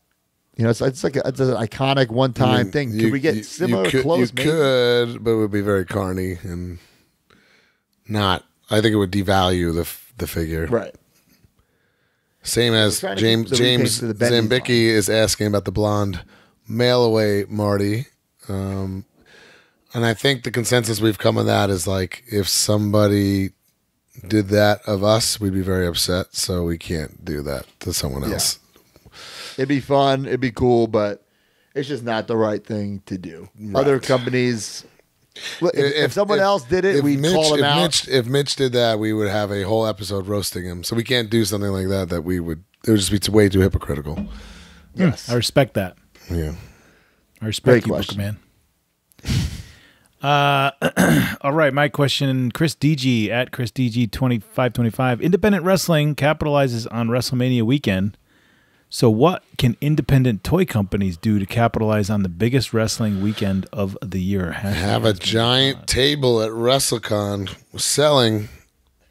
You know, it's, it's like a, it's an iconic one-time I mean, thing. you- Could we get you- similar you could, clothes? You maybe? could, but it would be very carny and not. I think it would devalue the the figure. Right. Same as trying to keep James James repaints to the Bendy's Zambicki is asking about the blonde mail away Marty. Um, and I think the consensus we've come on that is like if somebody did that of us, we'd be very upset. So we can't do that to someone else. It'd be fun. It'd be cool, but it's just not the right thing to do. Other companies, well, if, if, someone else did it, if we'd Mitch, call them out. Mitch, if Mitch did that, we would have a whole episode roasting him. So we can't do something like that. That we would. It would just be too, way too hypocritical. yes. I respect that. Yeah. I respect Great you, question. Booker Man. Uh, all right. My question, Chris DG at Chris DG twenty five twenty five. Independent wrestling capitalizes on WrestleMania weekend. So, what can independent toy companies do to capitalize on the biggest wrestling weekend of the year? Hashtag have a giant table at WrestleCon selling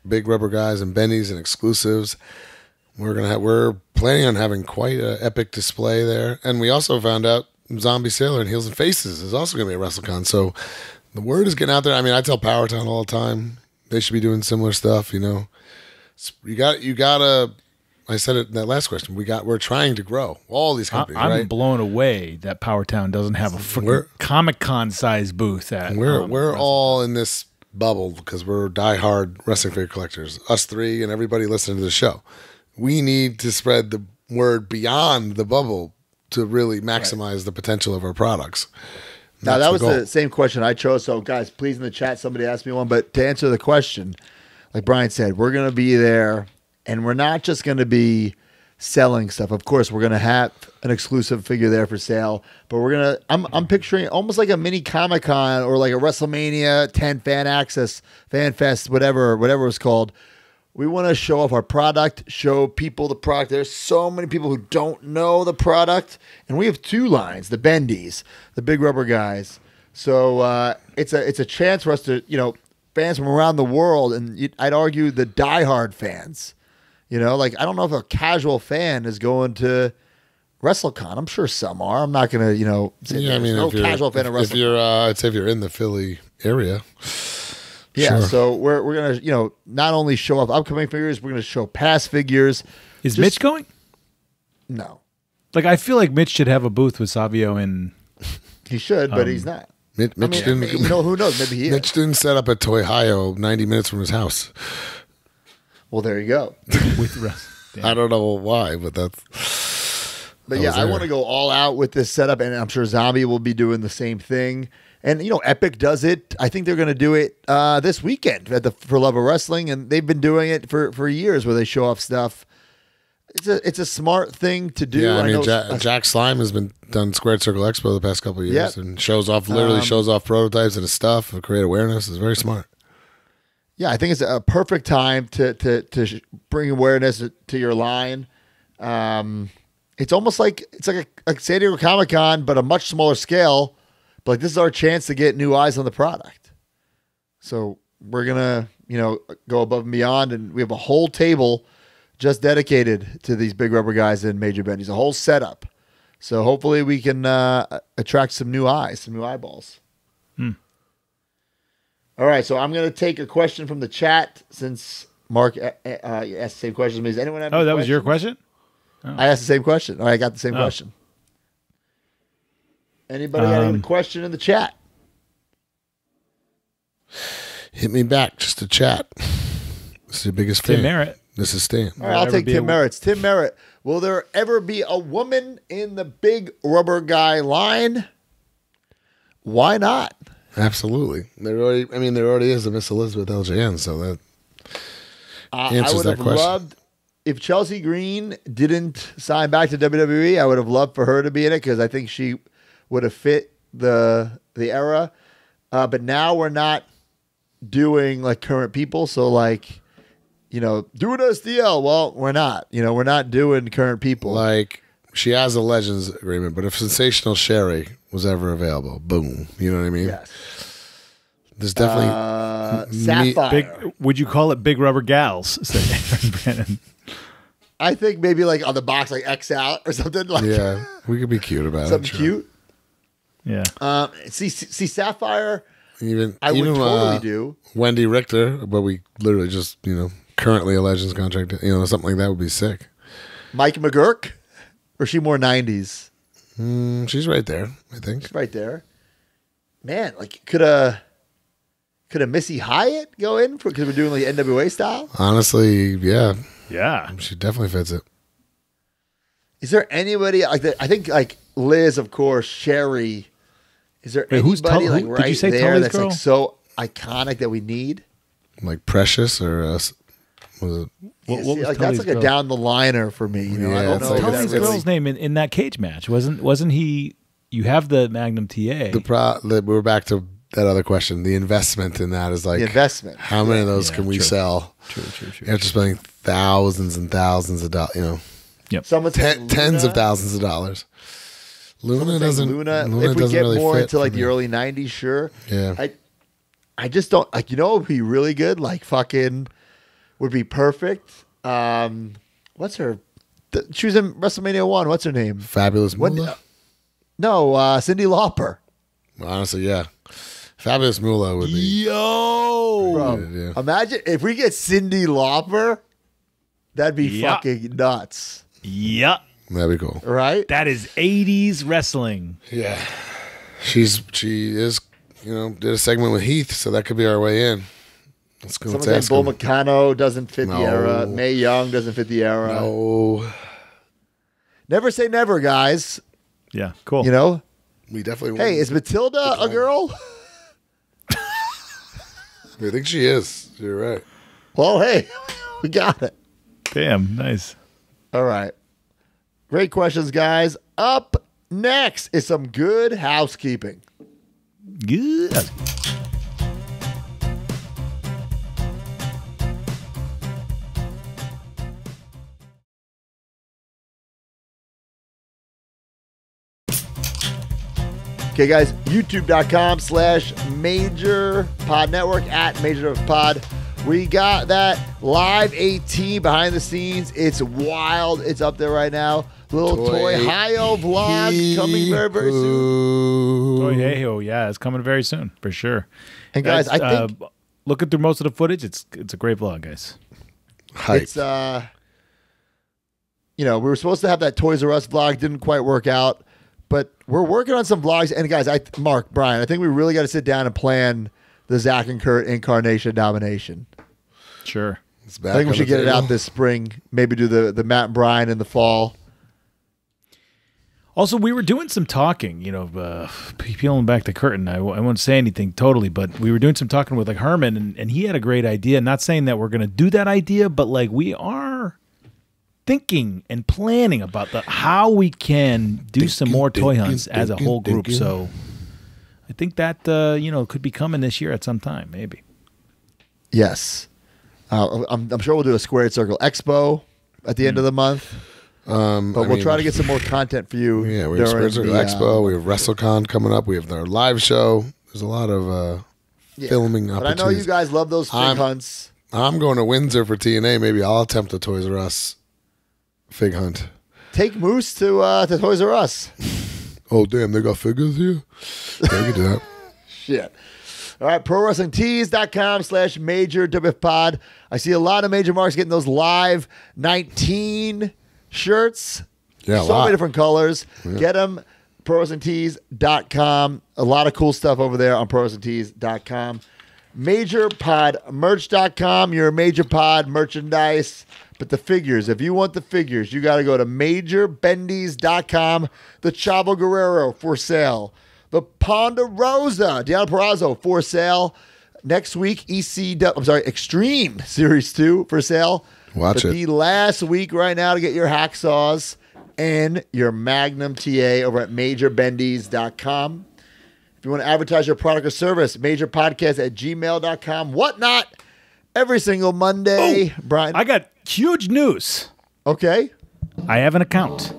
big rubber guys and bennies and exclusives. We're gonna have, we're planning on having quite an epic display there, and we also found out Zombie Sailor and Heels and Faces is also gonna be at WrestleCon. So the word is getting out there. I mean, I tell Powertown all the time they should be doing similar stuff. You know, you got you gotta. I said it in that last question. We got we're trying to grow all these companies, I'm right? blown away that Powertown doesn't have a We're- freaking Comic Con size booth at. We're um, we're all in this bubble because we're diehard wrestling figure collectors. Us three and everybody listening to the show. We need to spread the word beyond the bubble to really maximize the potential of our products. Now that was goal. the same question I chose. So guys, please in the chat, somebody asked me one. But to answer the question, like Brian said, we're gonna be there, and we're not just gonna be selling stuff. Of course, we're gonna have an exclusive figure there for sale, but we're gonna. I'm I'm picturing almost like a mini Comic Con or like a WrestleMania 10 Fan Access Fan Fest, whatever whatever it's called. We want to show off our product, show people the product. There's so many people who don't know the product, and we have two lines: the bendies, the big rubber guys. So uh, it's a it's a chance for us to you know fans from around the world, and I'd argue the diehard fans. You know, like I don't know if a casual fan is going to WrestleCon. I'm sure some are. I'm not gonna you know say Yeah, I mean, no casual fan if, of if you're, uh, I'd say if you're in the Philly area, Yeah, Sure. so we're we're gonna you know not only show off upcoming figures, we're gonna show past figures. Is Just- Mitch going? No, Like, I feel like Mitch should have a booth with Savio and he should, but Um, he's not. Mitch, I Mitch mean, didn't. you know who knows? Maybe he is. Mitch didn't set up at Toy Hio 90 minutes from his house. Well, there you go. with rest. I don't know why, but that's. But I yeah, I want to go all out with this setup, and I'm sure Zombie will be doing the same thing. And you know, Epic does it. I think they're going to do it uh, this weekend at the for Love of Wrestling, and they've been doing it for for years, where they show off stuff. It's a it's a smart thing to do. Yeah, I mean, know- Jack, Jack Slime has been done Squared Circle Expo the past couple of years Yep. and shows off, literally Um, shows off prototypes and his stuff and create awareness. is very smart. Yeah, I think it's a perfect time to to to bring awareness to your line. Um, it's almost like it's like a like San Diego Comic Con, but a much smaller scale. But like this is our chance to get new eyes on the product. So we're gonna you know go above and beyond, and we have a whole table just dedicated to these big rubber guys in Major Bendy's. A whole setup. So hopefully we can uh, attract some new eyes, some new eyeballs. All right, so I'm going to take a question from the chat since Mark uh, uh, asked the same question as me. Does anyone have? Oh, any that was your questions? question? I asked the same question. All right, I got the same Oh. question. Anybody got any Um, question in the chat? Hit me back just to chat. This is your biggest Tim fan. Merritt. This is Stan. All right, I'll take Tim a- Merritt's. Tim Merritt. Will there ever be a woman in the big rubber guy line? Why not? Absolutely. There already. I mean, there already is a Miss Elizabeth LJN. So that Uh, I Answers would that have question. loved if Chelsea Green didn't sign back to WWE. I would have loved for her to be in it because I think she would have fit the the era. Uh, but now we're not doing like current people, so like you know, doing SDL. Well, we're not. You know, we're not doing current people. like she has a Legends agreement, but if Sensational Sherri was ever available, boom. You know what I mean? yes. There's definitely Uh, Me- Sapphire. Big. Would you call it big rubber gals? said Brandon. I think maybe like on the box, like X out or something like yeah. We could be cute about something it. sure. cute. Yeah. Um, see, see, Sapphire. Even I even would totally uh, do. Wendi Richter, but we literally just you know currently a Legends contract. You know something like that would be sick. Mike McGurk, or is she more '90s? Mm, she's right there. I think. right there. Man, like could a could a Missy Hyatt go in for because we're doing like NWA style? Honestly, yeah, Yeah. she definitely fits it. Is there anybody like that? I think like Liz, of course, Sherri. Is there Wait, who's anybody like who- right you say there Tully's that's girl? like so iconic that we need? Like Precious or uh, was it? What- Yeah, what see, was like that's Tully's like a down the liner for me. You know, I Yeah, don't know. like- if that Tully's it's- really- girl's name in, in that cage match wasn't wasn't he? You have the Magnum TA. The pro. The, we're back to that other question. The investment in that is like The investment. How many of those Yeah, can we true. sell? true, true, true. After spending thousands and thousands of dollars, you know, yep. Someone said ten, tens of thousands of dollars. Luna Someone saying doesn't. Luna. Luna if we doesn't get really more into like the me. early '90s, sure. Yeah. I, I just don't like. You know, what would be really good. Like fucking, would be perfect. Um, what's her? The, she was in WrestleMania one. What's her name? Fabulous When- Moolah. No, uh, Cyndi Lauper. Honestly, yeah. Fabulous Moolah would be. Yo, Bro, yeah. imagine if we get Cyndi Lauper. That'd be Yeah. fucking nuts, yeah, That'd be cool. right? that is '80s wrestling. Yeah. She's she is you know did a segment with Heath, so that could be our way in. Let's go. Someone Let's saying Bull. Nakano doesn't fit the era. Mae Young doesn't fit the era. Oh, Never say never, guys. Yeah, cool. You know. we definitely. Hey, is Matilda a girl? I think she is. You're right. Well, hey, we got it. Damn, nice. All right. Great questions, guys. Up next is some good housekeeping. Good. Okay, guys, youtube.com slash major pod network at major pod. We got that live 18 behind the scenes. It's wild. It's up there right now. Little toy, Hio vlog coming very, very soon. Toy yeah, oh yeah, it's coming very soon for sure. And guys, I uh, think looking through most of the footage, it's it's a great vlog, guys. Hype. it's uh you know, we were supposed to have that Toys R Us vlog, didn't quite work out. But we're working on some vlogs. And guys, I Mark, Brian, I think we really got to sit down and plan the Zack and Curt incarnation domination. Sure. It's back I think we should the get it out this spring. Maybe do the the Matt and Brian in the fall. Also, we were doing some talking, you know, uh, peeling back the curtain. I, w- I won't say anything totally, but we were doing some talking with like Herman, and, and he had a great idea. Not saying that we're going to do that idea, but like we are thinking and planning about the how we can do some more toy thinking, hunts as a whole group. thinking. So I think that uh, you know could be coming this year at some time, maybe. Yes. Uh, I'm, I'm sure we'll do a Squared Circle Expo at the end of the month. Um, But I we'll mean, try to get some more content for you. Yeah, we have during Squared Circle the, uh, Expo. We have WrestleCon coming up. We have our live show. There's a lot of uh, yeah. filming But I know you guys love those spring I'm- hunts. I'm going to Windsor for TNA. Maybe I'll attempt a Toys R Us fig hunt. Take Moose to uh, to Toys R Us. Oh damn, they got figures here. Yeah, we can do that. Shit. All right, prowrestlingtees.com slash major WF pod. I see a lot of major marks getting those live 19 shirts. Yeah, a so lot. many different colors. Get them, prowrestlingtees.com. A lot of cool stuff over there on prowrestlingtees.com. Majorpodmerch.com, your major pod merchandise. But the figures, if you want the figures, you got to go to majorbendies.com. The Chavo Guerrero for sale. The Ponderosa, Deonna Purrazzo for sale. Next week, EC, I'm sorry, Extreme Series 2 for sale. Watch but it. The last week right now to get your hacksaws and your Magnum TA over at majorbendies.com. If you want to advertise your product or service, majorpodcast at gmail.com. Whatnot every single Monday. Brian. I got huge news. okay. I have an account.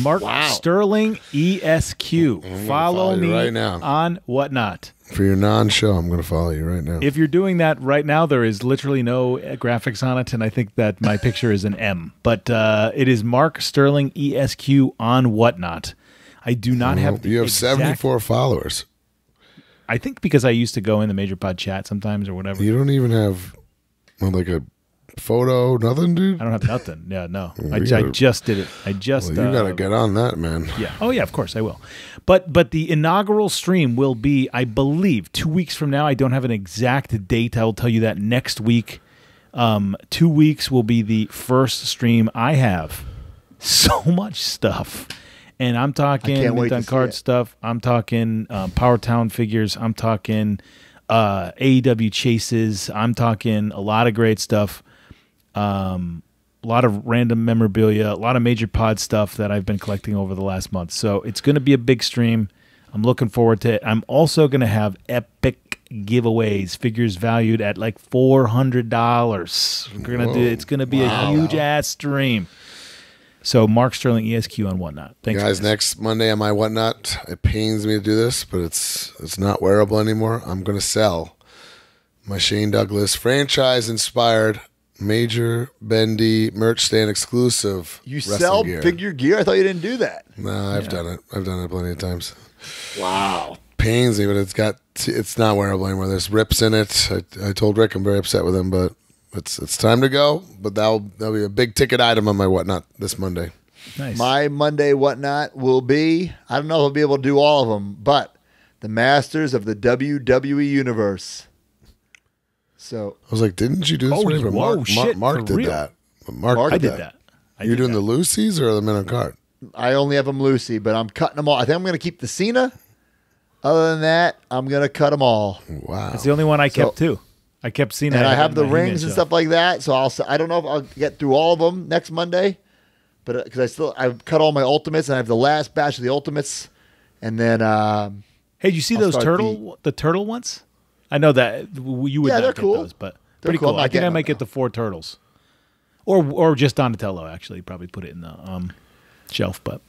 Mark Wow. Sterling ESQ. Follow follow me right now. on whatnot. For your non-show, I'm going to follow you right now. If you're doing that right now, there is literally no uh, graphics on it, and I think that my picture is an M. But uh, it is Mark Sterling ESQ on whatnot. I do not have. the you have exact- 74 followers. I think because I used to go in the major pod chat sometimes or whatever. You don't even have well, like a photo, nothing, dude. I don't have nothing. Yeah, no. I, I gotta- just did it. I just. Well, you got uh, to get on that, man. Yeah. Oh yeah, of course I will. But but the inaugural stream will be, I believe, two weeks from now. I don't have an exact date. I will tell you that next week. Um, two weeks will be the first stream. I have so much stuff, and I'm talking I can't wait to on see card stuff. I'm talking um, Power Town figures. I'm talking uh, AEW chases. I'm talking a lot of great stuff Um, a lot of random memorabilia, a lot of major pod stuff that I've been collecting over the last month. So it's going to be a big stream. I'm looking forward to it. I'm also going to have epic giveaways, figures valued at like four hundred dollars. We're gonna do. It's going to be a huge ass stream. So Mark Sterling ESQ on whatnot. Thanks, Guys, next Monday on my whatnot, it pains me to do this, but it's it's not wearable anymore. I'm gonna sell my Shane Douglas franchise inspired Major Bendy merch stand exclusive. You sell gear. figure gear? I thought you didn't do that. No, I've done it. I've done it plenty of times. Wow. Pains me, but it's got it's not wearable anymore. There's rips in it. I, I told Rick I'm very upset with him, but it's it's time to go. But that'll that'll be a big ticket item on my whatnot this Monday. Nice. My Monday whatnot will be I don't know if I'll be able to do all of them, but the Masters of the WWE Universe. So I was like, didn't you do this? Oh, already? But whoa, Mark, shit, Mark, Mark did real? that. But Mark, Mark I did did that. I You're did doing that. the Lucy's or the men on cart? I only have them Lucy, but I'm cutting them all. I think I'm going to keep the Cena. Other than that, I'm going to cut them all. Wow. It's the only one I So- kept too. I kept seeing And that. I have the in my He-Man rings and show. stuff like that. So I'll. I don't know if I'll get through all of them next Monday, but because I still I've cut all my ultimates and I have the last batch of the ultimates, and then um, Hey, did you see I'll those turtle the turtle ones? I know that you would Yeah, not they're get cool. those, but They're pretty cool. cool. I think I might get the four turtles, or or just Donatello. Actually, probably put it in the um, shelf. But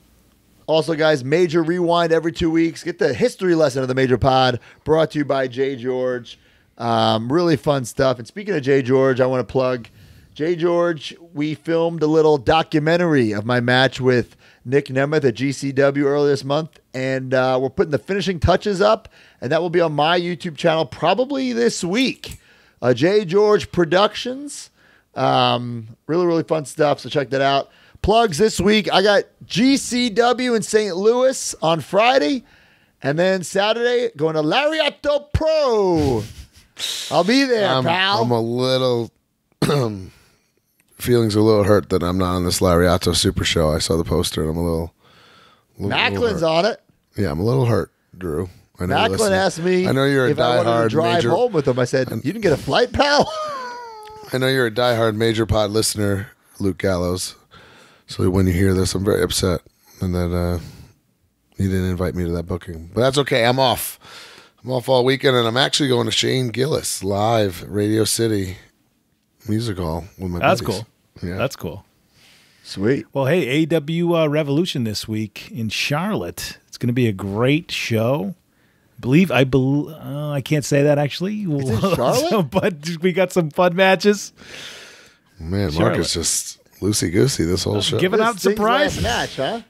Also, guys, major rewind every two weeks. Get the history lesson of the Major Pod brought to you by Jay George. Um, really fun stuff. And speaking of Jay George, I want to plug Jay George. We filmed a little documentary of my match with Nick Nemeth at GCW earlier this month, and uh, we're putting the finishing touches up, and that will be on my YouTube channel probably this week. Uh, Jay George Productions. Um, really, really fun stuff. So check that out. Plugs this week. I got GCW in St. Louis on Friday, and then Saturday going to Lariato Pro. I'll be there, I'm, pal. I'm a little feelings a little hurt that I'm not on this Lariato Super Show. I saw the poster and I'm a little. little- little Macklin's hurt. on it. Yeah, I'm a little hurt, Drew. I know Macklin asked me I know you're a if I wanted to diehard drive major. home with him. I said, "You didn't get a flight, pal." I know you're a diehard major pod listener, Luke Gallows. So when you hear this, I'm very upset, and that uh, you didn't invite me to that booking. But that's okay. I'm off. I'm off all weekend, and I'm actually going to Shane Gillis live Radio City Music Hall with my. that's buddies. cool. Yeah, That's cool. Sweet. Well, hey, AEW uh, Revolution this week in Charlotte. It's going to be a great show. Believe I bel uh, I can't say that actually. in Charlotte? but we got some fun matches. Man, Charlotte. Mark is just loosey goosey this whole show. Giving out surprise last match, huh?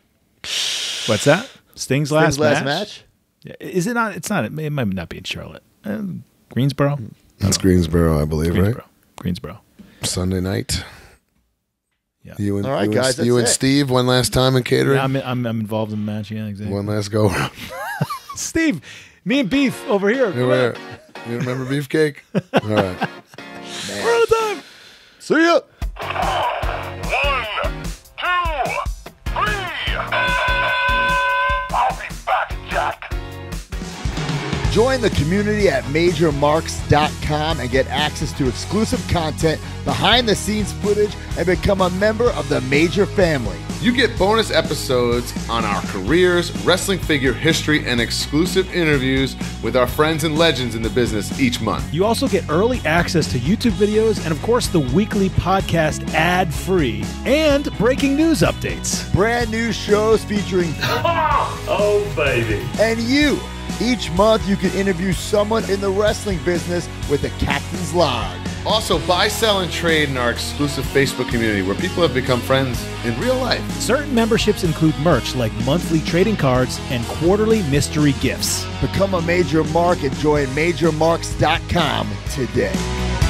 What's that? Sting's last, Sting's last match? Match. Yeah, Is it not? It's not. It might not be in Charlotte. Uh, Greensboro. That's Greensboro, I believe, Greensboro. right? Greensboro. Sunday night. Yeah. You and All right, you, guys, and, you and. Steve one last time in catering. Yeah, I'm, I'm I'm involved in the match. Yeah, exactly. one last go around. Steve, me and Beef over here. You remember, you remember beefcake? All right. We're out of time. See ya. Join the community at MajorMarks.com and get access to exclusive content, behind the scenes footage, and become a member of the Major family. You get bonus episodes on our careers, wrestling figure history, and exclusive interviews with our friends and legends in the business each month. You also get early access to YouTube videos and, of course, the weekly podcast ad free and breaking news updates. Brand new shows featuring Oh, baby. and you. Each month, you can interview someone in the wrestling business with a captain's log. Also, buy, sell, and trade in our exclusive Facebook community where people have become friends in real life. Certain memberships include merch like monthly trading cards and quarterly mystery gifts. Become a Major Mark and join MajorMarks.com today.